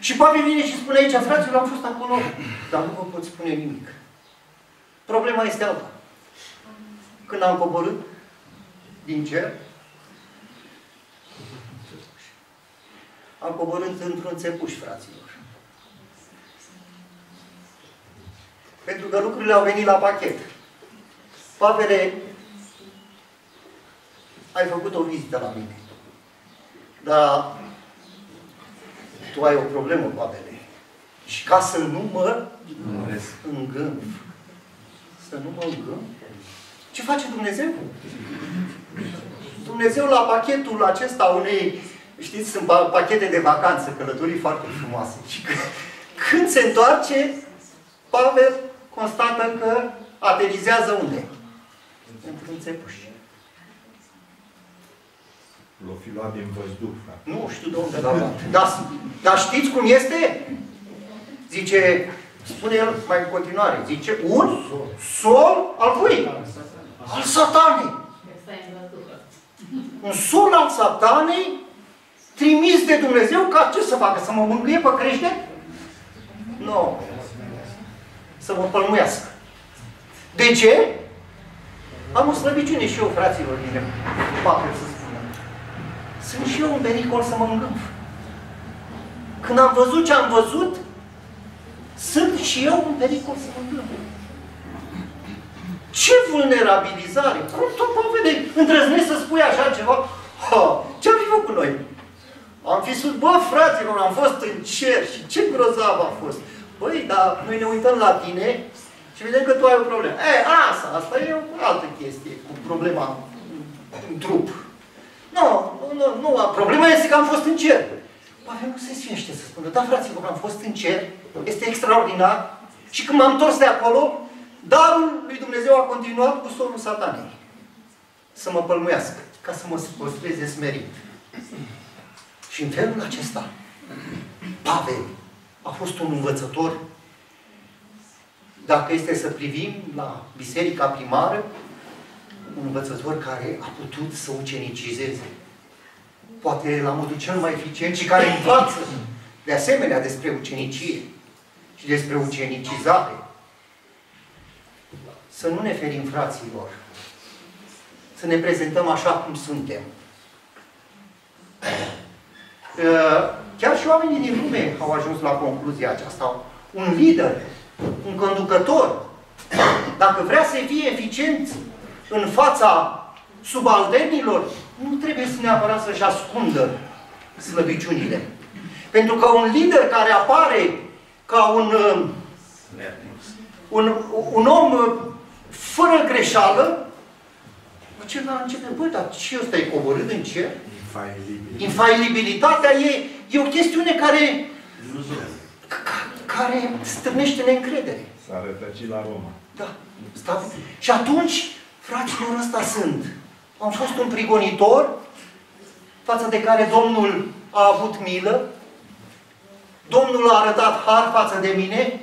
Și Pavel vine și spune aici, fraților, am fost acolo, dar nu vă pot spune nimic. Problema este alta. Când am coborât din cer, am coborât într-un țepuș, fraților. Pentru că lucrurile au venit la pachet. Pavele, ai făcut o vizită la mine. Dar tu ai o problemă, Pavele. Și ca să nu mă îngânf. Să nu mă îngânf? Ce face Dumnezeu? Dumnezeu la pachetul acesta unei, știți, sunt pachete de vacanță, călătorii foarte frumoase. Și când se întoarce, Pavel constată că aterizează unde? Într-un țepuș. L-o fi luat din văzduh, Nu știu de unde l-a luat. Dar, dar știți cum este? Zice, spune el mai în continuare, zice, un sol al cui? Al satanei. Un sol al satanei trimis de Dumnezeu ca ce să facă? Să mă mângâie pe crește? Nu. Să mă pălmuiască. De ce? Am o slăbiciune și eu, fraților, din Pavel să spună. Sunt și eu un pericol să mă îngânf. Când am văzut ce am văzut, sunt și eu un pericol să mă îngânf. Ce vulnerabilizare! Cum tu, Pavele, îndrăznești să spui așa ceva? Ha, ce-am fi făcut noi? Am fi spus, bă, fraților, am fost în cer și ce grozav a fost. Băi, dar noi ne uităm la tine și vedem că tu ai o problemă. E, asta, asta e o altă chestie cu problema în trup. Nu, nu, nu, problema este că am fost în cer. Pavel nu se sfiește să spună, da, fraților, am fost în cer, este extraordinar și când m-am întors de acolo, Darul lui Dumnezeu a continuat cu somnul satanei. Să mă pălmuiască, ca să mă păstreze smerit. Și în felul acesta, Pavel a fost un învățător, dacă este să privim la biserica primară, un învățător care a putut să ucenicizeze. Poate la modul cel mai eficient și care învață de asemenea despre ucenicie și despre ucenicizare să nu ne ferim fraților, să ne prezentăm așa cum suntem. Uh, chiar și oamenii din lume au ajuns la concluzia aceasta. Un lider, un conducător, dacă vrea să fie eficient în fața subalternilor, nu trebuie să neapărat să-și ascundă slăbiciunile. Pentru că un lider care apare ca un, uh, un, un om fără greșeală, la începe, băi, dar ce ăsta e coborât în cer? Infailibilitatea e, e o chestiune care, care strânește neîncredere. S-a rătăcit la Roma. Da. Sta... Și atunci, fraților, ăsta sunt. Am fost un prigonitor față de care Domnul a avut milă. Domnul a arătat har față de mine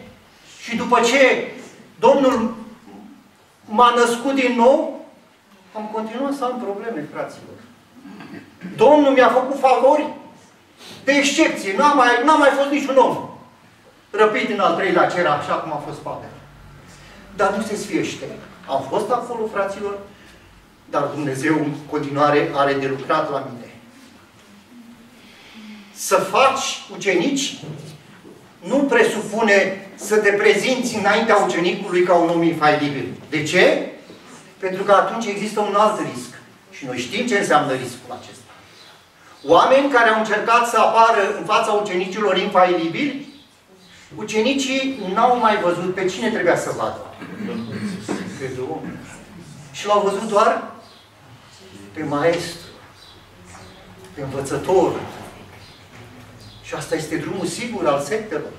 și după ce Domnul m-a născut din nou, am continuat să am probleme, fraților. Domnul mi-a făcut favori de excepție. N-a mai, n-a mai fost niciun om răpit în al treilea cer, așa cum a fost Pavel. Dar nu se sfiește. Am fost acolo, fraților, dar Dumnezeu în continuare are de lucrat la mine. Să faci ucenici nu presupune să te prezinți înaintea ucenicului ca un om infailibil. De ce? Pentru că atunci există un alt risc. Și noi știm ce înseamnă riscul acesta. Oameni care au încercat să apară în fața ucenicilor infailibili, ucenicii n-au mai văzut pe cine trebuia să vadă. Pe Domnul. Și l-au văzut doar pe maestru, pe învățător. Și asta este drumul sigur al sectelor.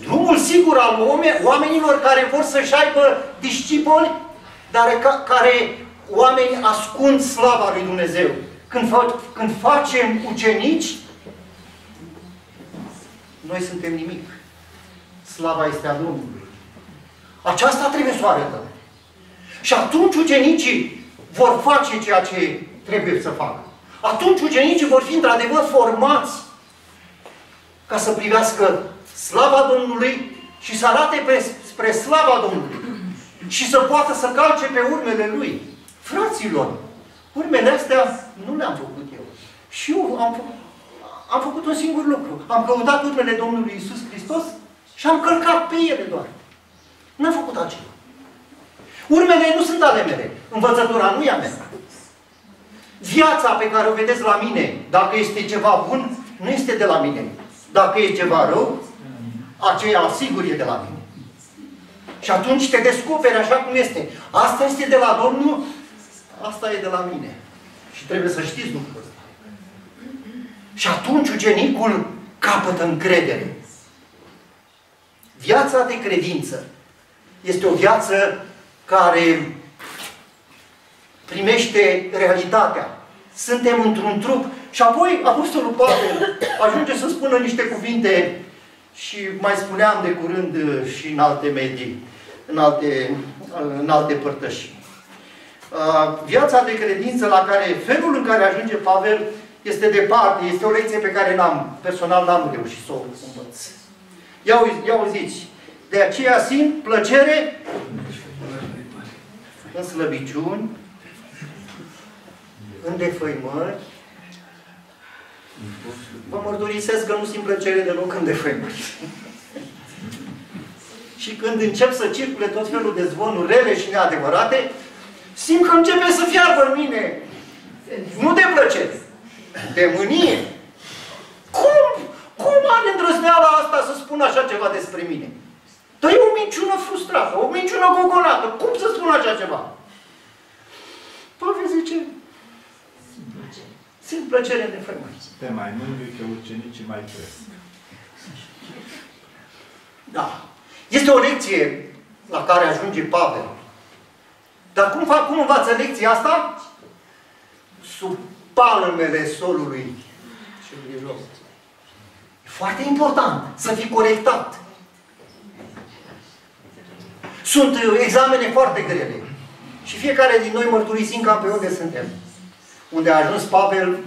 Drumul sigur al oamenilor care vor să-și aibă discipoli, dar ca, care oameni ascund slava lui Dumnezeu. când, fa când facem ucenici, noi suntem nimic. Slava este a Domnului. Aceasta trebuie să o arătăm. Și atunci ucenicii vor face ceea ce trebuie să facă. Atunci ucenicii vor fi într-adevăr formați ca să privească slava Domnului și să arate pe, spre slava Domnului și să poată să calce pe urmele Lui. Fraților, urmele astea nu le-am făcut eu. Și eu am, făcut, am făcut un singur lucru. Am căutat urmele Domnului Isus Hristos și am călcat pe ele doar. N-am făcut altceva. Urmele nu sunt ale mele. Învățătura nu e a mea. Viața pe care o vedeți la mine, dacă este ceva bun, nu este de la mine. Dacă e ceva rău, aceea sigur e de la mine. Și atunci te descoperi așa cum este. Asta este de la Domnul, asta e de la mine. Și trebuie să știți lucrul ăsta. Și atunci ucenicul capătă încredere. Viața de credință este o viață care primește realitatea. Suntem într-un trup. Și apoi Apostolul Pavel ajunge să spună niște cuvinte și mai spuneam de curând și în alte medii, în alte, în alte părtăși. Viața de credință la care, felul în care ajunge Pavel este departe, este o lecție pe care n-am, personal n-am reușit să o învăț. Ia, ia auziți, de aceea simt plăcere în slăbiciuni, în defăimări. Vă mărturisesc că nu simt plăcere deloc în defăimări. și când încep să circule tot felul de zvonuri rele și neadevărate, simt că începe să fiarbă în mine. Nu de plăcere, de mânie. Cum? Cum are îndrăzneala asta să spun așa ceva despre mine? Dar e o minciună frustrată, o minciună gogonată. Cum să spun așa ceva? Pavel zice, simt plăcere de fermări. Te mai mângâi că ucenicii mai cresc. Da. Este o lecție la care ajunge Pavel. Dar cum, fac, cum învață lecția asta? Sub palmele solului celui jos. E foarte important să fii corectat. Sunt examene foarte grele. Și fiecare din noi mărturisim cam pe unde suntem. Unde a ajuns Pavel,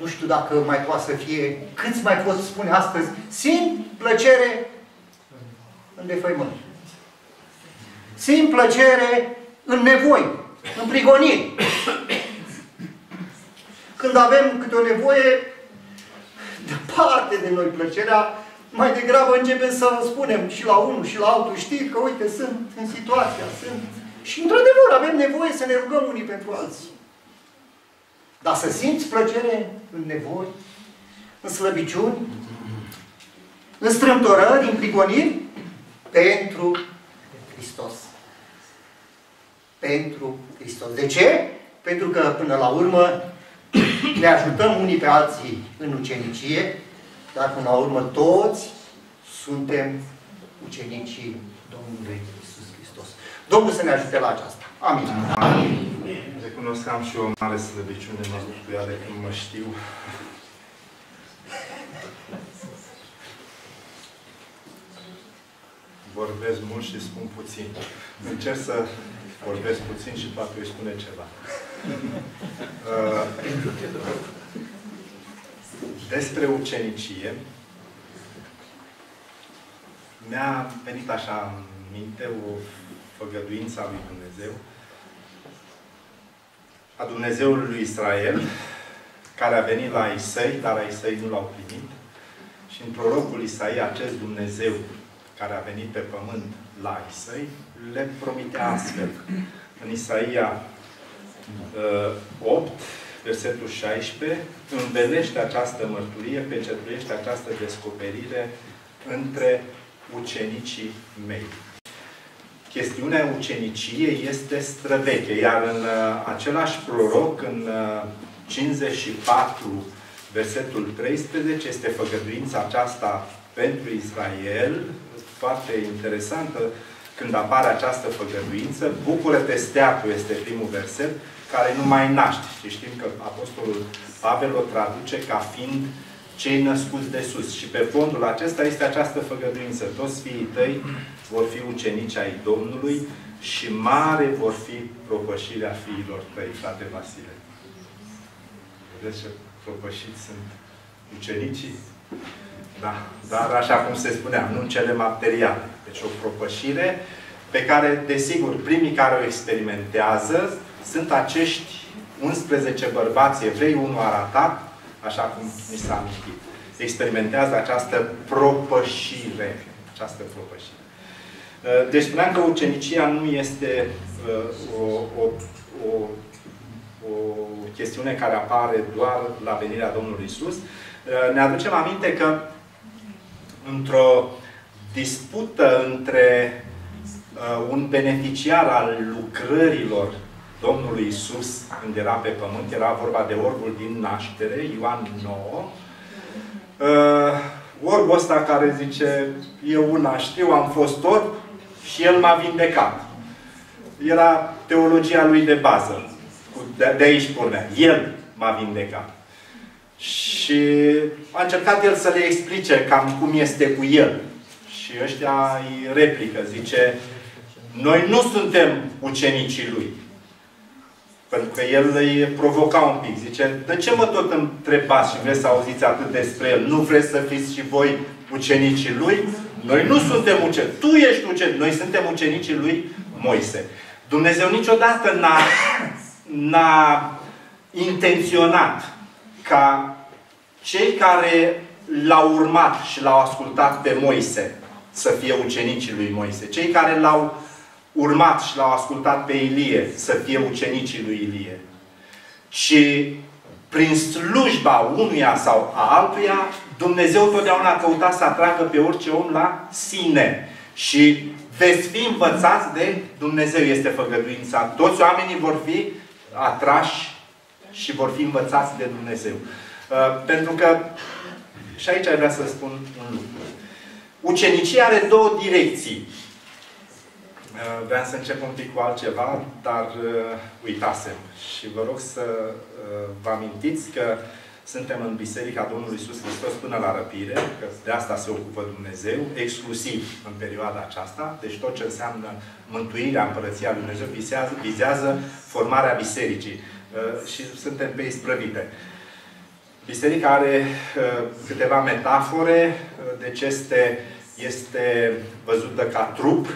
nu știu dacă mai poate să fie, câți mai pot spune astăzi, simt plăcere în defăimări. Simt plăcere în nevoi, în prigoniri. Când avem câte o nevoie, departe de noi plăcerea, mai degrabă începem să spunem și la unul și la altul, știți că uite, sunt în situația, sunt... Și într-adevăr avem nevoie să ne rugăm unii pentru alții. Dar să simți plăcere în nevoi, în slăbiciuni, în strâmtorări, în prigoniri, pentru Hristos. Pentru Hristos. De ce? Pentru că, până la urmă, ne ajutăm unii pe alții în ucenicie, dar până la urmă toți suntem ucenicii Domnului Isus Hristos. Domnul să ne ajute la aceasta. Amin. Amin. Recunosc că am și eu o mare slăbiciune, mă duc cu ea de când mă știu. Vorbesc mult și spun puțin. Încerc să vorbesc puțin și poate îi spune ceva. Uh, despre ucenicie, mi-a venit așa în minte o făgăduință a lui Dumnezeu, a Dumnezeului lui Israel, care a venit la Isai, dar Isai nu l-au primit. Și în prorocul Isaia, acest Dumnezeu care a venit pe pământ la Isai, le promitea astfel. În Isaia uh, 8, versetul 16, învelește această mărturie, pecetuiește această descoperire între ucenicii mei. Chestiunea uceniciei este străveche, iar în uh, același proroc, în uh, 54, versetul 13, este făgăduința aceasta pentru Israel, foarte interesantă. Când apare această făgăduință, bucură-te steatul este primul verset, care nu mai naște. Și știm că Apostolul Pavel o traduce ca fiind cei născuți de sus. Și pe fondul acesta este această făgăduință. Toți fiii tăi vor fi ucenici ai Domnului și mare vor fi propășirea fiilor tăi, frate Vasile. Vedeți ce propășiți sunt ucenicii? Da, dar așa cum se spunea, nu în cele materiale. Deci o propășire pe care, desigur, primii care o experimentează sunt acești 11 bărbați evrei, unul aratat, așa cum mi s-a amintit. Experimentează această propășire. Această propășire. Uh, deci spuneam că ucenicia nu este uh, o, o, o, o chestiune care apare doar la venirea Domnului Isus. Uh, ne aducem aminte că într-o dispută între un beneficiar al lucrărilor Domnului Isus, când era pe pământ, era vorba de orbul din naștere, Ioan 9. Uh, orbul ăsta care zice, eu una știu, am fost orb și el m-a vindecat. Era teologia lui de bază. De, de aici pornea. El m-a vindecat. Și a încercat el să le explice cam cum este cu el. Și ăștia îi replică, zice, noi nu suntem ucenicii lui. Pentru că el îi provoca un pic. Zice, de ce mă tot întrebați și vreți să auziți atât despre el? Nu vreți să fiți și voi ucenicii lui? Noi nu suntem ucenici. Tu ești ucenic. Noi suntem ucenicii lui Moise. Dumnezeu niciodată n-a, n-a intenționat ca cei care l-au urmat și l-au ascultat pe Moise să fie ucenicii lui Moise. Cei care l-au urmat și l-au ascultat pe Ilie să fie ucenicii lui Ilie. Și prin slujba unuia sau a altuia, Dumnezeu totdeauna a căutat să atragă pe orice om la sine. Și veți fi învățați de Dumnezeu, este făgăduința. Toți oamenii vor fi atrași și vor fi învățați de Dumnezeu. Uh, pentru că, și aici vrea să spun un lucru. Ucenicia are două direcții. Uh, vreau să încep un pic cu altceva, dar uh, uitasem. Și vă rog să uh, vă amintiți că suntem în Biserica Domnului Iisus Hristos până la răpire, că de asta se ocupă Dumnezeu, exclusiv în perioada aceasta. Deci tot ce înseamnă mântuirea Împărăția Lui Dumnezeu vizează, vizează formarea Bisericii. Uh, și suntem pe isprăvite. Biserica are uh, câteva metafore. Uh, deci este, este văzută ca trup,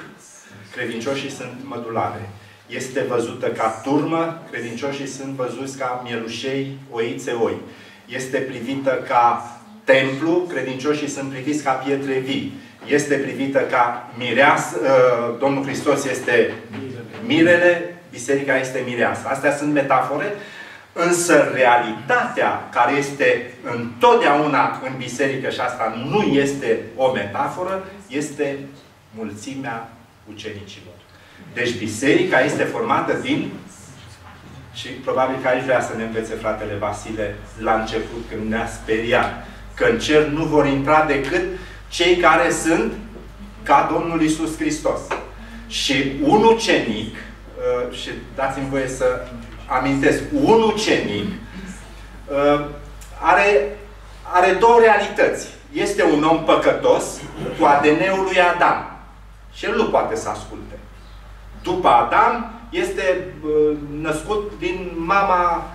credincioșii sunt mădulare. Este văzută ca turmă, credincioșii sunt văzuți ca mielușei, oițe, oi. Este privită ca templu, credincioșii sunt priviți ca pietre vii. Este privită ca mireas, uh, Domnul Hristos este mirele, biserica este mireasă. Astea sunt metafore, însă realitatea care este întotdeauna în biserică și asta nu este o metaforă, este mulțimea ucenicilor. Deci biserica este formată din și probabil că aici vrea să ne învețe fratele Vasile la început, când ne-a speriat, că în cer nu vor intra decât cei care sunt ca Domnul Isus Hristos. Și un ucenic, uh, și dați-mi voie să amintesc, un ucenic uh, are, are două realități. Este un om păcătos cu ADN-ul lui Adam. Și el nu poate să asculte. După Adam, este uh, născut din mama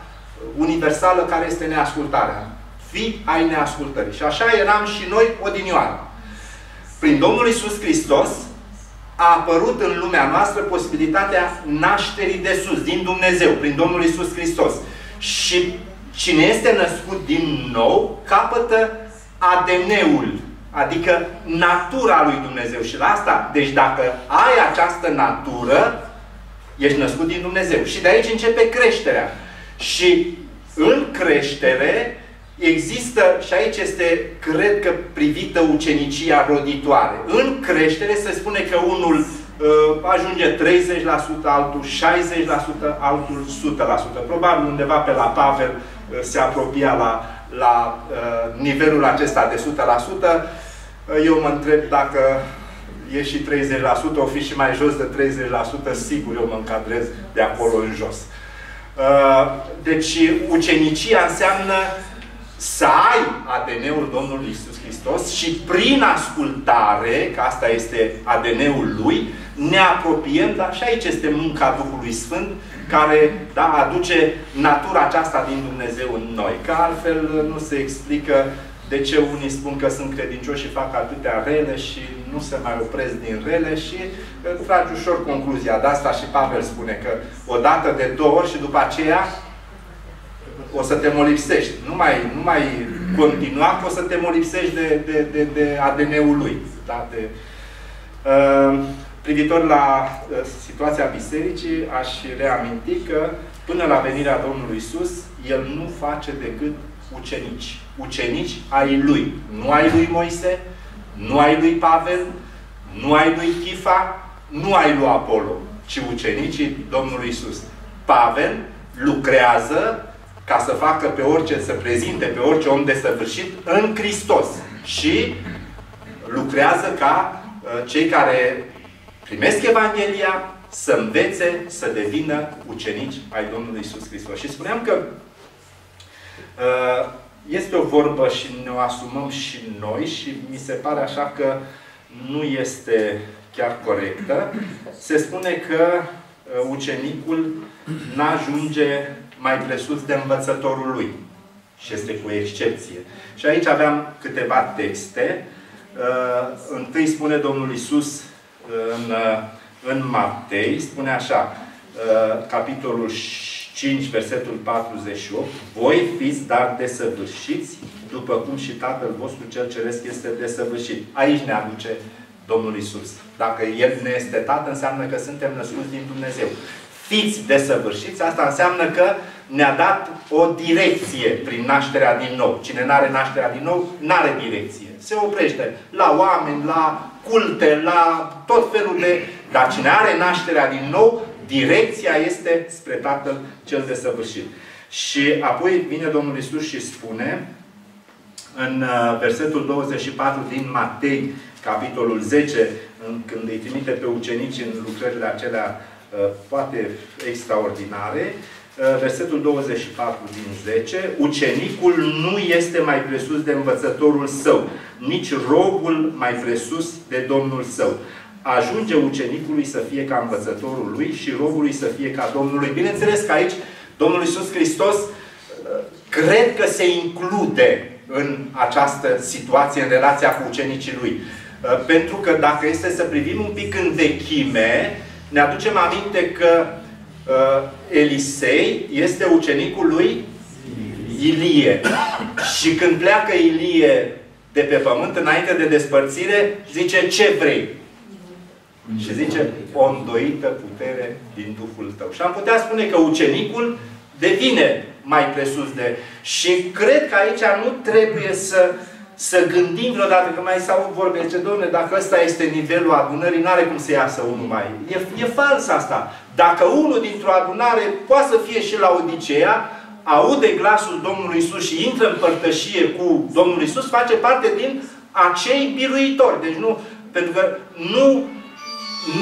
universală care este neascultarea. Fi ai neascultării. Și așa eram și noi odinioară. Prin Domnul Isus Hristos a apărut în lumea noastră posibilitatea nașterii de sus, din Dumnezeu, prin Domnul Isus Hristos. Și cine este născut din nou, capătă ADN-ul Adică natura lui Dumnezeu. Și la asta, deci dacă ai această natură, ești născut din Dumnezeu. Și de aici începe creșterea. Și în creștere există, și aici este, cred că, privită ucenicia roditoare. În creștere se spune că unul uh, ajunge 30%, altul 60%, altul 100%. Probabil undeva pe la Pavel uh, se apropia la, la uh, nivelul acesta de 100%. Eu mă întreb dacă e și 30%, o fi și mai jos de 30%, sigur eu mă încadrez de acolo în jos. Uh, deci ucenicia înseamnă să ai ADN-ul Domnului Isus Hristos și prin ascultare, că asta este ADN-ul Lui, ne apropiem, dar și aici este munca Duhului Sfânt, care da, aduce natura aceasta din Dumnezeu în noi. Că altfel nu se explică de ce unii spun că sunt credincioși și fac atâtea rele și nu se mai opresc din rele și tragi ușor concluzia de asta și Pavel spune că o dată de două ori și după aceea o să te molipsești. Nu mai, nu mai continua, că o să te molipsești de, de, de, de ADN-ul lui. Da? De, uh, privitor la uh, situația bisericii, aș reaminti că până la venirea Domnului Isus, El nu face decât ucenici. Ucenici ai Lui. Nu ai Lui Moise, nu ai Lui Pavel, nu ai Lui Chifa, nu ai Lui Apollo, ci ucenicii Domnului Isus. Pavel lucrează ca să facă pe orice, să prezinte pe orice om desăvârșit în Hristos. Și lucrează ca uh, cei care primesc Evanghelia să învețe, să devină ucenici ai Domnului Isus Hristos. Și spuneam că uh, este o vorbă și ne o asumăm și noi și mi se pare așa că nu este chiar corectă. Se spune că uh, ucenicul n-ajunge mai presus de învățătorul lui. Și este cu excepție. Și aici aveam câteva texte. Uh, întâi spune Domnul Isus în, uh, în Matei, spune așa, uh, capitolul 5, versetul 48, Voi fiți dar desăvârșiți, după cum și Tatăl vostru cel Ceresc este desăvârșit. Aici ne aduce Domnul Isus. Dacă El ne este Tată, înseamnă că suntem născuți din Dumnezeu. Fiți desăvârșiți, asta înseamnă că ne-a dat o direcție prin nașterea din nou. Cine nu are nașterea din nou, nu are direcție. Se oprește la oameni, la culte, la tot felul de... Dar cine are nașterea din nou, direcția este spre Tatăl cel desăvârșit. Și apoi vine Domnul Isus și spune în uh, versetul 24 din Matei, capitolul 10, când îi trimite pe ucenici în lucrările acelea uh, poate extraordinare, uh, versetul 24 din 10, ucenicul nu este mai presus de învățătorul său, nici robul mai presus de Domnul său. Ajunge ucenicului să fie ca învățătorul lui și robului să fie ca Domnului. Bineînțeles că aici Domnul Iisus Hristos cred că se include în această situație, în relația cu ucenicii lui. Pentru că dacă este să privim un pic în vechime, ne aducem aminte că Elisei este ucenicul lui Ilie. Și când pleacă Ilie de pe pământ, înainte de despărțire, zice, ce vrei? Și zice, o îndoită putere din Duhul tău. Și am putea spune că ucenicul devine mai presus de... Și cred că aici nu trebuie să, să gândim vreodată, că mai s-au vorbe, zice, domnule, dacă ăsta este nivelul adunării, nu are cum să iasă unul mai... E, e fals asta. Dacă unul dintr-o adunare poate să fie și la Odiceea, aude glasul Domnului Isus și intră în părtășie cu Domnul Isus, face parte din acei biruitori. Deci nu, pentru că nu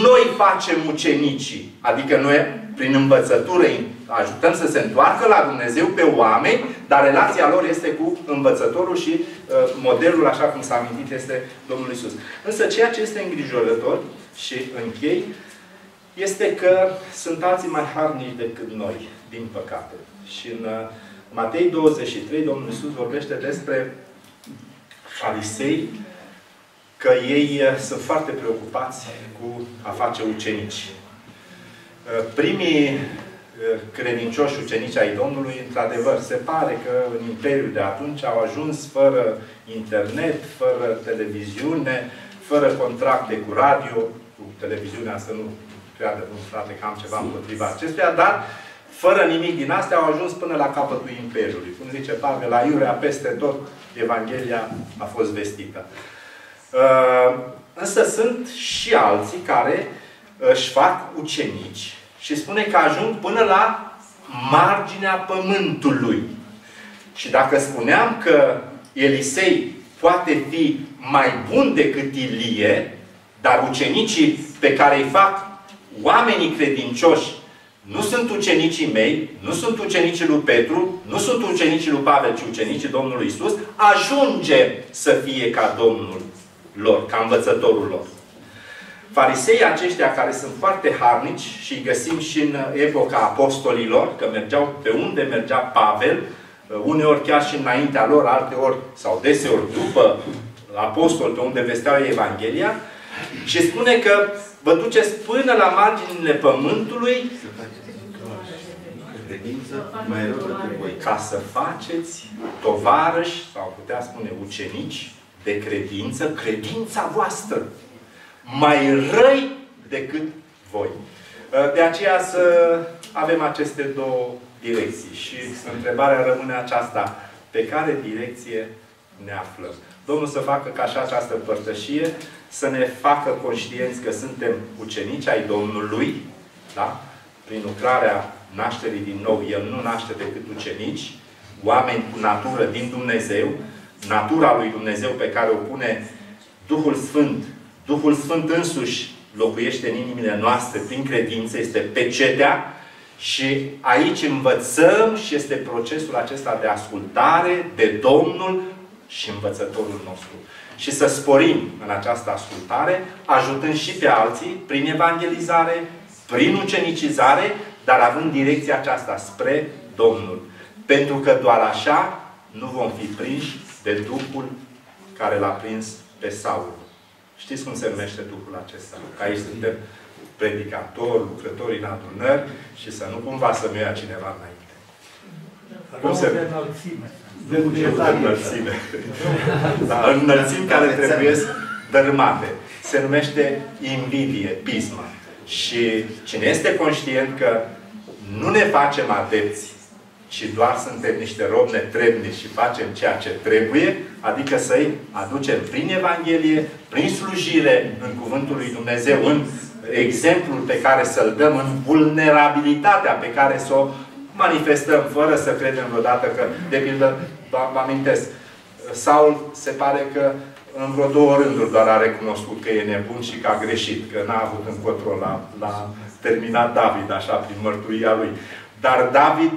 noi facem ucenicii. Adică noi, prin învățătură, ajutăm să se întoarcă la Dumnezeu pe oameni, dar relația lor este cu învățătorul și uh, modelul, așa cum s-a amintit, este Domnul Isus. Însă ceea ce este îngrijorător și închei, este că sunt alții mai harnici decât noi, din păcate. Și în uh, Matei 23, Domnul Isus vorbește despre farisei, că ei uh, sunt foarte preocupați cu a face ucenici. Uh, primii credincioși ucenici ai Domnului, într-adevăr, se pare că în Imperiul de atunci au ajuns fără internet, fără televiziune, fără contracte cu radio, cu televiziunea să nu creadă un frate că am ceva împotriva acestuia, dar fără nimic din astea au ajuns până la capătul Imperiului. Cum zice Pavel, la Iurea, peste tot, Evanghelia a fost vestită. Uh, însă sunt și alții care își fac ucenici și spune că ajung până la marginea pământului. Și dacă spuneam că Elisei poate fi mai bun decât Ilie, Dar ucenicii pe care îi fac oamenii credincioși nu sunt ucenicii mei, nu sunt ucenicii lui Petru, nu sunt ucenicii lui Pavel, ci ucenicii Domnului Isus, ajunge să fie ca Domnul lor, ca învățătorul lor. Fariseii aceștia care sunt foarte harnici și îi găsim și în epoca apostolilor, că mergeau pe unde mergea Pavel, uneori chiar și înaintea lor, alteori sau deseori după apostol pe unde vesteau Evanghelia, și spune că vă duceți până la marginile pământului mai rău voi. Ca să faceți tovarăși, sau putea spune ucenici, de credință, credința voastră mai răi decât voi. De aceea să avem aceste două direcții. Și întrebarea rămâne aceasta. Pe care direcție ne aflăm? Domnul să facă ca și această părtășie să ne facă conștienți că suntem ucenici ai Domnului, da? prin lucrarea nașterii din nou, El nu naște decât ucenici, oameni cu natură din Dumnezeu, natura lui Dumnezeu pe care o pune Duhul Sfânt. Duhul Sfânt însuși locuiește în inimile noastre prin credință, este pecetea și aici învățăm și este procesul acesta de ascultare de Domnul și învățătorul nostru. Și să sporim în această ascultare, ajutând și pe alții prin evangelizare, prin ucenicizare, dar având direcția aceasta spre Domnul. Pentru că doar așa nu vom fi prinși de Duhul care l-a prins pe Saul. Știți cum se numește Duhul acesta? Că aici suntem predicatori, lucrători în adunări și să nu cumva să-mi ia cineva înainte. Cum se numește? De înălțime. Da, înălțimi care trebuie dărâmate. Se numește invidie, pismă. Și cine este conștient că nu ne facem adepți, ci doar suntem niște robi netrebnici și facem ceea ce trebuie, adică să-i aducem prin Evanghelie, prin slujire în Cuvântul lui Dumnezeu, în exemplul pe care să-l dăm, în vulnerabilitatea pe care să o manifestăm, fără să credem vreodată că, de pildă, vă amintesc, Saul se pare că în vreo două rânduri doar a recunoscut că e nebun și că a greșit, că n-a avut încotro la, la terminat David, așa, prin mărturia lui. Dar David,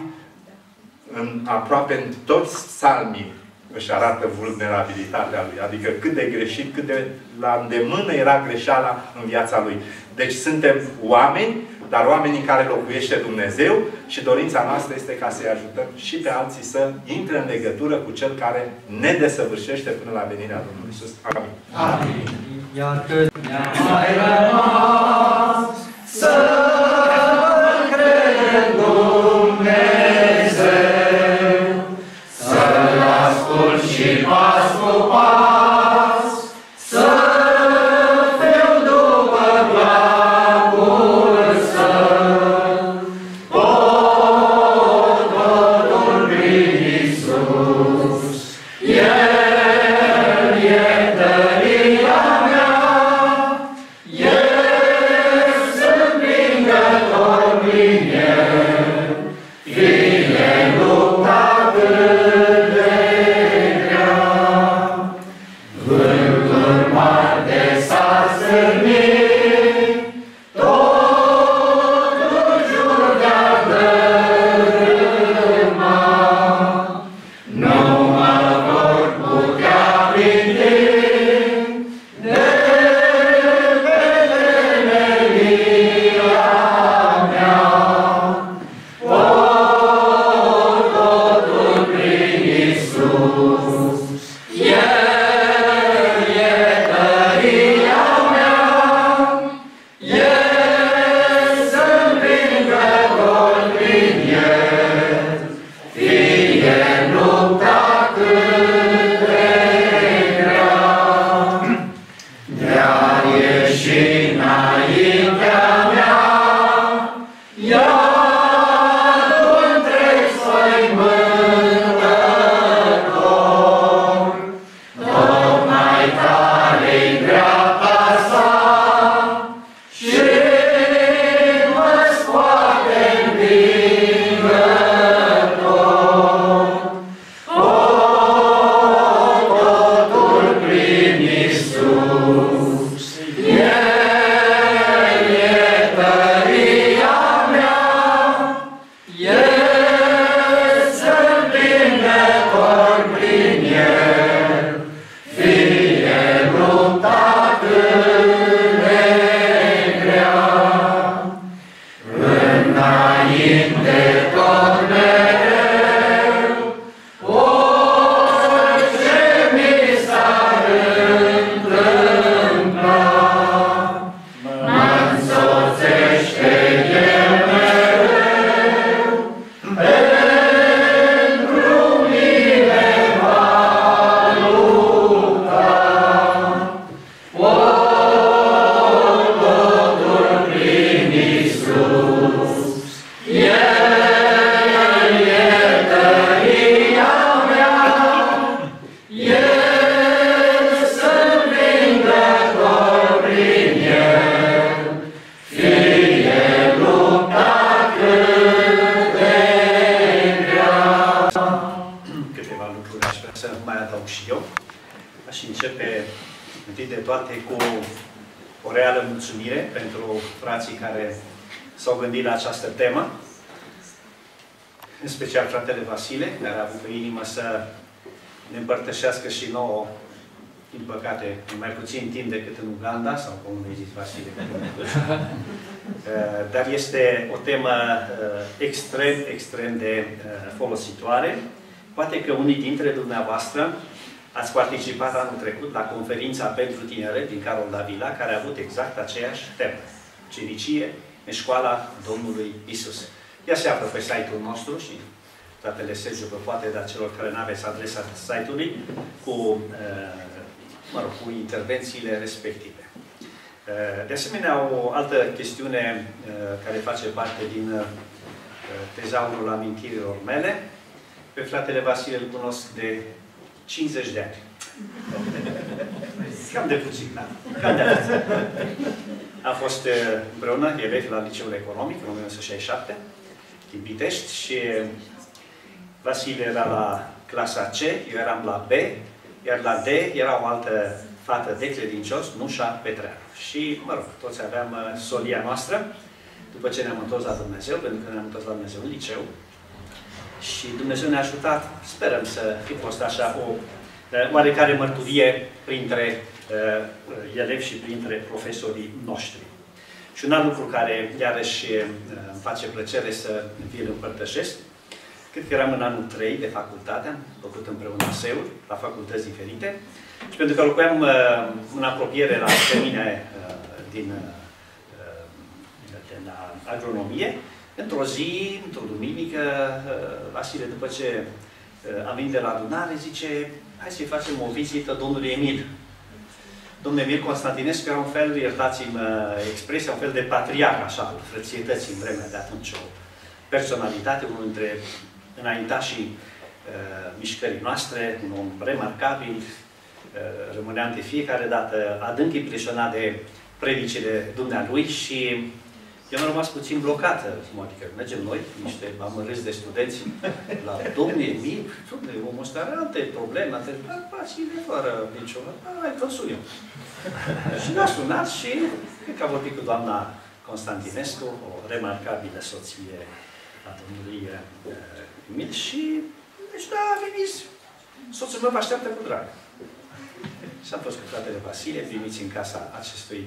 în aproape în toți salmii, își arată vulnerabilitatea lui. Adică cât de greșit, cât de la îndemână era greșeala în viața lui. Deci suntem oameni dar oamenii în care locuiește Dumnezeu și dorința noastră este ca să-i ajutăm și pe alții să intre în legătură cu Cel care ne desăvârșește până la venirea Domnului Iisus. Amin. Amin. Iar Vasile, care a avut pe inimă să ne împărtășească și nouă, din păcate, mai puțin timp decât în Uganda, sau cum îi zis Vasile, uh, dar este o temă uh, extrem, extrem de uh, folositoare. Poate că unii dintre dumneavoastră ați participat anul trecut la conferința pentru tinere din Carol Davila, care a avut exact aceeași temă. Cinicie în școala Domnului Isus. Ea se află pe site-ul nostru și fratele Sergiu vă poate da celor care nu aveți adresa site-ului cu, uh, mă rog, cu intervențiile respective. Uh, de asemenea, o altă chestiune uh, care face parte din tezaurul amintirilor mele, pe fratele Vasile îl cunosc de 50 de ani. Cam de puțin, da. Cam de puțin. A fost împreună elevi la Liceul Economic în 1967 din Pitești și Vasile era la clasa C, eu eram la B, iar la D era o altă fată de credincios, Nușa Petreanu. Și, mă rog, toți aveam uh, solia noastră, după ce ne-am întors la Dumnezeu, pentru că ne-am întors la Dumnezeu în liceu. Și Dumnezeu ne-a ajutat, sperăm să fi fost așa o uh, oarecare mărturie printre uh, elevi și printre profesorii noștri. Și un alt lucru care iarăși uh, îmi face plăcere să vi-l împărtășesc, cred că eram în anul 3 de facultate, am făcut împreună SEUR, la facultăți diferite, și pentru că locuiam uh, în apropiere la mine uh, din, din agronomie, într-o zi, într-o duminică, Vasile, după ce am venit de la adunare, zice, hai să-i facem o vizită domnului Emil, Domnul Emil Constantinescu era un fel, iertați-mi expresia, un fel de patriarh, așa, al frățietății în vremea de atunci, o personalitate, unul dintre înaintașii uh, mișcării noastre, un om remarcabil, uh, rămâneam de fiecare dată adânc impresionat de predicile dumnealui și eu am rămas puțin blocată, adică mergem noi, niște amărâți de studenți, la domnul Emil, domnule, omul ăsta are alte probleme, alte, pasive, fără nicio, hai, vă sun eu. și ne-a sunat și cred că a vorbit cu doamna Constantinescu, o remarcabilă soție a domnului uh, Emil și, deci da, veniți, soțul meu vă așteaptă cu drag. Și am fost cu fratele Vasile, primiți în casa acestui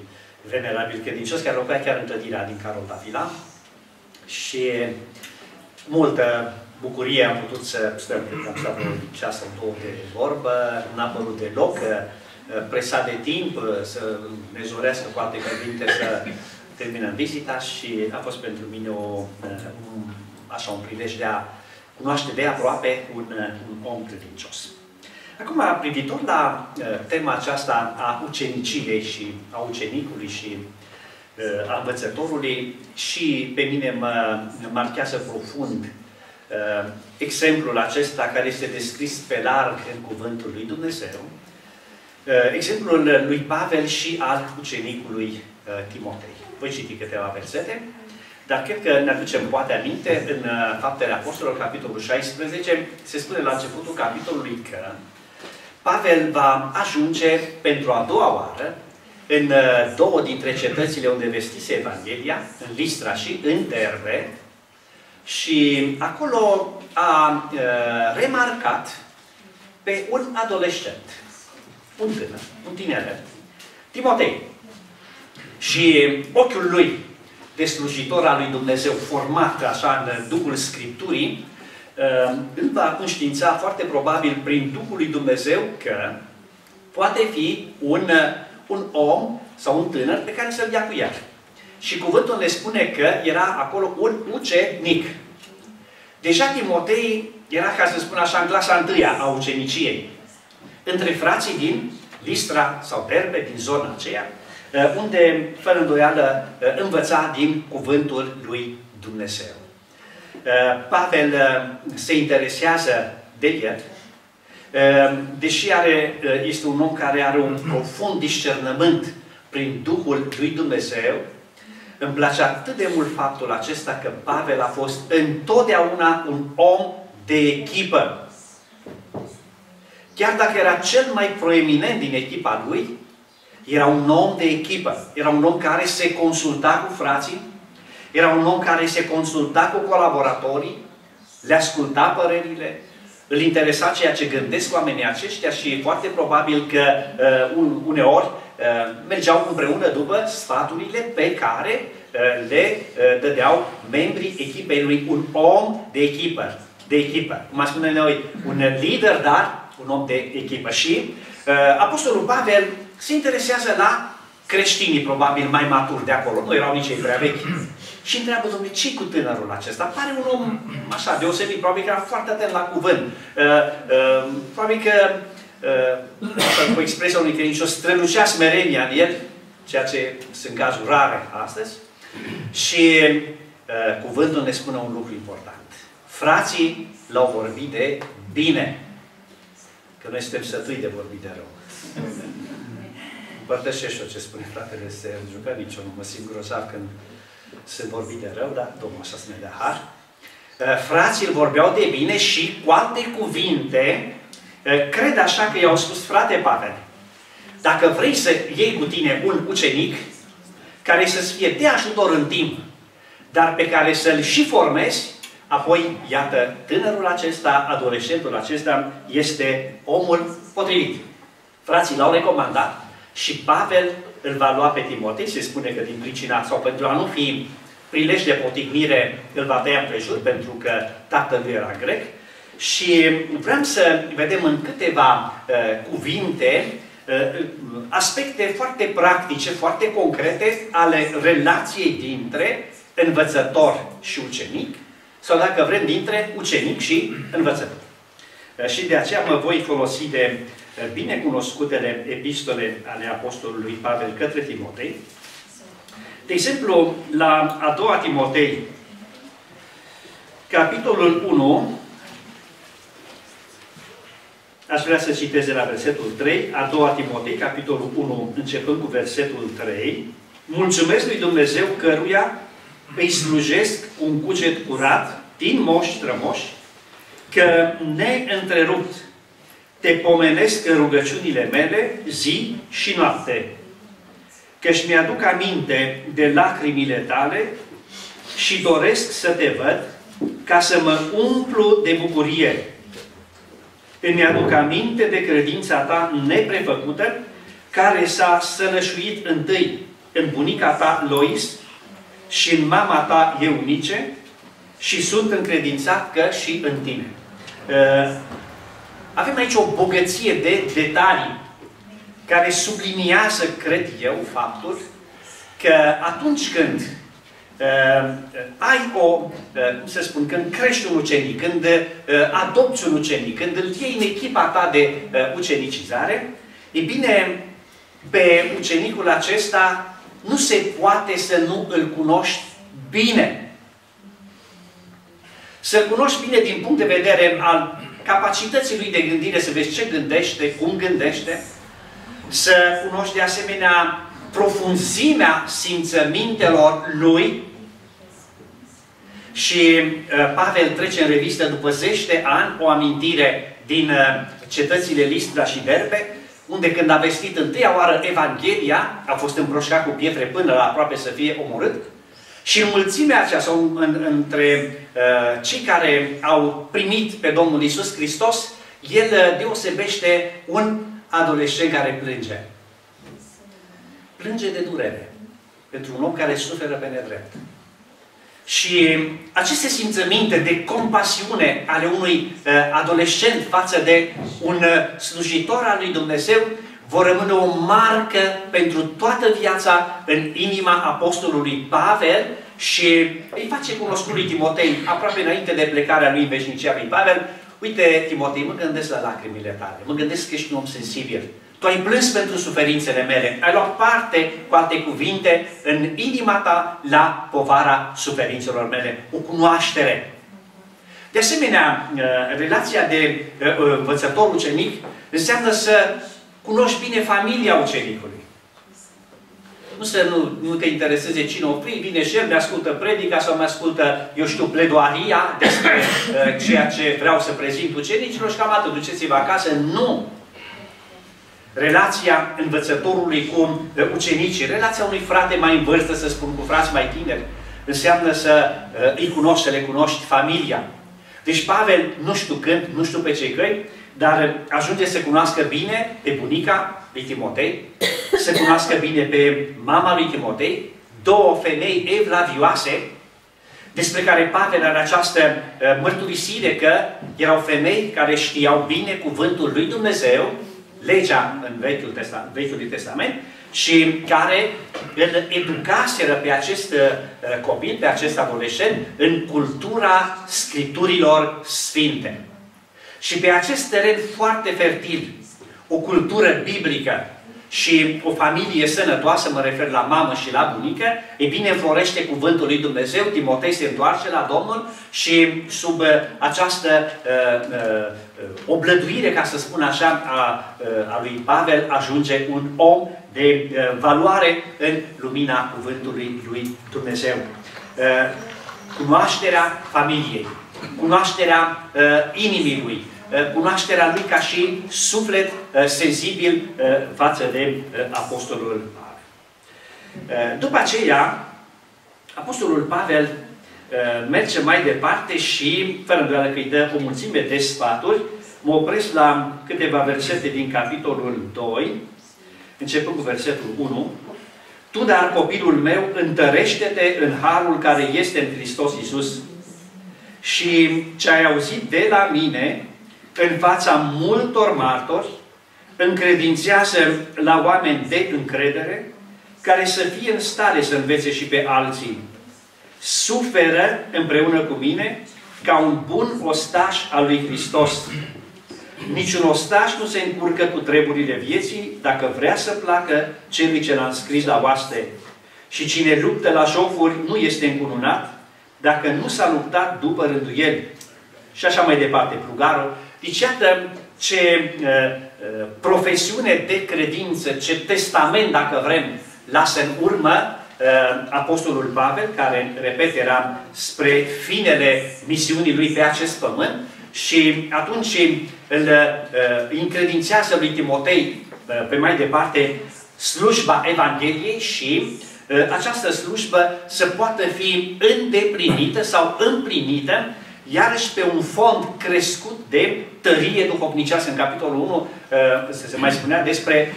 venerabil credincios, care locuia chiar în clădirea din Carol Davila. Și multă bucurie am putut să stăm, am stat un ceas sau două de vorbă, n-a părut deloc, presat de timp, să ne zorească cu alte cuvinte să terminăm vizita și a fost pentru mine o, un, așa, un prilej de a cunoaște de aproape un, un om credincios. Acum, privitor la uh, tema aceasta a uceniciei și a ucenicului și uh, a învățătorului, și pe mine mă marchează profund uh, exemplul acesta care este descris pe larg în Cuvântul lui Dumnezeu, uh, exemplul lui Pavel și al ucenicului uh, Timotei. Voi citi câteva versete, dar cred că ne aducem poate aminte în uh, Faptele Apostolilor, capitolul 16, se spune la începutul capitolului că Pavel va ajunge pentru a doua oară în uh, două dintre cetățile unde vestise Evanghelia, în Listra și în Derbe, și acolo a uh, remarcat pe un adolescent, un tânăr, un tineret, Timotei. Și ochiul lui de slujitor al lui Dumnezeu, format așa în Duhul Scripturii, Ehm, îl va înștiința foarte probabil prin Duhul lui Dumnezeu că poate fi un, un om sau un tânăr pe care să-l ia cu el. Și cuvântul ne spune că era acolo un ucenic. Deja Timotei era, ca să spun așa, în clasa întâia a uceniciei. Între frații din Listra sau Derbe, din zona aceea, eh, unde, fără îndoială, eh, învăța din cuvântul lui Dumnezeu. Uh, Pavel uh, se interesează de el, uh, deși are, este un om care are un profund discernământ prin Duhul lui Dumnezeu, îmi place atât de mult faptul acesta că Pavel a fost întotdeauna un om de echipă. Chiar dacă era cel mai proeminent din echipa lui, Era un om de echipă. Era un om care se consulta cu frații. Era un om care se consulta cu colaboratorii. Le asculta părerile. Îl interesa ceea ce gândesc oamenii aceștia și e foarte probabil că uh, uneori uh, mergeau împreună după sfaturile pe care uh, le uh, dădeau membrii echipei lui. Un om de echipă. De echipă. Cum spune noi, un lider, dar un om de echipă. Și uh, Apostolul Pavel se interesează la creștinii, probabil, mai maturi de acolo. Nu erau nici ei prea vechi. Și întreabă, domnule, ce cu tânărul acesta? Pare un om așa, deosebit, probabil că era foarte atent la cuvânt. Uh, uh, probabil că, uh, cu expresia unui credincios, strălucea smerenia în el, ceea ce sunt cazuri rare astăzi. Și uh, cuvântul ne spune un lucru important. Frații l-au vorbit de bine. Că noi suntem sătui de vorbit de rău. Împărtășești ce spune fratele Sergiu, că nici eu nu mă simt grozav când sunt vorbit de rău, dar Domnul așa să ne dea har. Uh, frații îl vorbeau de bine și cu alte cuvinte, uh, cred așa că i-au spus, frate Pavel, dacă vrei să iei cu tine un ucenic care să-ți fie de ajutor în timp, dar pe care să-l și formezi, apoi, iată, tânărul acesta, adolescentul acesta, este omul potrivit. Frații l-au recomandat și Pavel îl va lua pe Timotei, se spune că din pricina, sau pentru a nu fi prilej de potignire, îl va tăia împrejur, pentru că tatăl lui era grec. Și vreau să vedem în câteva uh, cuvinte uh, aspecte foarte practice, foarte concrete ale relației dintre învățător și ucenic, sau dacă vrem, dintre ucenic și învățător. Uh, și de aceea mă voi folosi de binecunoscutele epistole ale Apostolului Pavel către Timotei. De exemplu, la a doua Timotei, capitolul 1, aș vrea să citez de la versetul 3, a doua Timotei, capitolul 1, începând cu versetul 3, Mulțumesc lui Dumnezeu căruia îi slujesc un cuget curat din moși strămoși, că neîntrerupt te pomenesc în rugăciunile mele zi și noapte, căci mi-aduc aminte de lacrimile tale și doresc să te văd ca să mă umplu de bucurie. Îmi aduc aminte de credința ta neprefăcută, care s-a sănășuit întâi în bunica ta Lois și în mama ta Eunice și sunt încredințat că și în tine. Uh, avem aici o bogăție de detalii care subliniază, cred eu, faptul că atunci când uh, ai o, uh, cum să spun, când crești un ucenic, când uh, adopți un ucenic, când îl iei în echipa ta de uh, ucenicizare, e bine, pe ucenicul acesta nu se poate să nu îl cunoști bine. Să-l cunoști bine din punct de vedere al capacității lui de gândire, să vezi ce gândește, cum gândește, să cunoști de asemenea profunzimea simțămintelor lui. Și uh, Pavel trece în revistă după 10 ani o amintire din uh, cetățile Listra și Derbe, unde când a vestit întâia oară Evanghelia, a fost împroșcat cu pietre până la aproape să fie omorât, și în mulțimea aceea, sau în, între uh, cei care au primit pe Domnul Isus Hristos, el uh, deosebește un adolescent care plânge. Plânge de durere. Pentru un om care suferă pe nedrept. Și aceste simțăminte de compasiune ale unui uh, adolescent față de un uh, slujitor al lui Dumnezeu vor rămâne o marcă pentru toată viața în inima apostolului Pavel și îi face cunoscut lui Timotei, aproape înainte de plecarea lui în veșnicia lui Pavel, uite, Timotei, mă gândesc la lacrimile tale, mă gândesc că ești un om sensibil. Tu ai plâns pentru suferințele mele, ai luat parte, cu alte cuvinte, în inima ta la povara suferințelor mele, o cunoaștere. De asemenea, uh, relația de uh, uh, învățător-ucenic înseamnă să Cunoști bine familia ucenicului. Nu să nu, nu te intereseze cine o fi, vine și el, mi ascultă predica sau mi ascultă, eu știu, pledoaria despre uh, ceea ce vreau să prezint ucenicilor și cam atât, duceți-vă acasă. Nu! relația învățătorului cu uh, ucenicii, relația unui frate mai în vârstă, să spun, cu frați mai tineri, înseamnă să uh, îi cunoști, să le cunoști familia. Deci Pavel, nu știu când, nu știu pe ce căi, dar ajunge să cunoască bine pe bunica lui Timotei, să cunoască bine pe mama lui Timotei, două femei evlavioase, despre care Pavel are această uh, mărturisire că erau femei care știau bine cuvântul lui Dumnezeu, legea în Vechiul, Testament, Vechiul Testament, și care îl educaseră pe acest uh, copil, pe acest adolescent, în cultura Scripturilor Sfinte. Și pe acest teren foarte fertil, o cultură biblică și o familie sănătoasă, mă refer la mamă și la bunică, e bine înflorește cuvântul lui Dumnezeu, Timotei se întoarce la Domnul și sub uh, această uh, uh, oblăduire, ca să spun așa, a, uh, a lui Pavel, ajunge un om de uh, valoare în lumina cuvântului lui Dumnezeu. Uh, cunoașterea familiei, cunoașterea uh, inimii lui, uh, cunoașterea lui ca și suflet uh, sensibil uh, față de uh, Apostolul Pavel. Uh, după aceea, Apostolul Pavel uh, merge mai departe și, fără îndoială că îi dă o mulțime de sfaturi, mă opresc la câteva versete din capitolul 2, începând cu versetul 1. Tu, dar, copilul meu, întărește-te în harul care este în Hristos Iisus și ce ai auzit de la mine în fața multor martori, încredințează la oameni de încredere, care să fie în stare să învețe și pe alții. Suferă împreună cu mine ca un bun ostaș al lui Hristos. Niciun ostaș nu se încurcă cu treburile vieții dacă vrea să placă celui ce l-a înscris la oaste. Și cine luptă la jocuri nu este încununat dacă nu s-a luptat după rânduieli. Și așa mai departe, plugarul. Deci iată ce uh, uh, profesiune de credință, ce testament, dacă vrem, lasă în urmă uh, Apostolul Pavel, care, repet, era spre finele misiunii lui pe acest pământ, și atunci îl uh, încredințează lui Timotei uh, pe mai departe slujba Evangheliei și uh, această slujbă să poată fi îndeplinită sau împlinită iarăși pe un fond crescut de tărie duhovnicească. În capitolul 1 se mai spunea despre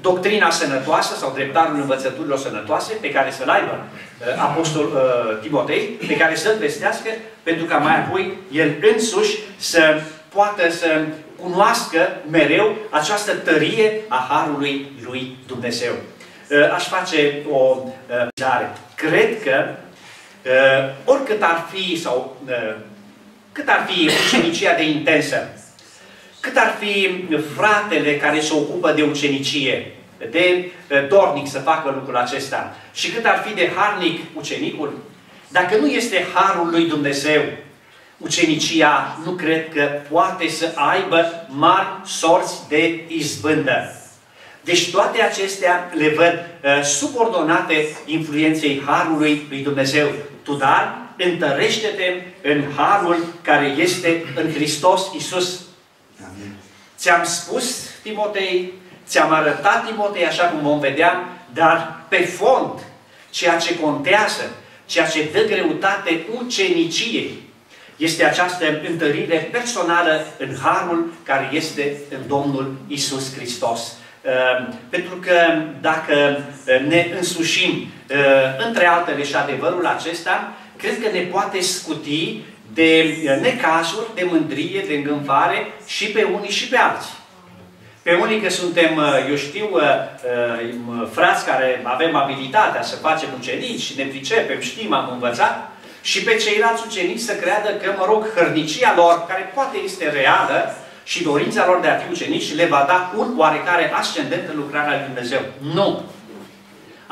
doctrina sănătoasă sau dreptarul învățăturilor sănătoase pe care să-l aibă Apostol Timotei, pe care să-l vestească, pentru ca mai apoi el însuși să poată să cunoască mereu această tărie a Harului lui Dumnezeu. Aș face o vizare. Cred că oricât ar fi sau cât ar fi ucenicia de intensă, cât ar fi fratele care se ocupă de ucenicie, de dornic să facă lucrul acesta și cât ar fi de harnic ucenicul, dacă nu este harul lui Dumnezeu, ucenicia nu cred că poate să aibă mari sorți de izbândă. Deci toate acestea le văd uh, subordonate influenței Harului lui Dumnezeu. Tu, dar, întărește-te în Harul care este în Hristos Isus. Ți-am spus, Timotei, ți-am arătat, Timotei, așa cum vom vedea, dar pe fond, ceea ce contează, ceea ce dă greutate uceniciei, este această întărire personală în Harul care este în Domnul Isus Hristos. Ehm, pentru că dacă ne însușim, ehm, între altele și adevărul acesta, cred că ne poate scuti de necazuri, de mândrie, de îngânfare și pe unii și pe alții. Pe unii că suntem, eu știu, frați care avem abilitatea să facem ucenici și ne pricepem, știm, am învățat, și pe ceilalți ucenici să creadă că, mă rog, hărnicia lor, care poate este reală, și dorința lor de a fi ucenici le va da un oarecare ascendent în lucrarea lui Dumnezeu. Nu!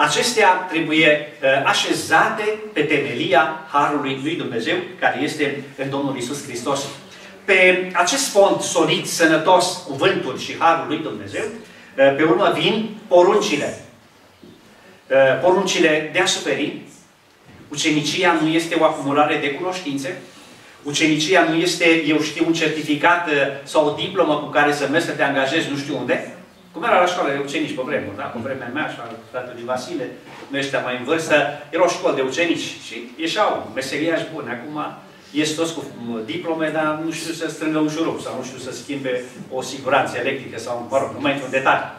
Acestea trebuie uh, așezate pe temelia Harului lui Dumnezeu, care este în Domnul Isus Hristos. Pe acest fond solid, sănătos, cuvântul și Harul lui Dumnezeu, uh, pe urmă vin poruncile. Uh, poruncile de a suferi. Ucenicia nu este o acumulare de cunoștințe, Ucenicia nu este, eu știu, un certificat uh, sau o diplomă cu care să mergi să te angajezi nu știu unde, Cum era la școală de ucenici pe vremuri, da? Pe vremea mea și al fratelui Vasile, nu ăștia mai în vârstă, era o școală de ucenici și ieșeau meseriași buni. Acum ies toți cu diplome, dar nu știu să strângă un șurub sau nu știu să schimbe o siguranță electrică sau, mă rog, nu mai intru în detalii.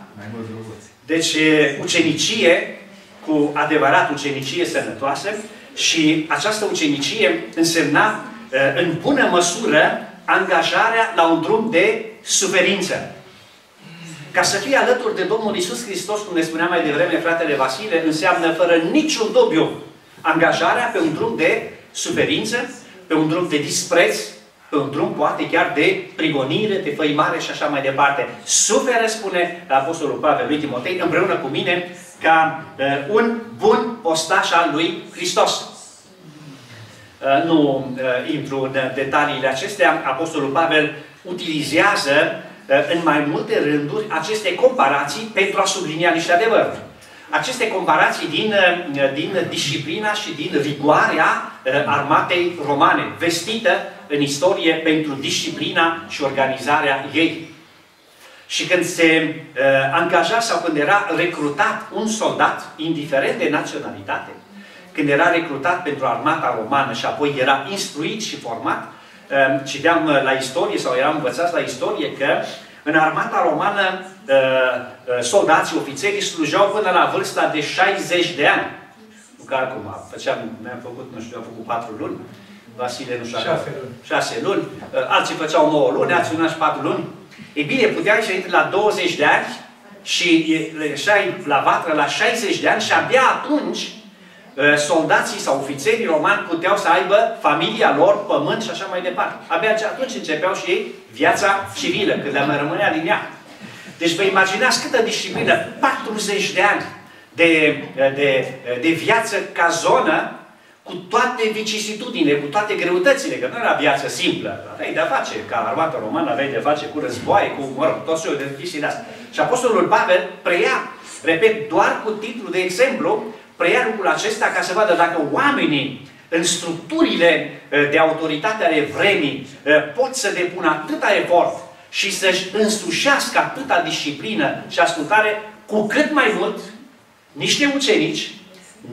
Deci, ucenicie, cu adevărat ucenicie sănătoasă și această ucenicie însemna, în bună măsură, angajarea la un drum de suferință. Ca să fie alături de Domnul Isus Hristos, cum ne spunea mai devreme fratele Vasile, înseamnă fără niciun dubiu angajarea pe un drum de suferință, pe un drum de dispreț, pe un drum poate chiar de prigonire, de făimare și așa mai departe. Suferă, spune Apostolul Pavel lui Timotei, împreună cu mine, ca uh, un bun ostaș al lui Hristos. Uh, nu uh, intru în detaliile acestea, Apostolul Pavel utilizează uh, în mai multe rânduri aceste comparații pentru a sublinia niște adevăruri. Aceste comparații din, uh, din disciplina și din rigoarea uh, armatei romane, vestită în istorie pentru disciplina și organizarea ei. Și când se uh, angaja sau când era recrutat un soldat, indiferent de naționalitate, când era recrutat pentru armata romană și apoi era instruit și format, uh, citeam la istorie sau eram învățați la istorie că în armata romană uh, uh, soldații, ofițerii slujeau până la vârsta de 60 de ani. Nu ca acum, făceam, mi-am făcut, nu știu, am făcut 4 luni, Vasile nu știu, 6 luni. 6 luni, uh, alții făceau 9 luni, alții una și 4 luni. E bine, puteai să intri la 20 de ani și ieșai la vatră la 60 de ani și abia atunci soldații sau ofițerii romani puteau să aibă familia lor, pământ și așa mai departe. Abia atunci începeau și ei viața civilă, când le mai rămânea din ea. Deci vă imaginați câtă disciplină, 40 de ani de, de, de viață ca zonă, cu toate vicisitudinile, cu toate greutățile, că nu era viață simplă. Aveai de-a face, ca armată romană, aveai de-a face cu războaie, cu, mă rog, tot soiul de chestii de astea. Și Apostolul Pavel preia, repet, doar cu titlu de exemplu, preia lucrul acesta ca să vadă dacă oamenii în structurile de autoritate ale vremii pot să depună atâta efort și să-și însușească atâta disciplină și ascultare, cu cât mai mult niște ucenici,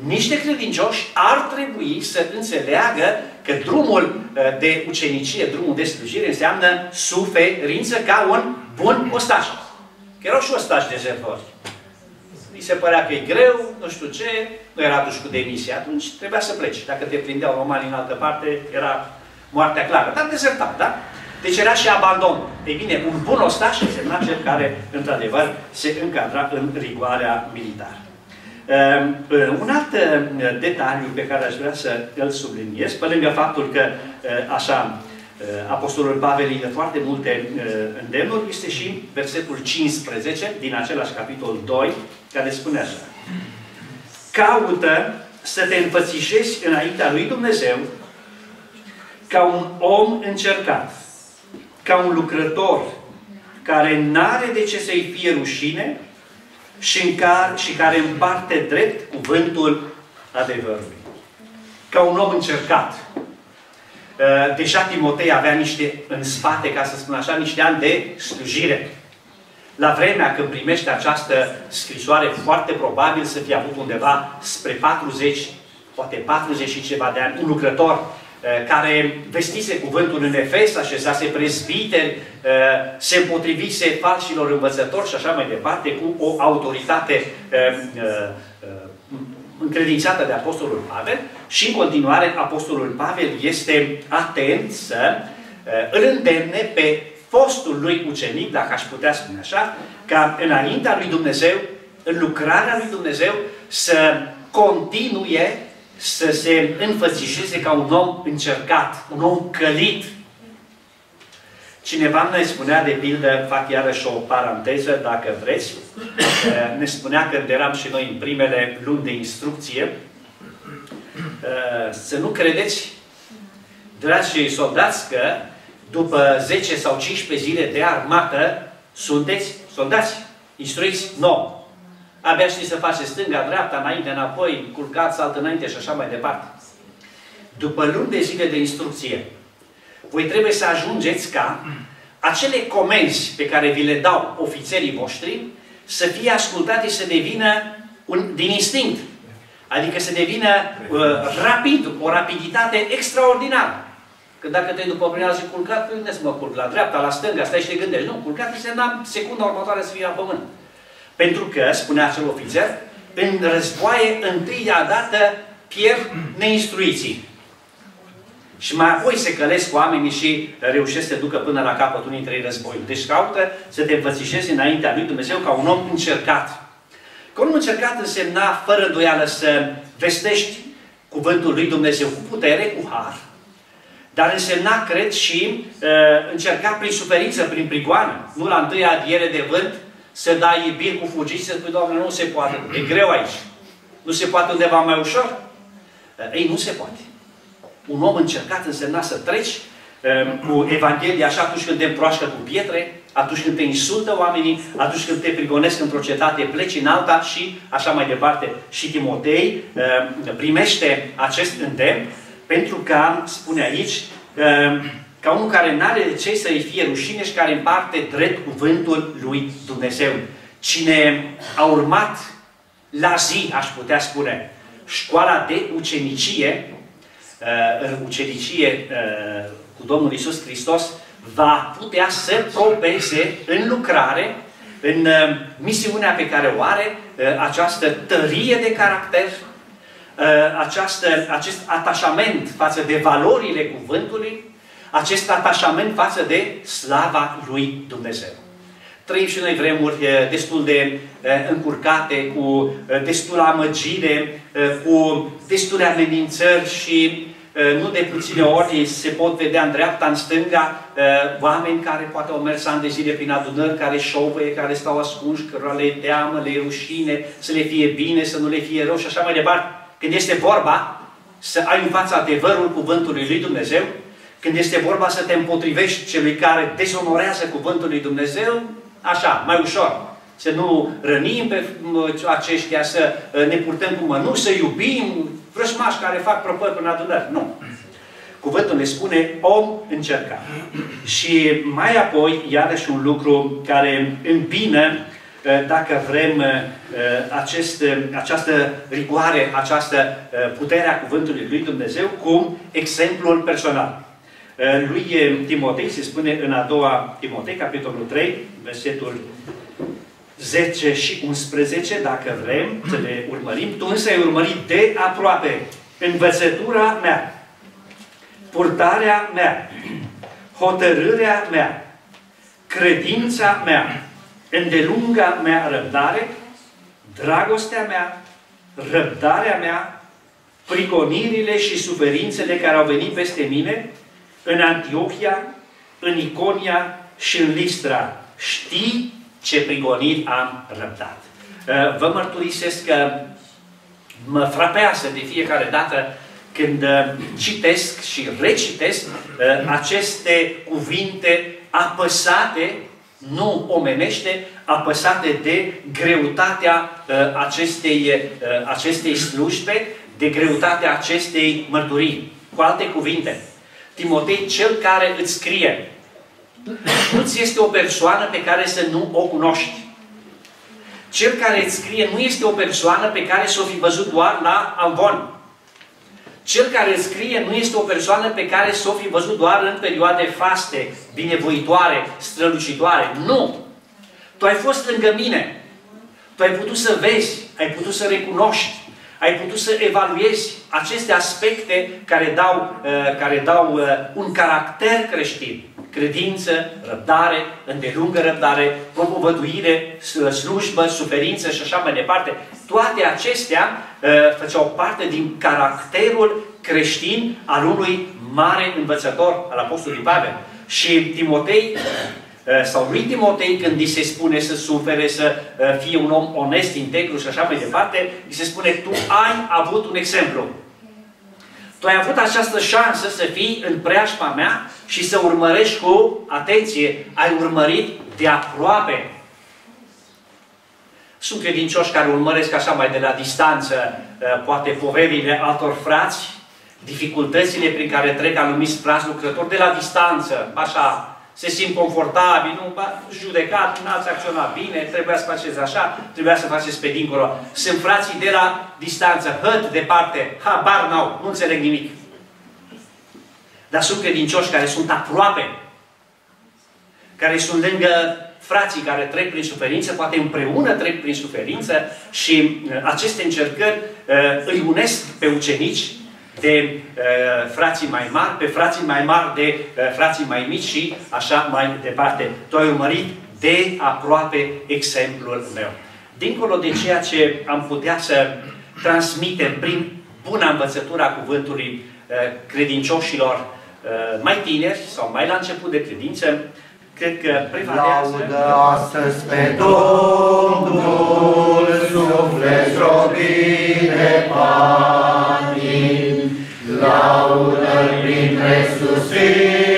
niște credincioși ar trebui să înțeleagă că drumul de ucenicie, drumul de slujire înseamnă suferință ca un bun ostaș. Că erau și ostași dezertori îi se părea că e greu, nu știu ce, nu era dus cu demisia, atunci trebuia să pleci. Dacă te prindeau romanii în altă parte, era moartea clară. Dar dezertat, da? Deci era și abandon. Ei bine, un bun ostaș însemna cel care, într-adevăr, se încadra în rigoarea militară. Uh, un alt uh, detaliu pe care aș vrea să îl subliniez, pe lângă faptul că, uh, așa, Apostolul Pavel îi foarte multe îndemnuri, este și versetul 15 din același capitol 2, care spune așa. Caută să te înfățișezi înaintea lui Dumnezeu ca un om încercat, ca un lucrător care n-are de ce să-i fie rușine și, în care, și care împarte drept cuvântul adevărului. Ca un om încercat. Uh, deja Timotei avea niște în spate, ca să spun așa, niște ani de slujire. La vremea când primește această scrisoare, foarte probabil să fie avut undeva spre 40, poate 40 și ceva de ani, un lucrător uh, care vestise cuvântul în Efes, așezase prezbiteri, uh, se împotrivise falșilor învățători și așa mai departe, cu o autoritate încredințată de Apostolul Pavel. Și în continuare Apostolul Pavel este atent să îl îndemne pe fostul lui ucenic, dacă aș putea spune așa, ca înaintea lui Dumnezeu, în lucrarea lui Dumnezeu, să continue să se înfățișeze ca un om încercat, un om călit. Cineva ne spunea, de pildă, fac iarăși o paranteză, dacă vreți, ne spunea când eram și noi în primele luni de instrucție, să nu credeți, dragi soldați, că după 10 sau 15 zile de armată, sunteți soldați, instruiți nou. Abia știți să faceți stânga, dreapta, înainte, înapoi, culcați, altă înainte și așa mai departe. După luni de zile de instrucție, voi trebuie să ajungeți ca acele comenzi pe care vi le dau ofițerii voștri să fie ascultate și să devină un, din instinct. Adică să devină uh, rapid, o rapiditate extraordinară. Că dacă te după primea zi culcat, unde să mă culc? La dreapta, la stânga, stai și te gândești. Nu, culcat însemna secunda următoare să fie la pământ. Pentru că, spunea acel ofițer, în războaie întâi dată pierd neinstruiții. Și mai apoi se călesc oamenii și reușesc să ducă până la capăt unii dintre ei războiul. Deci caută să te învățișezi înaintea lui Dumnezeu ca un om încercat. Că un om încercat însemna, fără îndoială, să vestești cuvântul lui Dumnezeu cu putere, cu har, dar însemna, cred, și uh, încerca prin suferință, prin prigoană, nu la întâia adiere de vânt, să dai bir cu fugit, să spui, Doamne, nu se poate, e greu aici. Nu se poate undeva mai ușor? Uh, ei, nu se poate. Un om încercat însemna să treci uh, cu Evanghelia și atunci când te împroașcă cu pietre, atunci când te insultă oamenii, atunci când te prigonesc într-o cetate, pleci în alta și așa mai departe. Și Timotei uh, primește acest îndemn pentru că, spune aici, ca unul care nu are de ce să-i fie rușine și care împarte drept cuvântul lui Dumnezeu. Cine a urmat la zi, aș putea spune, școala de ucenicie, uh, în ucenicie uh, cu Domnul Isus Hristos, va putea să probeze în lucrare, în uh, misiunea pe care o are, această tărie de caracter, această, acest atașament față de valorile cuvântului, acest atașament față de slava lui Dumnezeu. Trăim și noi vremuri destul de încurcate, cu destulă amăgire, cu destule amenințări și nu de puține ori se pot vedea în dreapta, în stânga, oameni care poate au mers ani de zile prin adunări, care șovăie, care stau ascunși, cărora le teamă, le rușine, să le fie bine, să nu le fie rău și așa mai departe. Când este vorba să ai în fața adevărul cuvântului lui Dumnezeu, când este vorba să te împotrivești celui care dezonorează cuvântul lui Dumnezeu, așa, mai ușor. Să nu rănim pe aceștia, să uh, ne purtăm cu mănu, să iubim vrășmași care fac propări până adunări. Nu. Cuvântul ne spune om încerca. Și mai apoi, iarăși un lucru care împină, uh, dacă vrem, uh, acest, această rigoare, această putere a Cuvântului lui Dumnezeu, cu exemplul personal. Lui Timotei se spune în a doua Timotei, capitolul 3, versetul 10 și 11, dacă vrem să le urmărim. Tu însă ai urmărit de aproape învățătura mea, purtarea mea, hotărârea mea, credința mea, îndelunga mea răbdare, dragostea mea, răbdarea mea, prigonirile și suferințele care au venit peste mine, în Antiochia, în Iconia și în Listra. Știi ce prigoniri am răbdat. Uh, vă mărturisesc că mă frapează de fiecare dată când uh, citesc și recitesc uh, aceste cuvinte apăsate, nu omenește, apăsate de greutatea acestei, acestei slujbe, de greutatea acestei mărturii. Cu alte cuvinte, Timotei, cel care îți scrie, nu ți este o persoană pe care să nu o cunoști. Cel care îți scrie nu este o persoană pe care să o fi văzut doar la Amvon. Cel care îți scrie nu este o persoană pe care să o fi văzut doar în perioade faste, binevoitoare, strălucitoare. Nu! Tu ai fost lângă mine. Tu ai putut să vezi, ai putut să recunoști, ai putut să evaluezi aceste aspecte care dau, uh, care dau uh, un caracter creștin. Credință, răbdare, îndelungă răbdare, propovăduire, slujbă, suferință și așa mai departe. Toate acestea uh, făceau parte din caracterul creștin al unui mare învățător al Apostolului Pavel. Și Timotei Eh, sau lui Timotei când îi se spune să sufere, să eh, fie un om onest, integru și așa mai departe, îi se spune, tu ai avut un exemplu. Tu ai avut această șansă să fii în preajma mea și să urmărești cu atenție. Ai urmărit de aproape. Sunt credincioși care urmăresc așa mai de la distanță, eh, poate poverile altor frați, dificultățile prin care trec anumiți frați lucrători de la distanță, așa, se simt confortabil, nu, ba, judecat, n-ați acționat bine, trebuia să faceți așa, trebuia să faceți pe dincolo. Sunt frații de la distanță, hăt, departe, habar n-au, nu înțeleg nimic. Dar sunt credincioși care sunt aproape, care sunt lângă frații care trec prin suferință, poate împreună trec prin suferință și uh, aceste încercări uh, îi unesc pe ucenici de uh, frații mai mari, pe frații mai mari de uh, frații mai mici și așa mai departe. Tu ai urmărit de aproape exemplul meu. Dincolo de ceea ce am putea să transmitem prin buna învățătura cuvântului uh, credincioșilor uh, mai tineri sau mai la început de credință, cred că prevalează... Laudă astăzi pe Domnul, suflet robit de patim, laudă-L printre susține,